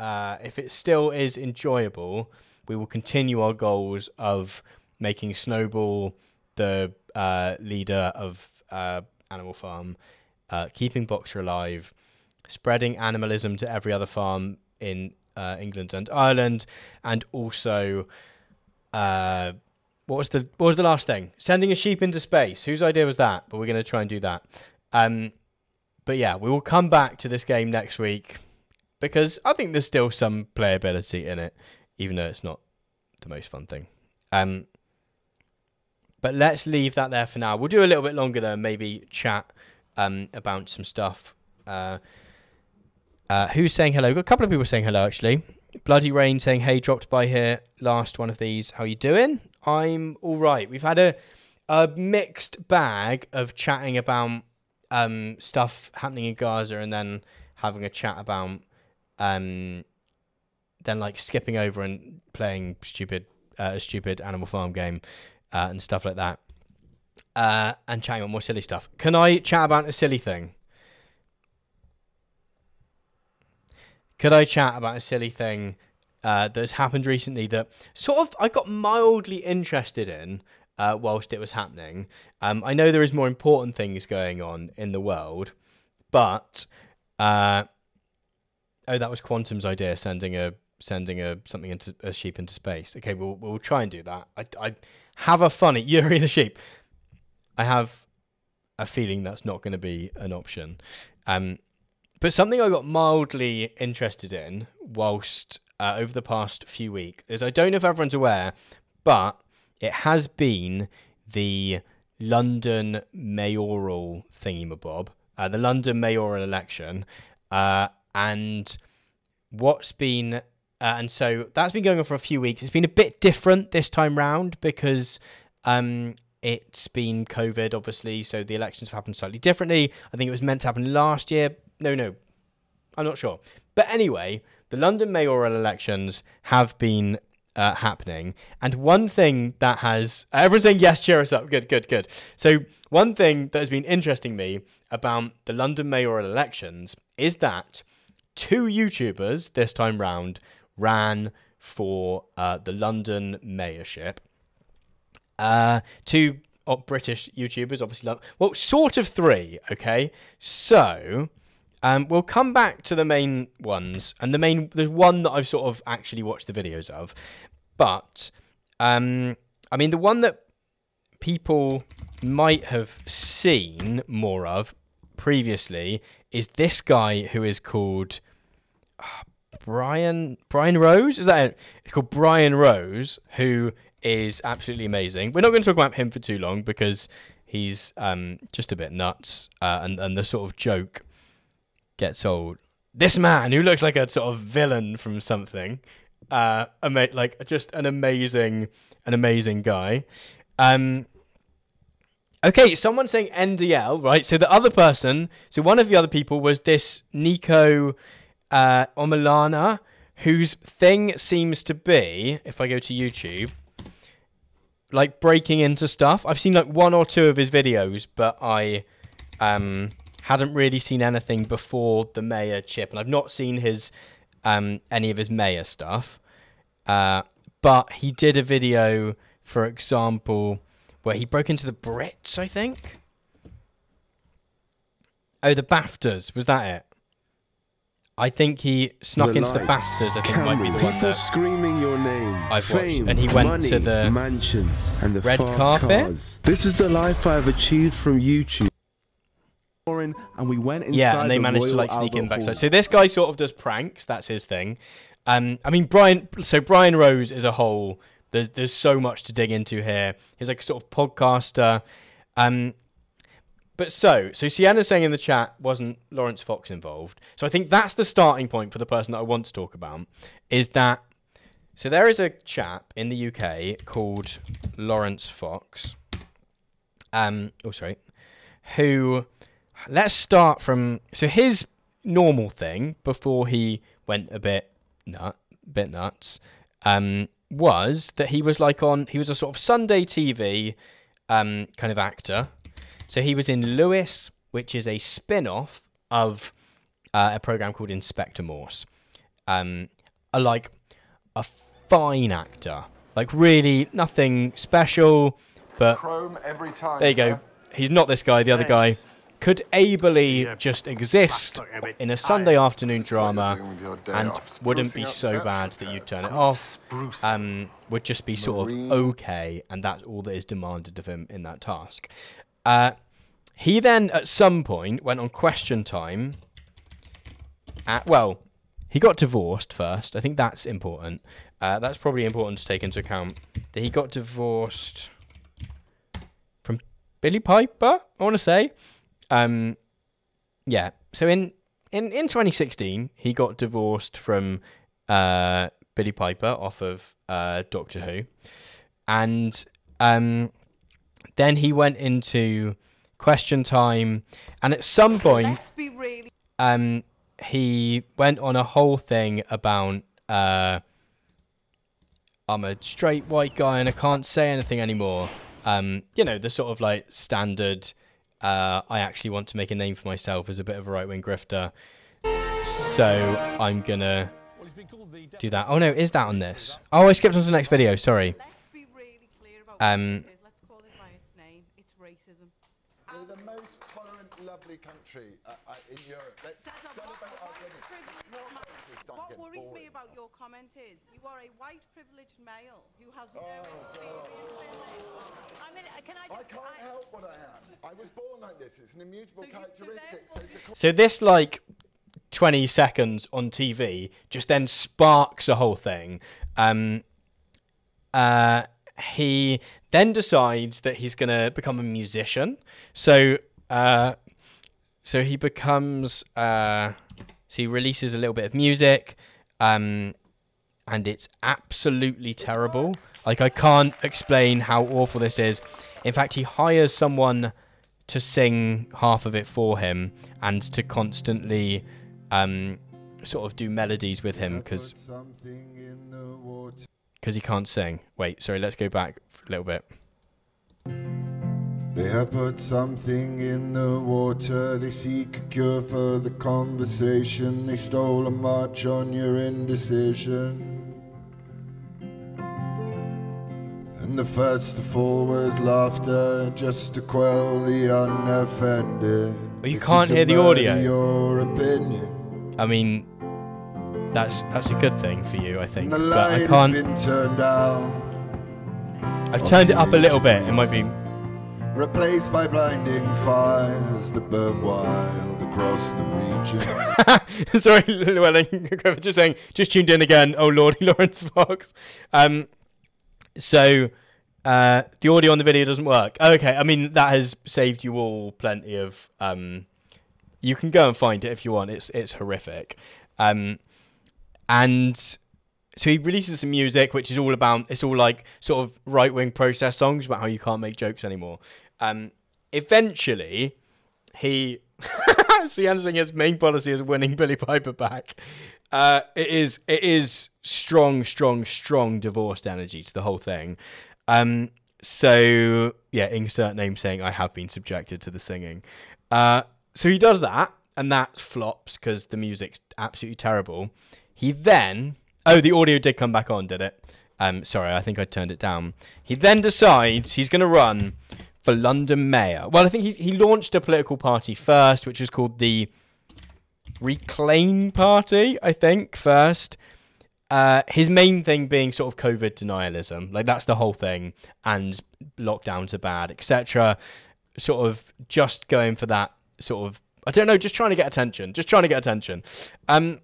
Uh, if it still is enjoyable, we will continue our goals of making Snowball the uh, leader of uh, Animal Farm, uh, keeping Boxer alive, spreading animalism to every other farm in uh, England and Ireland, and also what was the what was the last thing? Sending a sheep into space. Whose idea was that? But we're going to try and do that. Um, but yeah, we will come back to this game next week because I think there's still some playability in it, even though it's not the most fun thing. Um, but let's leave that there for now. We'll do a little bit longer though, maybe chat um, about some stuff. Uh, uh, who's saying hello? Got a couple of people saying hello actually. Bloody Rain saying, "Hey, dropped by here. Last one of these. How you doing? I'm all right. We've had a a mixed bag of chatting about um, stuff happening in Gaza, and then having a chat about um, then like skipping over and playing stupid uh, a stupid Animal Farm game uh, and stuff like that, uh, and chatting about more silly stuff. Can I chat about a silly thing? could I chat about a silly thing uh, that's happened recently that sort of I got mildly interested in? Uh, whilst it was happening. Um, I know there is more important things going on in the world, but uh, oh, that was Quantum's idea, sending a sending a something into a sheep into space. Okay, we'll we'll try and do that. I, I have a funny Yuri the sheep. I have a feeling that's not going to be an option. Um, but something I got mildly interested in whilst uh, over the past few weeks is I don't know if everyone's aware, but it has been the London mayoral thingamabob, uh, the London mayoral election, uh, and what's been uh, and so that's been going on for a few weeks. It's been a bit different this time round because um, it's been COVID, obviously, so the elections have happened slightly differently. I think it was meant to happen last year. No, no, I'm not sure. But anyway, the London mayoral elections have been uh, happening. And one thing that has everyone's saying yes, cheer us up. Good, good, good. So one thing that has been interesting me about the London mayoral elections is that two YouTubers this time round ran for uh, the London mayorship. Uh, two uh, British YouTubers, obviously. Well, sort of three. Okay, so um, we'll come back to the main ones, and the main, the one that I've sort of actually watched the videos of. But um, I mean, the one that people might have seen more of previously is this guy who is called uh, Brian Brian Rose. Is that it? It's called Brian Rose, who is absolutely amazing. We're not going to talk about him for too long because he's um, just a bit nuts, uh, and and the sort of joke gets old. This man who looks like a sort of villain from something uh, ama- like just an amazing, an amazing guy. Um, okay, someone saying NDL, right? So the other person, so one of the other people was this Niko uh, Omilana, whose thing seems to be, if I go to YouTube, like breaking into stuff. I've seen like one or two of his videos, but I um hadn't really seen anything before the mayor chip, and I've not seen his um, any of his mayor stuff. Uh, but he did a video, for example, where he broke into the Brits, I think. Oh, the BAFTAs. Was that it? I think he snuck the into lights, the BAFTAs. I think might be the one that screaming your name. I've Fame, watched, and he went money, to the mansions and the red carpet. Cars. This is the life I've achieved from YouTube and we went inside. Yeah, and they the managed Royal to like sneak Albert in backside. Hall. So this guy sort of does pranks. That's his thing. Um, I mean Brian. So Brian Rose is a whole. There's there's so much to dig into here. He's like a sort of podcaster. Um, but so so Sienna's saying in the chat wasn't Laurence Fox involved. So I think that's the starting point for the person that I want to talk about. Is that so? There is a chap in the UK called Laurence Fox. Um, oh sorry, who let's start from so his normal thing before he went a bit nut bit nuts um was that he was like on he was a sort of Sunday TV um kind of actor. So he was in Lewis which is a spin-off of uh, a program called Inspector Morse. Um a like a fine actor. Like really nothing special but Chrome every time. there you go. he's not this guy the other guy could ably just exist in a Sunday afternoon drama doing with your day and off? wouldn't be so bad that you'd turn it off. sprucing. Um, would just be sort Marine. of okay, and that's all that is demanded of him in that task. Uh, he then, at some point, went on Question Time. At, well, he got divorced first. I think that's important. Uh, that's probably important to take into account. That he got divorced from Billie Piper. I want to say. Um, yeah. So in in in 2016, he got divorced from uh, Billie Piper off of uh, Doctor Who, and um, then he went into Question Time, and at some point, really um, he went on a whole thing about uh, I'm a straight white guy and I can't say anything anymore. Um, you know, the sort of like standard uh, I actually want to make a name for myself as a bit of a right wing grifter. So I'm gonna do that. Oh no, is that on this? Oh, I skipped on to the next video. Sorry. Um. We're the most tolerant, lovely country uh, uh in Europe. Let's worries me about your comment is you are a white privileged male who has no Oh, experience in this. I mean, can I just... I can't I- help what I am. I was born like this. It's an immutable So you- so characteristic. So, therefore So this like 20 seconds on TV just then sparks the whole thing. Um, uh, he then decides that he's gonna become a musician. So uh, so he becomes uh, so he releases a little bit of music. Um, and it's absolutely terrible. Like I can't explain how awful this is. In fact, he hires someone to sing half of it for him and to constantly um, sort of do melodies with him because something in the water. because he can't sing. Wait, sorry, let's go back a little bit. They have put something in the water. They seek a cure for the conversation. They stole a march on your indecision. And the first to fall was laughter, just to quell the unoffended. Well, you can't hear the audio. Your opinion. I mean, that's that's a good thing for you, I think. But I can't. been turned. I've turned it up a little bit. It might be. Replaced by blinding fires that burn wild across the region. Sorry, Llewellyn just saying, just tuned in again. Oh lordy, Laurence Fox. Um, so uh, the audio on the video doesn't work. Okay, I mean that has saved you all plenty of. Um, you can go and find it if you want. It's it's horrific. Um, and so he releases some music, which is all about. It's all like sort of right wing protest songs about how you can't make jokes anymore. Um, eventually, he Sian Singer's main policy is winning Billie Piper back. Uh, it is it is strong, strong, strong divorced energy to the whole thing. Um, so yeah, insert name saying I have been subjected to the singing. Uh, so he does that, and that flops because the music's absolutely terrible. He then oh the audio did come back on, did it? Um, sorry, I think I turned it down. He then decides he's going to run for London Mayor. Well, I think he he launched a political party first, which is called the Reclaim Party. I think first. Uh, his main thing being sort of COVID denialism, like that's the whole thing, and lockdowns are bad, etc. Sort of just going for that sort of, I don't know, just trying to get attention, just trying to get attention. Um,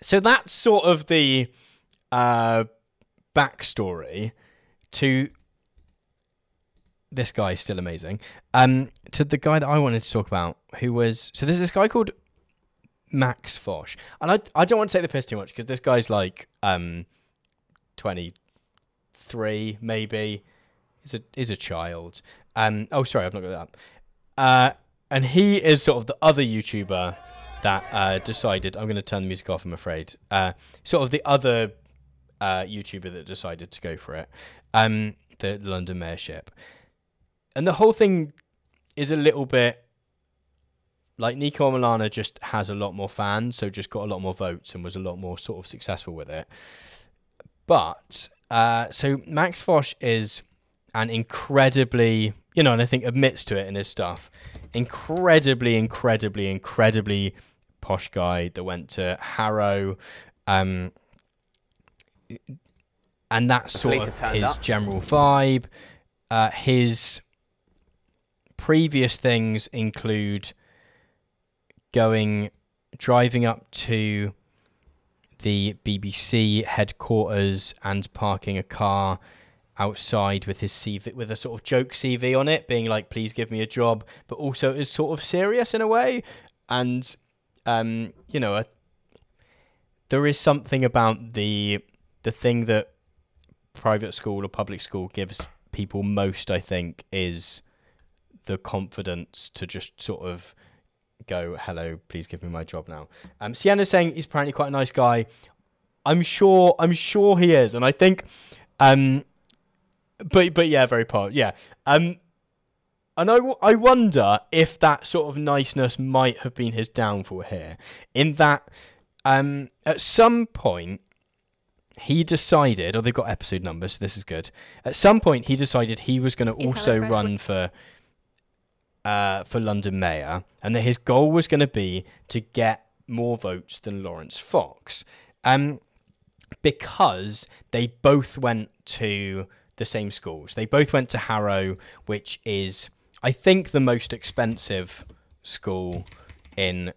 so that's sort of the uh, backstory to this guy is still amazing. Um, to the guy that I wanted to talk about, who was so there's this guy called Max Fosh, and I I don't want to take the piss too much because this guy's like um, twenty three maybe. He's a is a child. Um, oh sorry, I've not got that. Uh, and he is sort of the other YouTuber that uh, decided I'm going to turn the music off. I'm afraid. Uh, sort of the other uh, YouTuber that decided to go for it. Um, the London mayorship, and the whole thing is a little bit like Niko Omilana just has a lot more fans, so just got a lot more votes and was a lot more sort of successful with it. But uh, so Max Fosh is an incredibly, you know, and I think admits to it in his stuff, incredibly, incredibly, incredibly posh guy that went to Harrow, um, and that's sort of his up. general vibe. Uh, his previous things include going driving up to the BBC headquarters and parking a car outside with his CV with a sort of joke CV on it, being like, "Please give me a job," but also is sort of serious in a way, and um, you know, a, there is something about the the thing that private school or public school gives people most, I think, is the confidence to just sort of go, hello, please give me my job now. Um, Sienna's saying he's apparently quite a nice guy. I'm sure, I'm sure he is, and I think, um, but but yeah, very part, yeah. Um, and I, w- I wonder if that sort of niceness might have been his downfall here, in that, um, at some point he decided, or they've got episode numbers, so this is good. At some point, he decided he was going to also run for uh, for London Mayor, and that his goal was going to be to get more votes than Laurence Fox, um, because they both went to the same schools. They both went to Harrow, which is, I think, the most expensive school in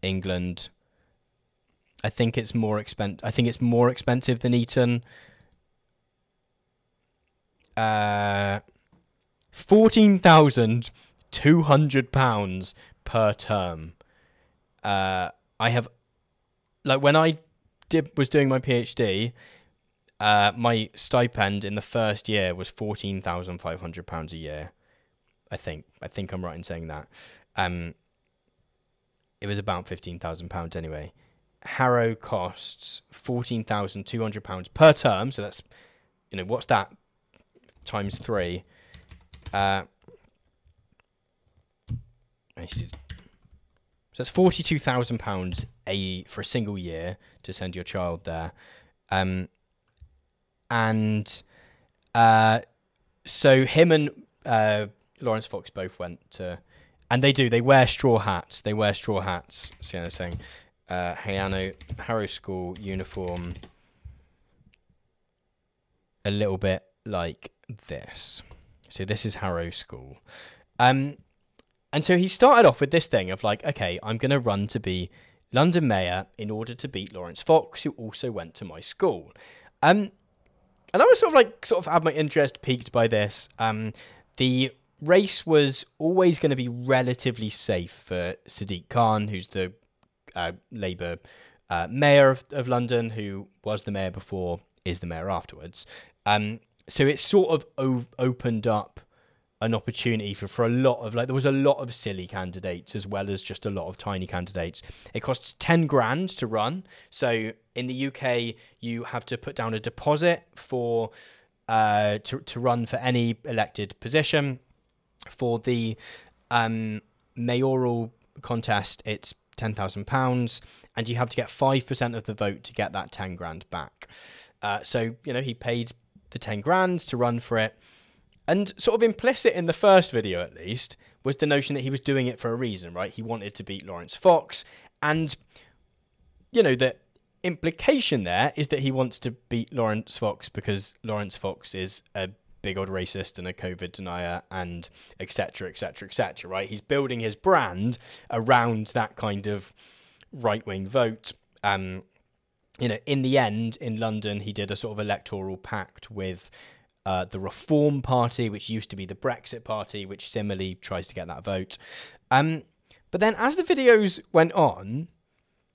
England. I think it's more expen- I think it's more expensive than Eton. Uh, fourteen thousand two hundred pounds per term. Uh, I have, like, when I did was doing my PhD, uh, my stipend in the first year was fourteen thousand five hundred pounds a year. I think. I think I'm right in saying that. Um, it was about fifteen thousand pounds anyway. Harrow costs fourteen thousand two hundred pounds per term, so that's you know what's that times three. Uh, so that's forty-two thousand pounds a for a single year to send your child there, um, and uh, so him and uh, Laurence Fox both went to, and they do. They wear straw hats. They wear straw hats. Sienna's saying, uh, Harrow Harrow School uniform. A little bit like this. So this is Harrow School. Um, and so he started off with this thing of like, okay, I'm going to run to be London mayor in order to beat Laurence Fox, who also went to my school. Um, and I was sort of like, sort of had my interest piqued by this. Um, the race was always going to be relatively safe for Sadiq Khan, who's the uh, Labour uh, mayor of, of London, who was the mayor before, is the mayor afterwards. Um, so it sort of opened up an opportunity for, for a lot of like there was a lot of silly candidates as well as just a lot of tiny candidates. It costs ten grand to run. So in the UK you have to put down a deposit for uh to to run for any elected position. For the um mayoral contest it's ten thousand pounds and you have to get five percent of the vote to get that ten grand back. Uh, so you know he paid the ten grand to run for it. And sort of implicit in the first video, at least, was the notion that he was doing it for a reason, right? He wanted to beat Laurence Fox. And, you know, the implication there is that he wants to beat Laurence Fox because Laurence Fox is a big old racist and a COVID denier and etc. etc. etc. right? He's building his brand around that kind of right wing vote. Um, you know, in the end, in London, he did a sort of electoral pact with uh, the Reform Party, which used to be the Brexit Party, which similarly tries to get that vote. Um, but then as the videos went on,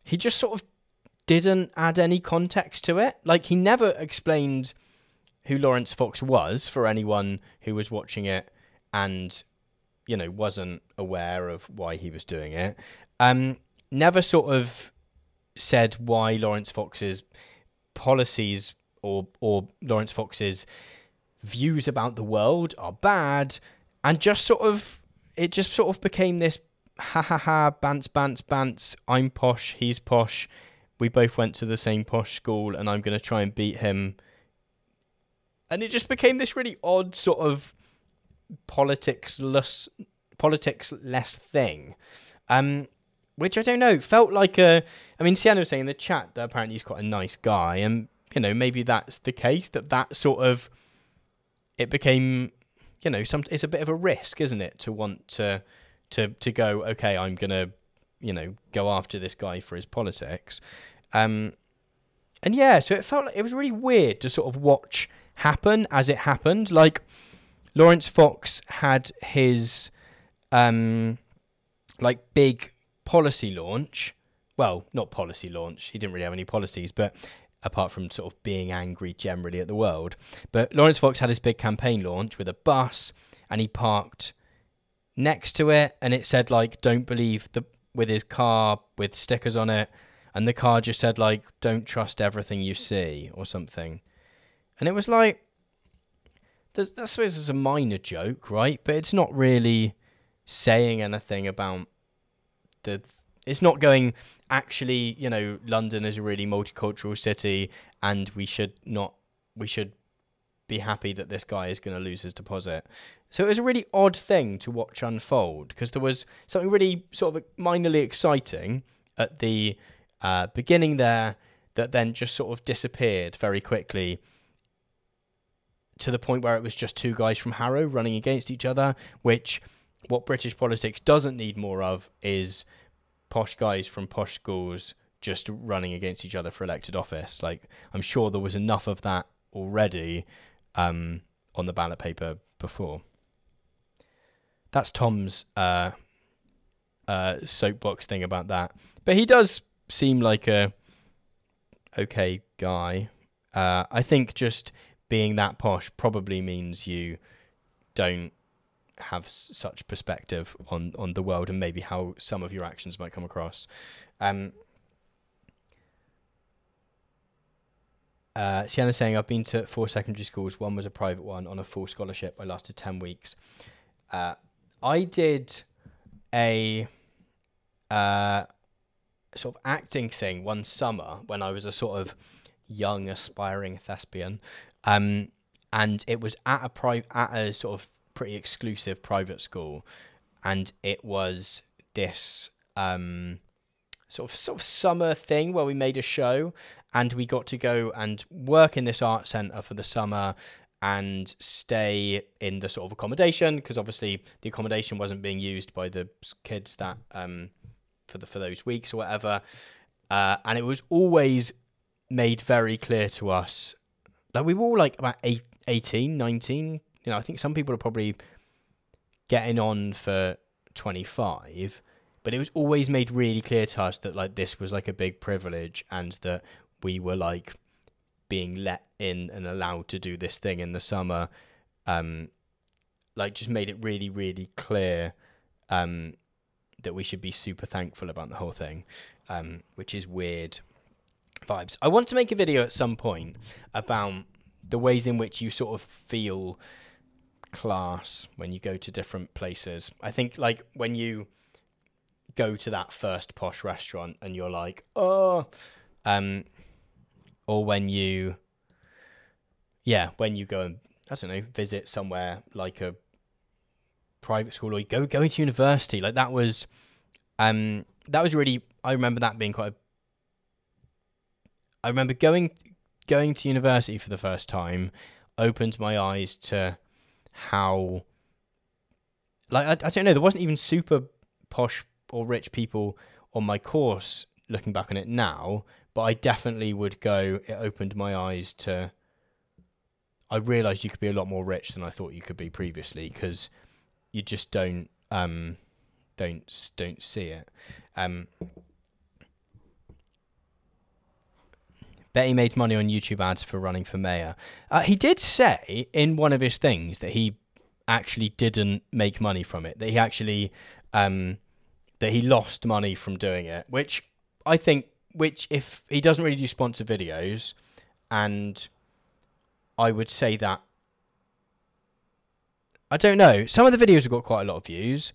he just sort of didn't add any context to it. Like he never explained who Laurence Fox was for anyone who was watching it and you know wasn't aware of why he was doing it. Um, never sort of said why Laurence Fox's policies or or Laurence Fox's views about the world are bad, and just sort of it just sort of became this ha ha ha bants bants bants. I'm posh, he's posh. We both went to the same posh school, and I'm gonna try and beat him. And it just became this really odd sort of politics less politics less thing. Um, which I don't know, felt like a. I mean, Sienna was saying in the chat that apparently he's quite a nice guy, and you know maybe that's the case. That that sort of it became, you know, some. It's a bit of a risk, isn't it, to want to to to go. Okay, I'm gonna, you know, go after this guy for his politics. Um, and yeah, so it felt like it was really weird to sort of watch happen as it happened. Like Laurence Fox had his um like big policy launch. Well, not policy launch. He didn't really have any policies, but apart from sort of being angry generally at the world. But Laurence Fox had his big campaign launch with a bus and he parked next to it and it said like don't believe the with his car with stickers on it and the car just said like don't trust everything you see or something. And it was like there's I suppose it's a minor joke, right? But it's not really saying anything about the it's not going actually you know london is a really multicultural city and we should not we should be happy that this guy is going to lose his deposit. So it was a really odd thing to watch unfold because there was something really sort of minorly exciting at the uh, beginning there that then just sort of disappeared very quickly to the point where it was just two guys from Harrow running against each other, which what British politics doesn't need more of is posh guys from posh schools just running against each other for elected office. Like I'm sure there was enough of that already um, on the ballot paper before. That's Tom's uh, uh, soapbox thing about that, but he does seem like a okay guy. Uh, I think just being that posh probably means you don't have such perspective on on the world and maybe how some of your actions might come across. Um, uh, saying I've been to four secondary schools. One was a private one on a full scholarship. I lasted ten weeks. Uh, I did a uh, sort of acting thing one summer when I was a sort of young aspiring thespian, um, and it was at a pri- at a sort of pretty exclusive private school, and it was this um, sort of sort of summer thing where we made a show, and we got to go and work in this art center for the summer and stay in the sort of accommodation because obviously the accommodation wasn't being used by the kids that um for the for those weeks or whatever. Uh, and it was always made very clear to us like we were all like about eight, 18 19 you know i think some people are probably getting on for 25 but it was always made really clear to us that like this was like a big privilege and that we were like being let in and allowed to do this thing in the summer um like just made it really really clear um that we should be super thankful about the whole thing um which is weird vibes. I want to make a video at some point about the ways in which you sort of feel class when you go to different places. I think like when you go to that first posh restaurant and you're like oh um or when you yeah when you go and i don't know visit somewhere like a private school or you go going to university like that was um that was really i remember that being quite a, i remember going going to university for the first time opened my eyes to how like I, I don't know there wasn't even super posh or rich people on my course looking back on it now but i definitely would go it opened my eyes to i realized you could be a lot more rich than i thought you could be previously because you just don't um don't don't see it. Um Betty made money on YouTube ads for running for mayor. Uh, he did say in one of his things that he actually didn't make money from it. That he actually um, that he lost money from doing it, which I think, which if he doesn't really do sponsor videos, and I would say that I don't know. Some of the videos have got quite a lot of views,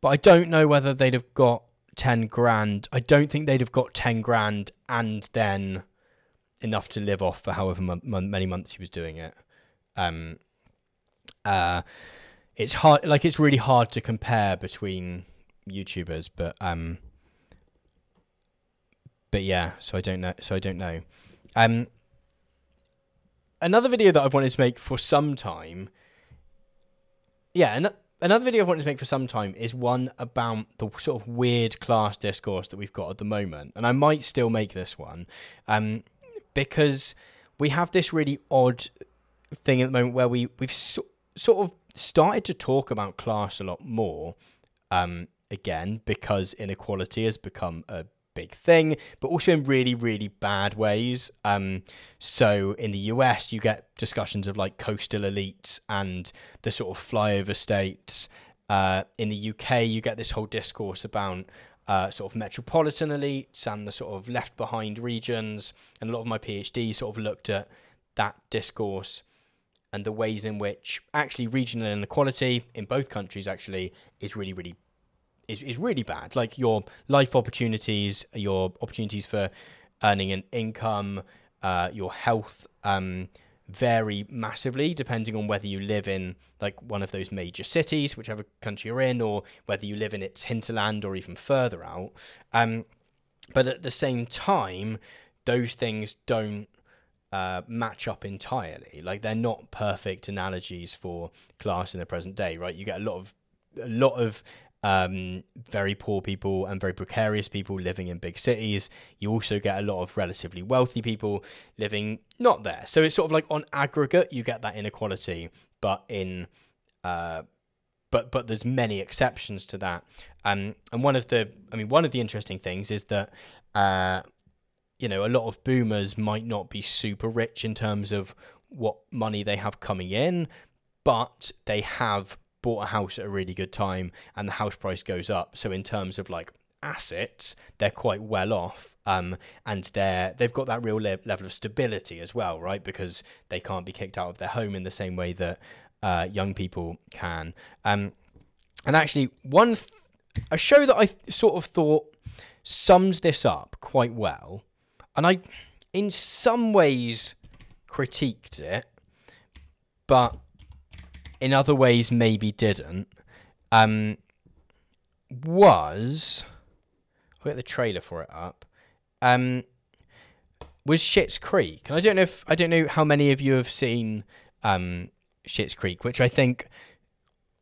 but I don't know whether they'd have got 10 grand. I don't think they'd have got 10 grand and then enough to live off for however mon- mon- many months he was doing it. Um, uh, it's hard, like, it's really hard to compare between YouTubers, but, um, but yeah, so I don't know. So I don't know. Um, another video that I've wanted to make for some time. Yeah, an- another video I've wanted to make for some time is one about the sort of weird class discourse that we've got at the moment, and I might still make this one, um, because we have this really odd thing at the moment where we we've so, sort of started to talk about class a lot more, um, again because inequality has become a big thing, but also in really, really bad ways. Um, so in the US, you get discussions of like coastal elites and the sort of flyover states. Uh, in the UK, you get this whole discourse about uh, sort of metropolitan elites and the sort of left behind regions. And a lot of my PhD sort of looked at that discourse and the ways in which actually regional inequality in both countries actually is really, really is, is really bad. Like your life opportunities, your opportunities for earning an income, uh, your health um, vary massively depending on whether you live in like one of those major cities, whichever country you're in, or whether you live in its hinterland or even further out. Um, but at the same time, those things don't uh, match up entirely. Like they're not perfect analogies for class in the present day, right? You get a lot of a lot of um, very poor people and very precarious people living in big cities. You also get a lot of relatively wealthy people living not there. So it's sort of like on aggregate, you get that inequality, but in uh, but but there's many exceptions to that. Um, and one of the, I mean, one of the interesting things is that, uh, you know, a lot of boomers might not be super rich in terms of what money they have coming in, but they have bought a house at a really good time and the house price goes up. So in terms of like assets, they're quite well off. Um, and they're they've got that real le- level of stability as well, right? Because they can't be kicked out of their home in the same way that uh, young people can. Um, and actually, one th- a show that I th- sort of thought sums this up quite well, and I, in some ways, critiqued it, but in other ways maybe didn't. Um, was I'll get the trailer for it up. Um, was Schitt's Creek, I don't know if I don't know how many of you have seen um, Schitt's Creek, which I think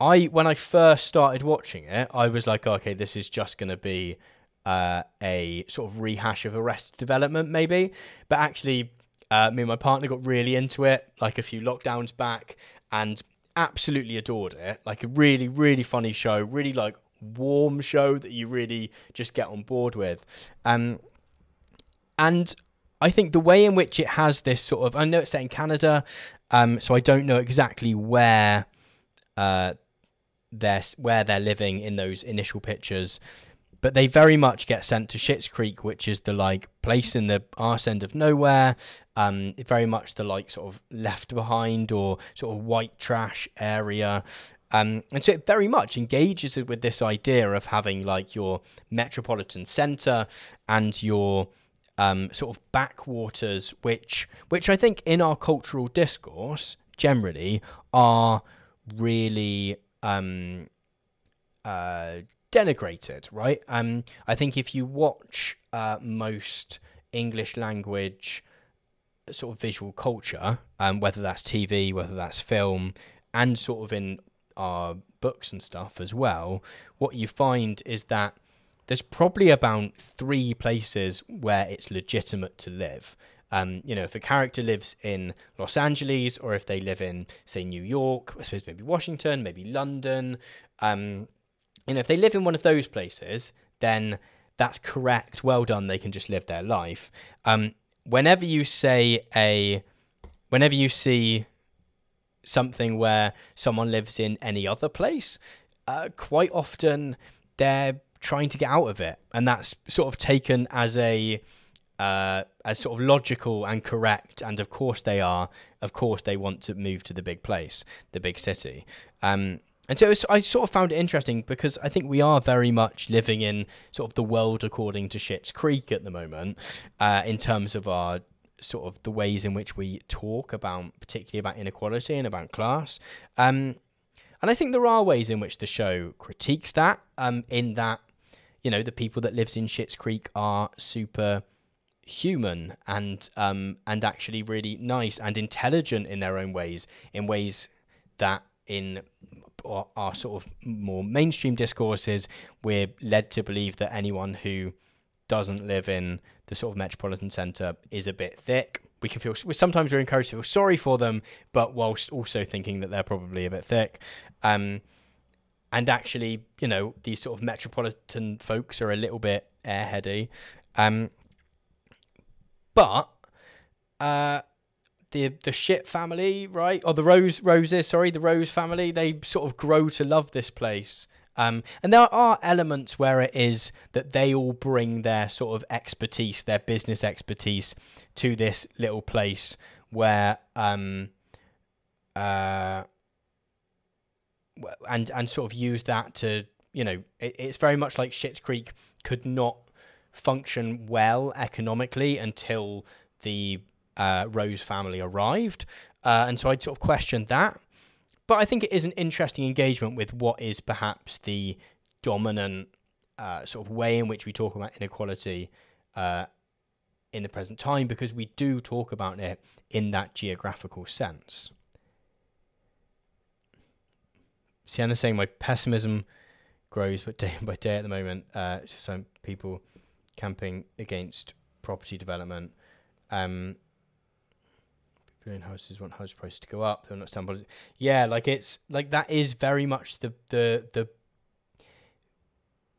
I when I first started watching it, I was like, okay, this is just going to be uh, a sort of rehash of Arrested Development, maybe. But actually, uh, me and my partner got really into it, like a few lockdowns back, and absolutely adored it. Like a really, really funny show, really like warm show that you really just get on board with. Um, and I think the way in which it has this sort of, I know it's set in Canada, um, so I don't know exactly where uh, they're where they're living in those initial pictures, but they very much get sent to Schitt's Creek, which is the like place in the arse end of nowhere. Um, very much the like sort of left behind or sort of white trash area. Um, and so it very much engages with this idea of having like your metropolitan center and your um, sort of backwaters, which which I think in our cultural discourse generally are really um, uh, denigrated, right? Um, I think if you watch uh, most English language sort of visual culture, um, whether that's TV, whether that's film, and sort of in our books and stuff as well, what you find is that there's probably about three places where it's legitimate to live. Um, you know, if a character lives in Los Angeles or if they live in, say, New York, I suppose maybe Washington, maybe London, um, know, if they live in one of those places, then that's correct. Well done. They can just live their life. Um, whenever you say a, whenever you see something where someone lives in any other place, uh, quite often they're trying to get out of it, and that's sort of taken as a uh, as sort of logical and correct. And of course they are. Of course they want to move to the big place, the big city. Um, and so was, I sort of found it interesting because I think we are very much living in sort of the world according to Schitt's Creek at the moment, uh, in terms of our sort of the ways in which we talk about, particularly about inequality and about class. Um, and I think there are ways in which the show critiques that, um, in that, you know, the people that lives in Schitt's Creek are super human and um, and actually really nice and intelligent in their own ways, in ways that in our, our sort of more mainstream discourses, we're led to believe that anyone who doesn't live in the sort of metropolitan centre is a bit thick. We can feel sometimes we're encouraged to feel sorry for them, but whilst also thinking that they're probably a bit thick. Um, and actually, you know, these sort of metropolitan folks are a little bit airheady. Um, but uh, the the Schitt family, right, or the Rose Roses, sorry, the Rose family, they sort of grow to love this place. Um, and there are elements where it is that they all bring their sort of expertise, their business expertise, to this little place where, um, uh, and and sort of use that to, you know, it, it's very much like Schitt's Creek could not function well economically until the uh, Rose family arrived. uh, and so I sort of questioned that. But I think it is an interesting engagement with what is perhaps the dominant uh, sort of way in which we talk about inequality uh, in the present time, because we do talk about it in that geographical sense. Sienna saying my pessimism grows, but day by day at the moment. Uh, some people camping against property development. Um, in houses want house prices to go up. They'll not stand. Yeah, like it's like that is very much the the the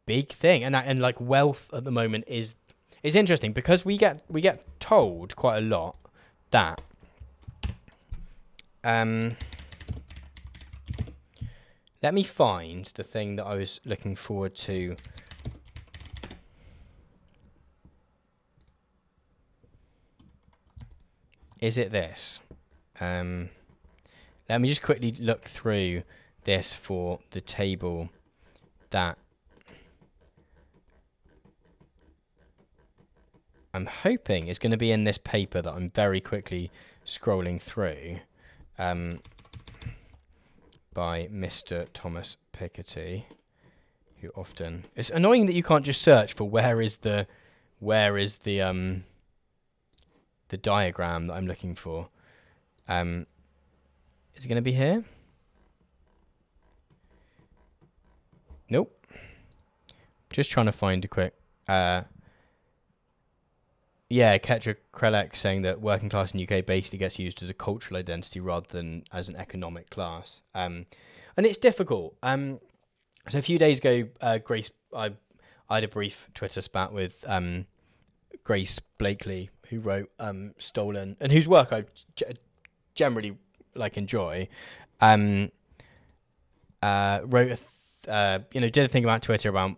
big thing, and and like wealth at the moment is is interesting because we get we get told quite a lot that um let me find the thing that I was looking forward to is it this? Um, let me just quickly look through this for the table that I'm hoping is going to be in this paper that I'm very quickly scrolling through um, by Mr. Thomas Piketty, who often it's annoying that you can't just search for where is the where is the um the diagram that I'm looking for. Um, is it going to be here? Nope. Just trying to find a quick. Uh, yeah, Ketra Krelek saying that working class in UK basically gets used as a cultural identity rather than as an economic class. Um, and it's difficult. Um, so a few days ago, uh, Grace, I, I had a brief Twitter spat with um, Grace Blakeley, who wrote um, Stolen, and whose work I g- generally like enjoy. Um, uh, wrote, a th- uh, you know, did a thing about Twitter about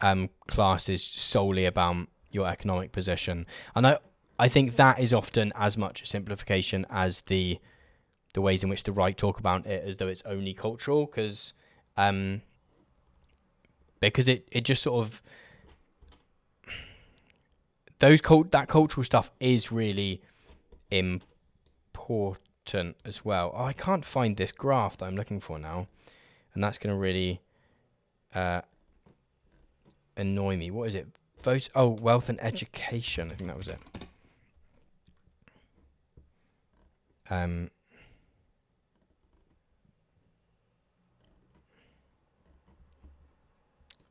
um, classes solely about your economic position, and I, I think that is often as much a simplification as the, the ways in which the right talk about it as though it's only cultural, because, um, because it it just sort of those cult that cultural stuff is really important as well. Oh, I can't find this graph that I'm looking for now, and that's going to really uh, annoy me. What is it? Vote. Oh, wealth and education. I think that was it. Um.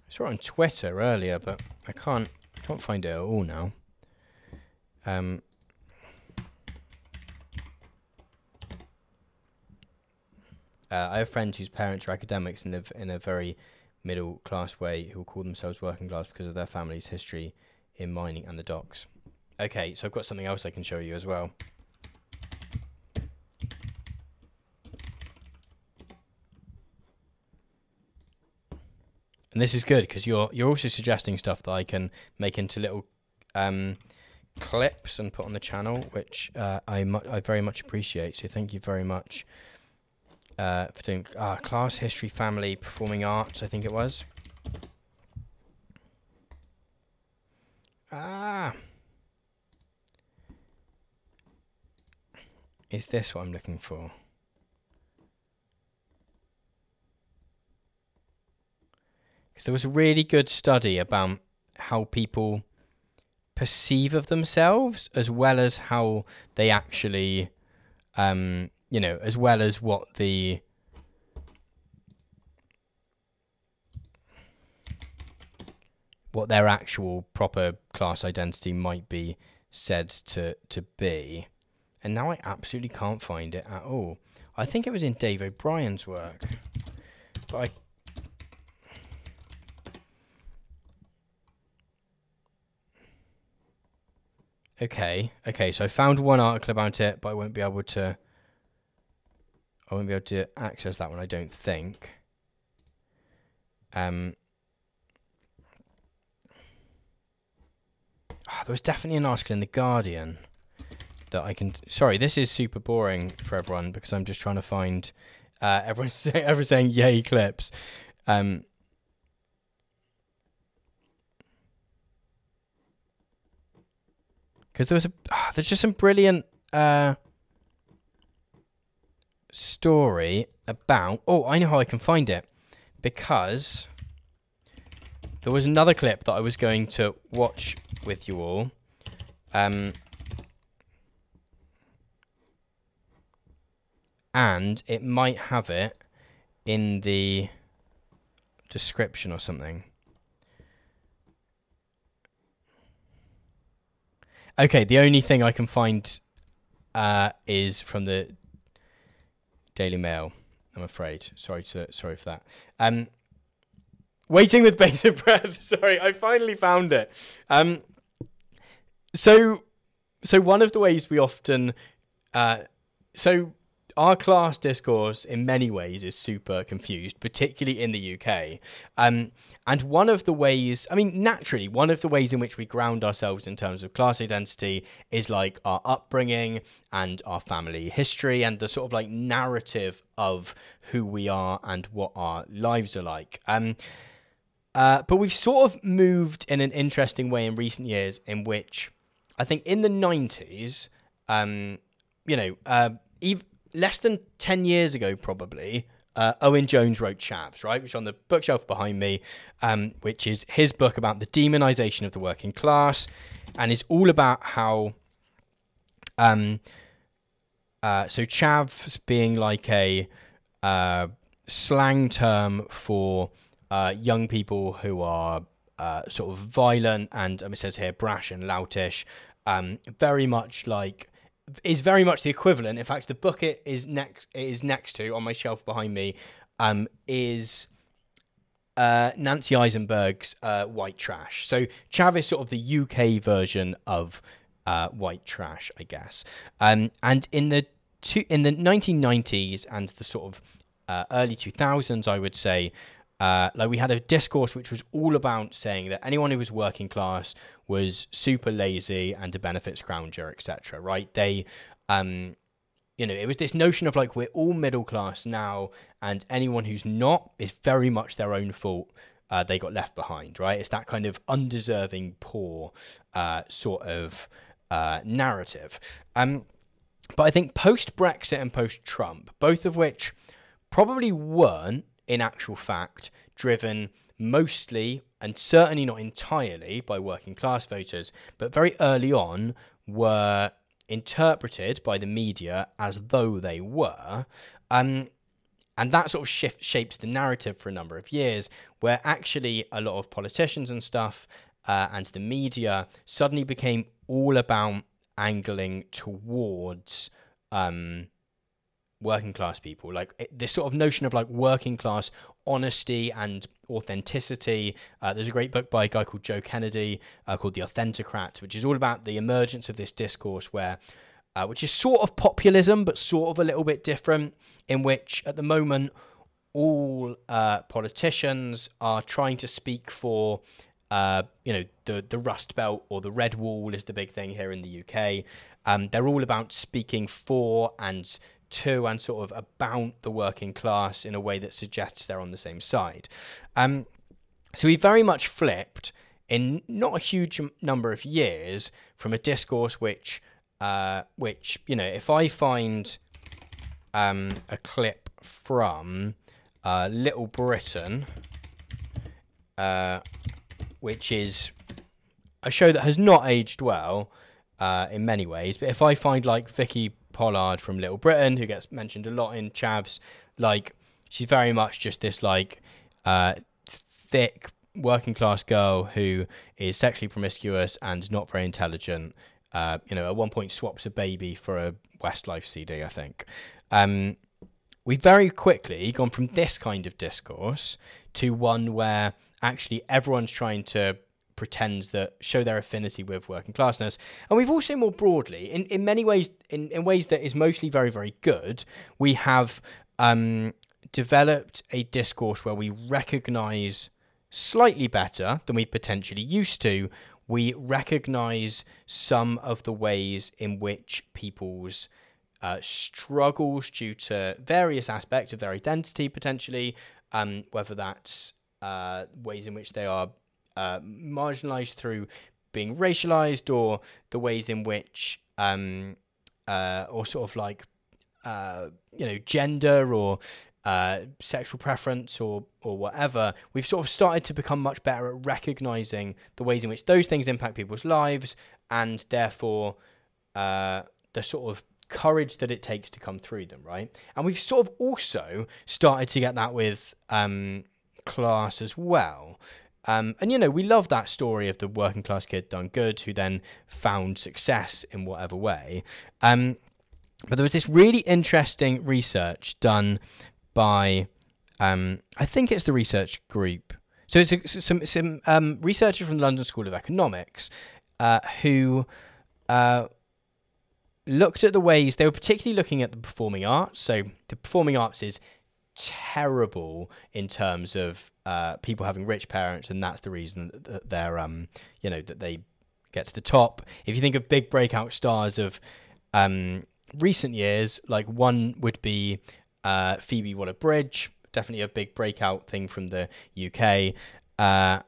I saw it on Twitter earlier, but I can't can't find it at all now. Um, uh, I have friends whose parents are academics and live in a very middle class way who call themselves working class because of their family's history in mining and the docks. Okay, so I've got something else I can show you as well. And this is good because you're you're also suggesting stuff that I can make into little um, clips and put on the channel, which uh, I mu- I very much appreciate. So thank you very much uh, for doing uh, class history, family, performing arts. I think it was. Ah, is this what I'm looking for? Because there was a really good study about how people perceive of themselves as well as how they actually um you know as well as what the what their actual proper class identity might be said to to be. And now I absolutely can't find it at all. I think it was in Dave O'Brien's work but I Okay, okay, so I found one article about it, but I won't be able to. I won't be able to access that one. I don't think. Um. ah, there was definitely an article in the Guardian that I can. Sorry, this is super boring for everyone because I'm just trying to find. Uh, saying, everyone's saying yay clips. Um, because there was a ah, there's just some brilliant uh story about. Oh, I know how I can find it because there was another clip that I was going to watch with you all. Um, and it might have it in the description or something. Okay, the only thing I can find uh, is from the Daily Mail. I'm afraid. Sorry to sorry for that. Um, waiting with bated breath. Sorry, I finally found it. Um, so, so one of the ways we often, uh, so our class discourse in many ways is super confused, particularly in the UK. Um, and one of the ways, I mean, naturally, one of the ways in which we ground ourselves in terms of class identity is like our upbringing and our family history and the sort of like narrative of who we are and what our lives are like. Um, uh, but we've sort of moved in an interesting way in recent years in which I think in the 90s, um, you know, uh, even less than 10 years ago, probably, uh, Owen Jones wrote Chavs, right, which on the bookshelf behind me, um, which is his book about the demonization of the working class, and is all about how, um, uh, so Chavs being like a uh, slang term for uh, young people who are uh, sort of violent and, um, it says here, brash and loutish, um, very much like is very much the equivalent. In fact, the book it is next is next to on my shelf behind me um, is uh, Nancy Isenberg's uh, White Trash. So Chav is sort of the UK version of uh, White Trash, I guess. Um, and in the two, in the 1990s and the sort of uh, early 2000s, I would say. Uh, like we had a discourse which was all about saying that anyone who was working class was super lazy and a benefits scrounger, etc. Right? They, um, you know, it was this notion of like we're all middle class now, and anyone who's not is very much their own fault. Uh, they got left behind, right? It's that kind of undeserving, poor uh, sort of uh, narrative. Um, but I think post Brexit and post Trump, both of which probably weren't in actual fact, driven mostly and certainly not entirely by working class voters, but very early on were interpreted by the media as though they were. Um, and that sort of shift shapes the narrative for a number of years, where actually a lot of politicians and stuff uh, and the media suddenly became all about angling towards um, working class people. Like this sort of notion of like working class honesty and authenticity. Uh, there's a great book by a guy called Joe Kennedy uh, called The Authentocrat, which is all about the emergence of this discourse where. Uh, which is sort of populism, but sort of a little bit different, in which at the moment all uh, politicians are trying to speak for uh, you know, the the Rust Belt or the Red Wall is the big thing here in the UK. Um, they're all about speaking for and to and sort of about the working class in a way that suggests they're on the same side. Um, so he very much flipped in not a huge number of years from a discourse which, uh, which you know, if I find um, a clip from uh, Little Britain, uh, which is a show that has not aged well uh, in many ways, but if I find like Vicky Pollard from Little Britain, who gets mentioned a lot in Chavs. Like, she's very much just this like uh, thick working class girl who is sexually promiscuous and not very intelligent. Uh, you know, at one point swaps a baby for a Westlife CD, I think. Um, we very quickly gone from this kind of discourse to one where actually everyone's trying to pretends that show their affinity with working classness. And we've also more broadly, in, in many ways, in, in ways that is mostly very, very good, we have um, developed a discourse where we recognize slightly better than we potentially used to. We recognize some of the ways in which people's uh, struggles due to various aspects of their identity, potentially, um, whether that's uh, ways in which they are uh, marginalized through being racialized or the ways in which um, uh, or sort of like uh, you know gender or uh, sexual preference or or whatever, we've sort of started to become much better at recognizing the ways in which those things impact people's lives, and therefore uh, the sort of courage that it takes to come through them, right? And we've sort of also started to get that with um, class as well. Um, and you know, we love that story of the working class kid done good who then found success in whatever way. Um, but there was this really interesting research done by, um, I think it's the research group. So it's a, some some um, researchers from the London School of Economics uh, who uh, looked at the ways they were particularly looking at the performing arts. So the performing arts is terrible in terms of uh, people having rich parents, and that's the reason that they're um you know that they get to the top. If you think of big breakout stars of um recent years, like one would be uh, Phoebe Waller-Bridge, definitely a big breakout thing from the UK, uh,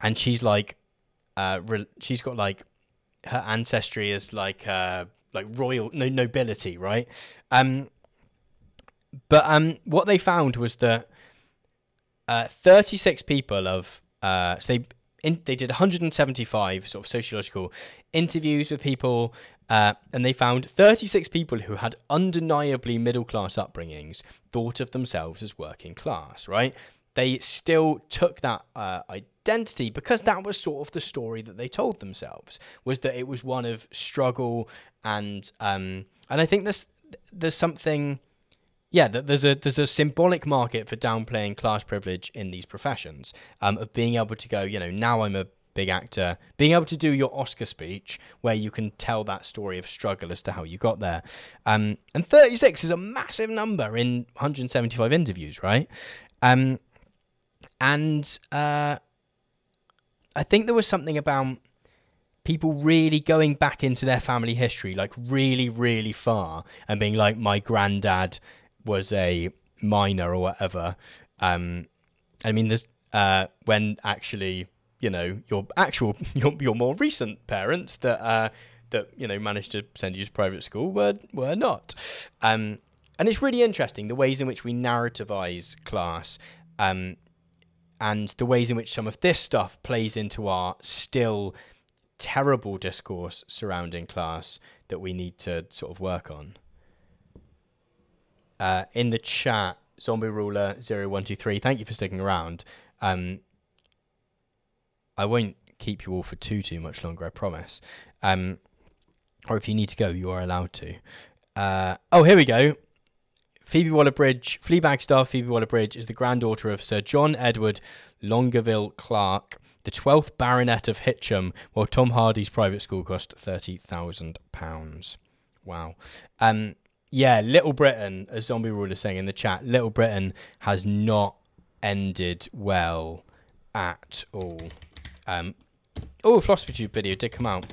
and she's like, uh, re- she's got like her ancestry is like uh like royal no nobility, right? Um, but um, what they found was that uh, 36 people of uh, so they in, they did 175 sort of sociological interviews with people, uh, and they found 36 people who had undeniably middle class upbringings thought of themselves as working class. Right? They still took that uh, identity because that was sort of the story that they told themselves was that it was one of struggle and um, and I think there's there's something yeah, there's a there's a symbolic market for downplaying class privilege in these professions. Um, of being able to go, you know, now I'm a big actor, being able to do your Oscar speech where you can tell that story of struggle as to how you got there. Um, and 36 is a massive number in 175 interviews, right? Um, and uh, I think there was something about people really going back into their family history, like really, really far, and being like, my granddad was a miner or whatever. Um, I mean, there's uh, when actually, you know, your actual your your more recent parents that uh, that you know managed to send you to private school were were not. Um, and it's really interesting the ways in which we narrativize class. Um, and the ways in which some of this stuff plays into our still terrible discourse surrounding class that we need to sort of work on uh, in the chat, Zombie Ruler 0123, thank you for sticking around. Um, I won't keep you all for too too much longer, I promise. Um, or if you need to go, you are allowed to. Uh, oh, here we go. Phoebe Waller-Bridge, Fleabag star Phoebe Waller-Bridge is the granddaughter of Sir John Edward Longueville Clarke, the 12th Baronet of Hitcham, while Tom Hardy's private school cost £30,000. Wow. Um, yeah, Little Britain, as Zombie Ruler is saying in the chat, Little Britain has not ended well at all. Um, oh, philosophy tube video did come out.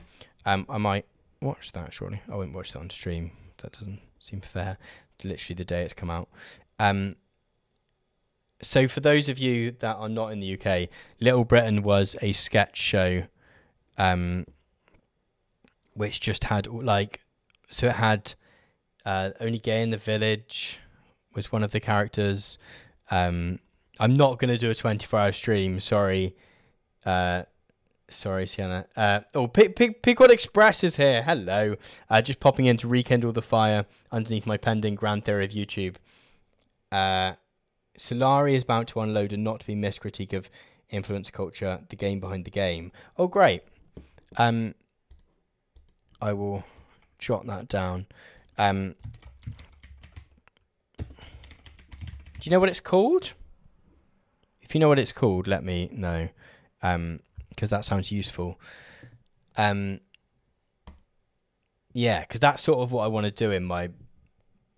Um, I might watch that shortly. I won't watch that on stream. That doesn't seem fair. literally the day it's come out. Um, so for those of you that are not in the UK, Little Britain was a sketch show, um, which just had like, so it had uh, only gay in the village was one of the characters. Um, I'm not gonna do a 24 hour stream. Sorry, uh, sorry, Sienna. Uh, oh, what Express is here. Hello. Uh, just popping in to rekindle the fire underneath my pending grand theory of YouTube. Uh, Solari is about to unload a not to be missed critique of influence culture, the game behind the game. Oh, great. Um, I will jot that down. Um, do you know what it's called? If you know what it's called, let me know, because um, that sounds useful. Um, yeah, because that's sort of what I want to do in my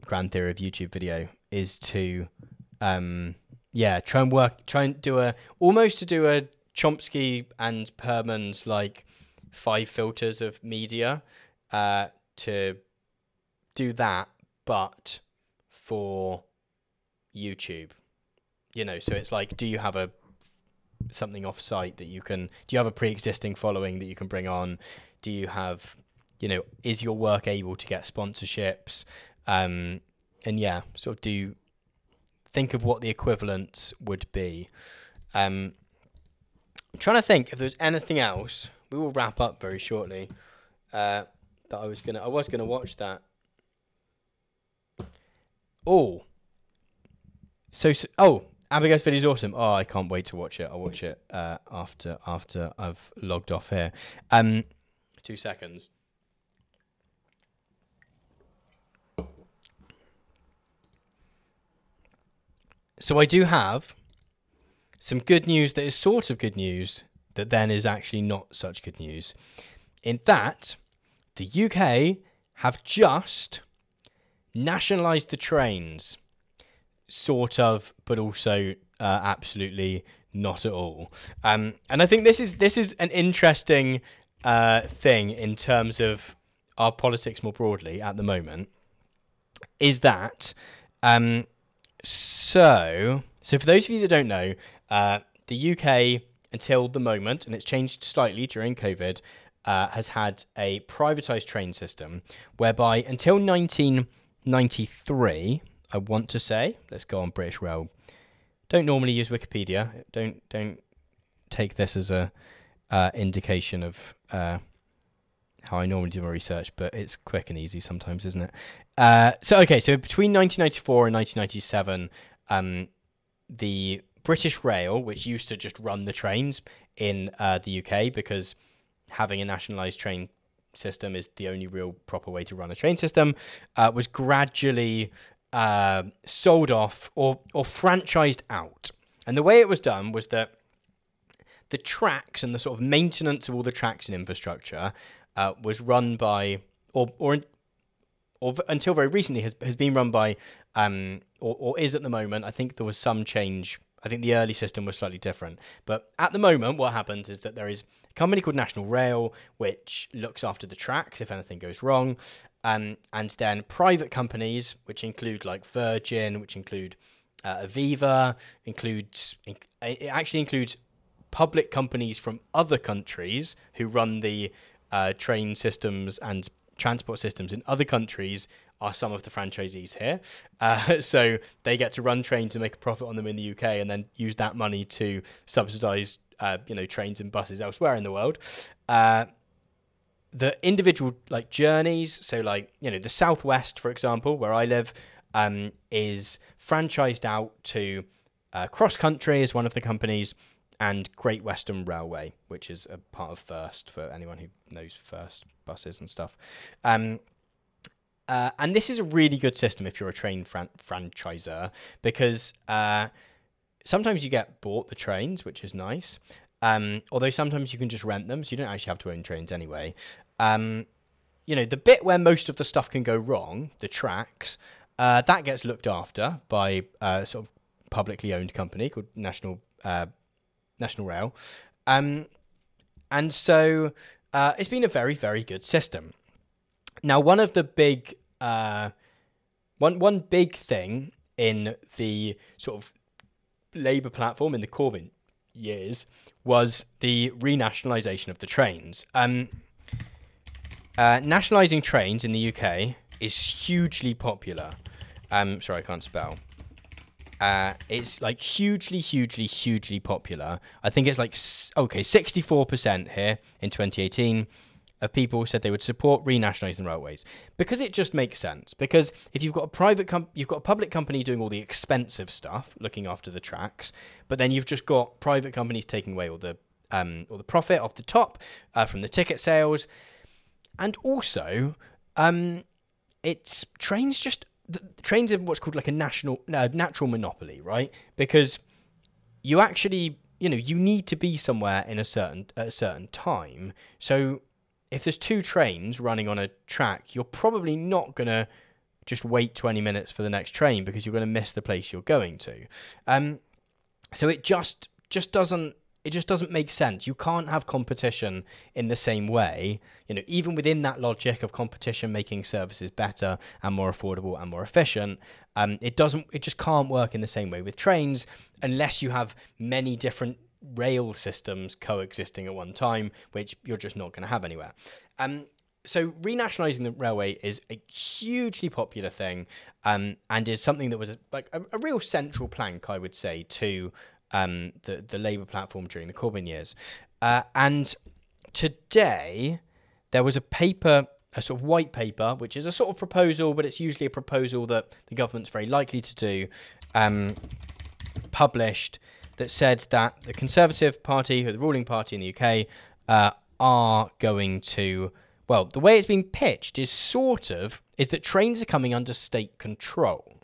grand theory of YouTube video is to, um, yeah, try and work, try and do a almost to do a Chomsky and Herman's like five filters of media, uh, to do that, but for YouTube. You know, so it's like, do you have a something off site that you can? Do you have a pre-existing following that you can bring on? Do you have, you know, is your work able to get sponsorships? Um, and yeah, sort of do think of what the equivalents would be. Um, I'm trying to think if there's anything else. We will wrap up very shortly. Uh, that I was gonna, I was gonna watch that. Oh, so, so oh, Abigail's video is awesome. Oh, I can't wait to watch it. I'll watch it uh, after after I've logged off here. Um, two seconds. So I do have some good news that is sort of good news that then is actually not such good news. In that, the UK have just nationalised the trains, sort of, but also uh, absolutely not at all. Um, and I think this is this is an interesting uh, thing in terms of our politics more broadly at the moment. Is that um, so? So for those of you that don't know, uh, the UK until the moment, and it's changed slightly during COVID, uh, has had a privatized train system whereby until 1993, I want to say, let's go on British Rail. Don't normally use Wikipedia. Don't don't take this as a uh, indication of uh, how I normally do my research, but it's quick and easy sometimes, isn't it? Uh, so okay, so between 1994 and 1997, um, the British Rail, which used to just run the trains in uh, the UK, because having a nationalised train system is the only real proper way to run a train system, uh, was gradually uh, sold off or or franchised out. And the way it was done was that the tracks and the sort of maintenance of all the tracks and infrastructure uh, was run by or or or until very recently has has been run by um or, or is at the moment. I think there was some change. I think the early system was slightly different, but at the moment, what happens is that there is a company called National Rail which looks after the tracks if anything goes wrong, um, and then private companies which include like Virgin, which include uh, Arriva, includes it actually includes public companies from other countries who run the uh, train systems and transport systems in other countries are some of the franchisees here. Uh, so they get to run trains and make a profit on them in the UK and then use that money to subsidize, uh, you know, trains and buses elsewhere in the world. Uh, the individual like journeys, so like you know the Southwest, for example, where I live, um, is franchised out to uh, Cross Country is one of the companies, and Great Western Railway, which is a part of First for anyone who knows First buses and stuff. Um, uh, and this is a really good system if you're a train fran- because uh, sometimes you get bought the trains, which is nice. Um, although sometimes you can just rent them, so you don't actually have to own trains anyway. Um, you know, the bit where most of the stuff can go wrong, the tracks, uh, that gets looked after by a sort of publicly owned company called National uh, National Rail. Um, and so uh, it's been a very, very good system. Now, one of the big, uh, one one big thing in the sort of Labour platform in the Corbyn years was the renationalisation of the trains. Um, uh, nationalising trains in the UK is hugely popular. Um, sorry, I can't spell. Uh, it's like hugely, hugely, hugely popular. I think it's like okay, sixty-four percent here in 2018 of people said they would support renationalising railways because it just makes sense. Because if you've got a private, com- you've got a public company doing all the expensive stuff, looking after the tracks, but then you've just got private companies taking away all the um, all the profit off the top uh, from the ticket sales, and also um, it's trains just the, the trains are what's called like a national uh, natural monopoly, right? Because you actually you know you need to be somewhere in a certain at a certain time. So if there's two trains running on a track, you're probably not gonna just wait 20 minutes for the next train because you're going to miss the place you're going to. Um, so it just just doesn't it just doesn't make sense. You can't have competition in the same way. You know, even within that logic of competition making services better and more affordable and more efficient, um, it doesn't. It just can't work in the same way with trains unless you have many different rail systems coexisting at one time, which you're just not going to have anywhere. Um, so renationalizing the railway is a hugely popular thing, um, and is something that was like a, a real central plank, I would say, to um, the the Labour platform during the Corbyn years. Uh, and today there was a paper, a sort of white paper, which is a sort of proposal, but it's usually a proposal that the government's very likely to do, um, published that said that the Conservative Party, who are the ruling party in the UK, uh, are going to. Well, the way it's being pitched is sort of is that trains are coming under state control,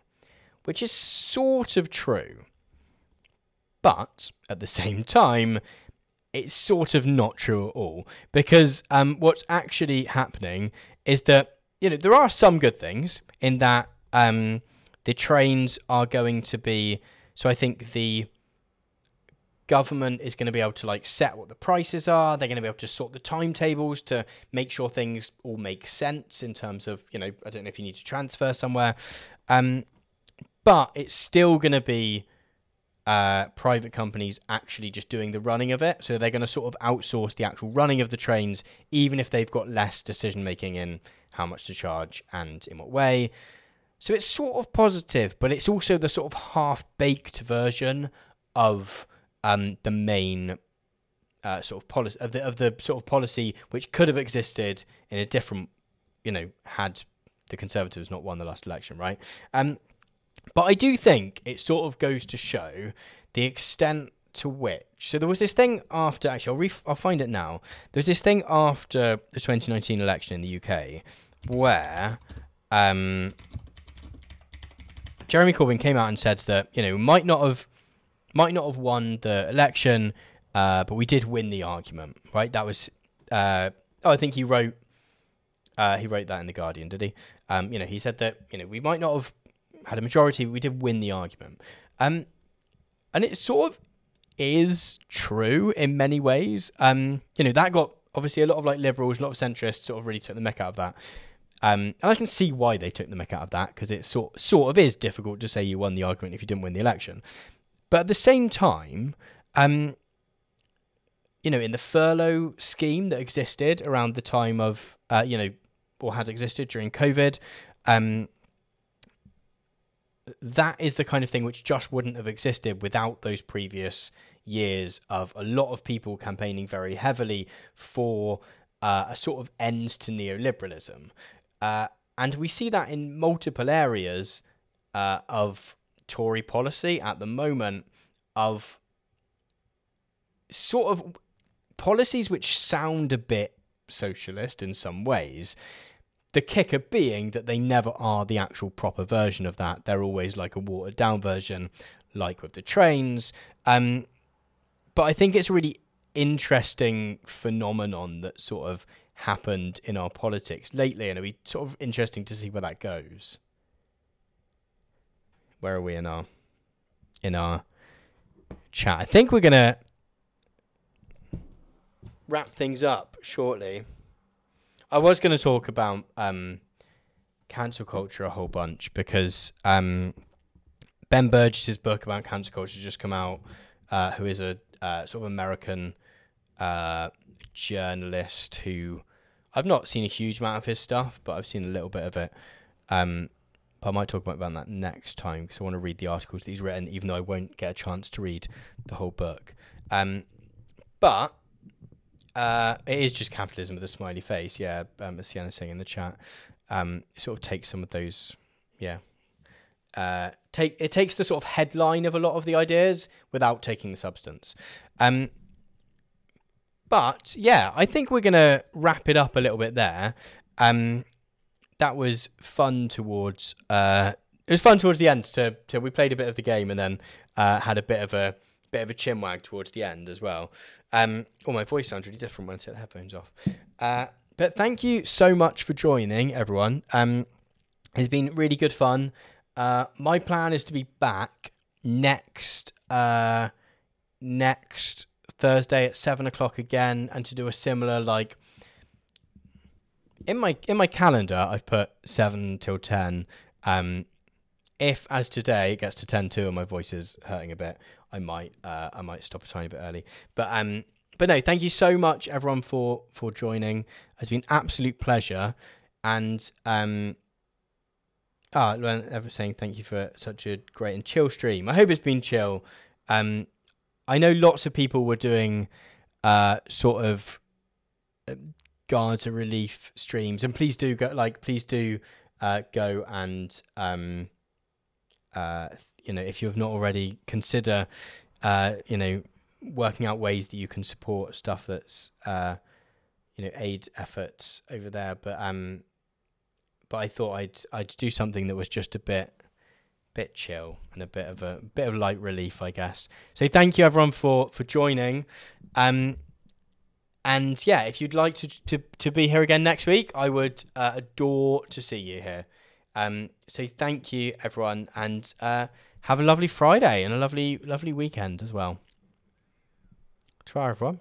which is sort of true. But at the same time, it's sort of not true at all because um, what's actually happening is that you know there are some good things in that um, the trains are going to be. So I think the government is going to be able to like set what the prices are. They're going to be able to sort the timetables to make sure things all make sense in terms of you know I don't know if you need to transfer somewhere, um, but it's still going to be uh, private companies actually just doing the running of it. So they're going to sort of outsource the actual running of the trains, even if they've got less decision making in how much to charge and in what way. So it's sort of positive, but it's also the sort of half baked version of um, the main uh, sort of policy of the, of the sort of policy which could have existed in a different, you know, had the Conservatives not won the last election, right? Um, but I do think it sort of goes to show the extent to which. So there was this thing after. Actually, I'll, ref- I'll find it now. There's this thing after the 2019 election in the UK where um, Jeremy Corbyn came out and said that you know might not have might not have won the election, uh, but we did win the argument, right? That was. Uh, oh, I think he wrote. Uh, he wrote that in the Guardian, did he? Um, you know, he said that you know we might not have had a majority, but we did win the argument. Um, and it sort of is true in many ways. Um, you know, that got obviously a lot of like liberals, a lot of centrists sort of really took the mick out of that. Um, and I can see why they took the mick out of that because it sort sort of is difficult to say you won the argument if you didn't win the election. But at the same time, um, you know, in the furlough scheme that existed around the time of, uh, you know, or has existed during COVID, um, that is the kind of thing which just wouldn't have existed without those previous years of a lot of people campaigning very heavily for uh, a sort of end to neoliberalism. Uh, and we see that in multiple areas uh, of Tory policy at the moment, of sort of policies which sound a bit socialist in some ways, the kicker being that they never are the actual proper version of that. They're always like a watered down version, like with the trains. Um, but I think it's a really interesting phenomenon that sort of happened in our politics lately, and it'll be sort of interesting to see where that goes. Where are we in our in our chat? I think we're gonna wrap things up shortly. I was going to talk about um, cancel culture a whole bunch because um, Ben Burgis's book about cancel culture just come out, uh, who is a uh, sort of American uh, journalist who I've not seen a huge amount of his stuff, but I've seen a little bit of it. Um, but I might talk about that next time because I want to read the articles that he's written, even though I won't get a chance to read the whole book. Um, but uh, it is just capitalism with a smiley face. Yeah, um, as Sienna's saying in the chat, um, sort of takes some of those. Yeah, uh, take it takes the sort of headline of a lot of the ideas without taking the substance. Um, but yeah, I think we're gonna wrap it up a little bit there. Um, that was fun towards. Uh, it was fun towards the end. To, to we played a bit of the game and then uh, had a bit of a bit of a chinwag towards the end as well. Um, oh, my voice sounds really different when I take the headphones off. Uh, but thank you so much for joining, everyone. Um, it's been really good fun. Uh, my plan is to be back next uh, next Thursday at seven o'clock again, and to do a similar like in my in my calendar. I've put seven till ten. Um, if as today it gets to ten two and my voice is hurting a bit, I might uh, I might stop a tiny bit early. But um, but no, thank you so much everyone for for joining. It's been absolute pleasure, and um, ah, oh, ever saying thank you for such a great and chill stream. I hope it's been chill. Um, I know lots of people were doing uh sort of Gaza relief streams, and please do go like please do uh go and um uh you know if you have not already consider uh you know working out ways that you can support stuff that's uh, you know aid efforts over there. But um, but I thought I'd I'd do something that was just a bit bit chill and a bit of a bit of light relief, I guess. So thank you everyone for for joining. Um, and yeah, if you'd like to to to be here again next week, I would uh, adore to see you here. Um, so thank you everyone, and uh, have a lovely Friday and a lovely lovely weekend as well. Try everyone.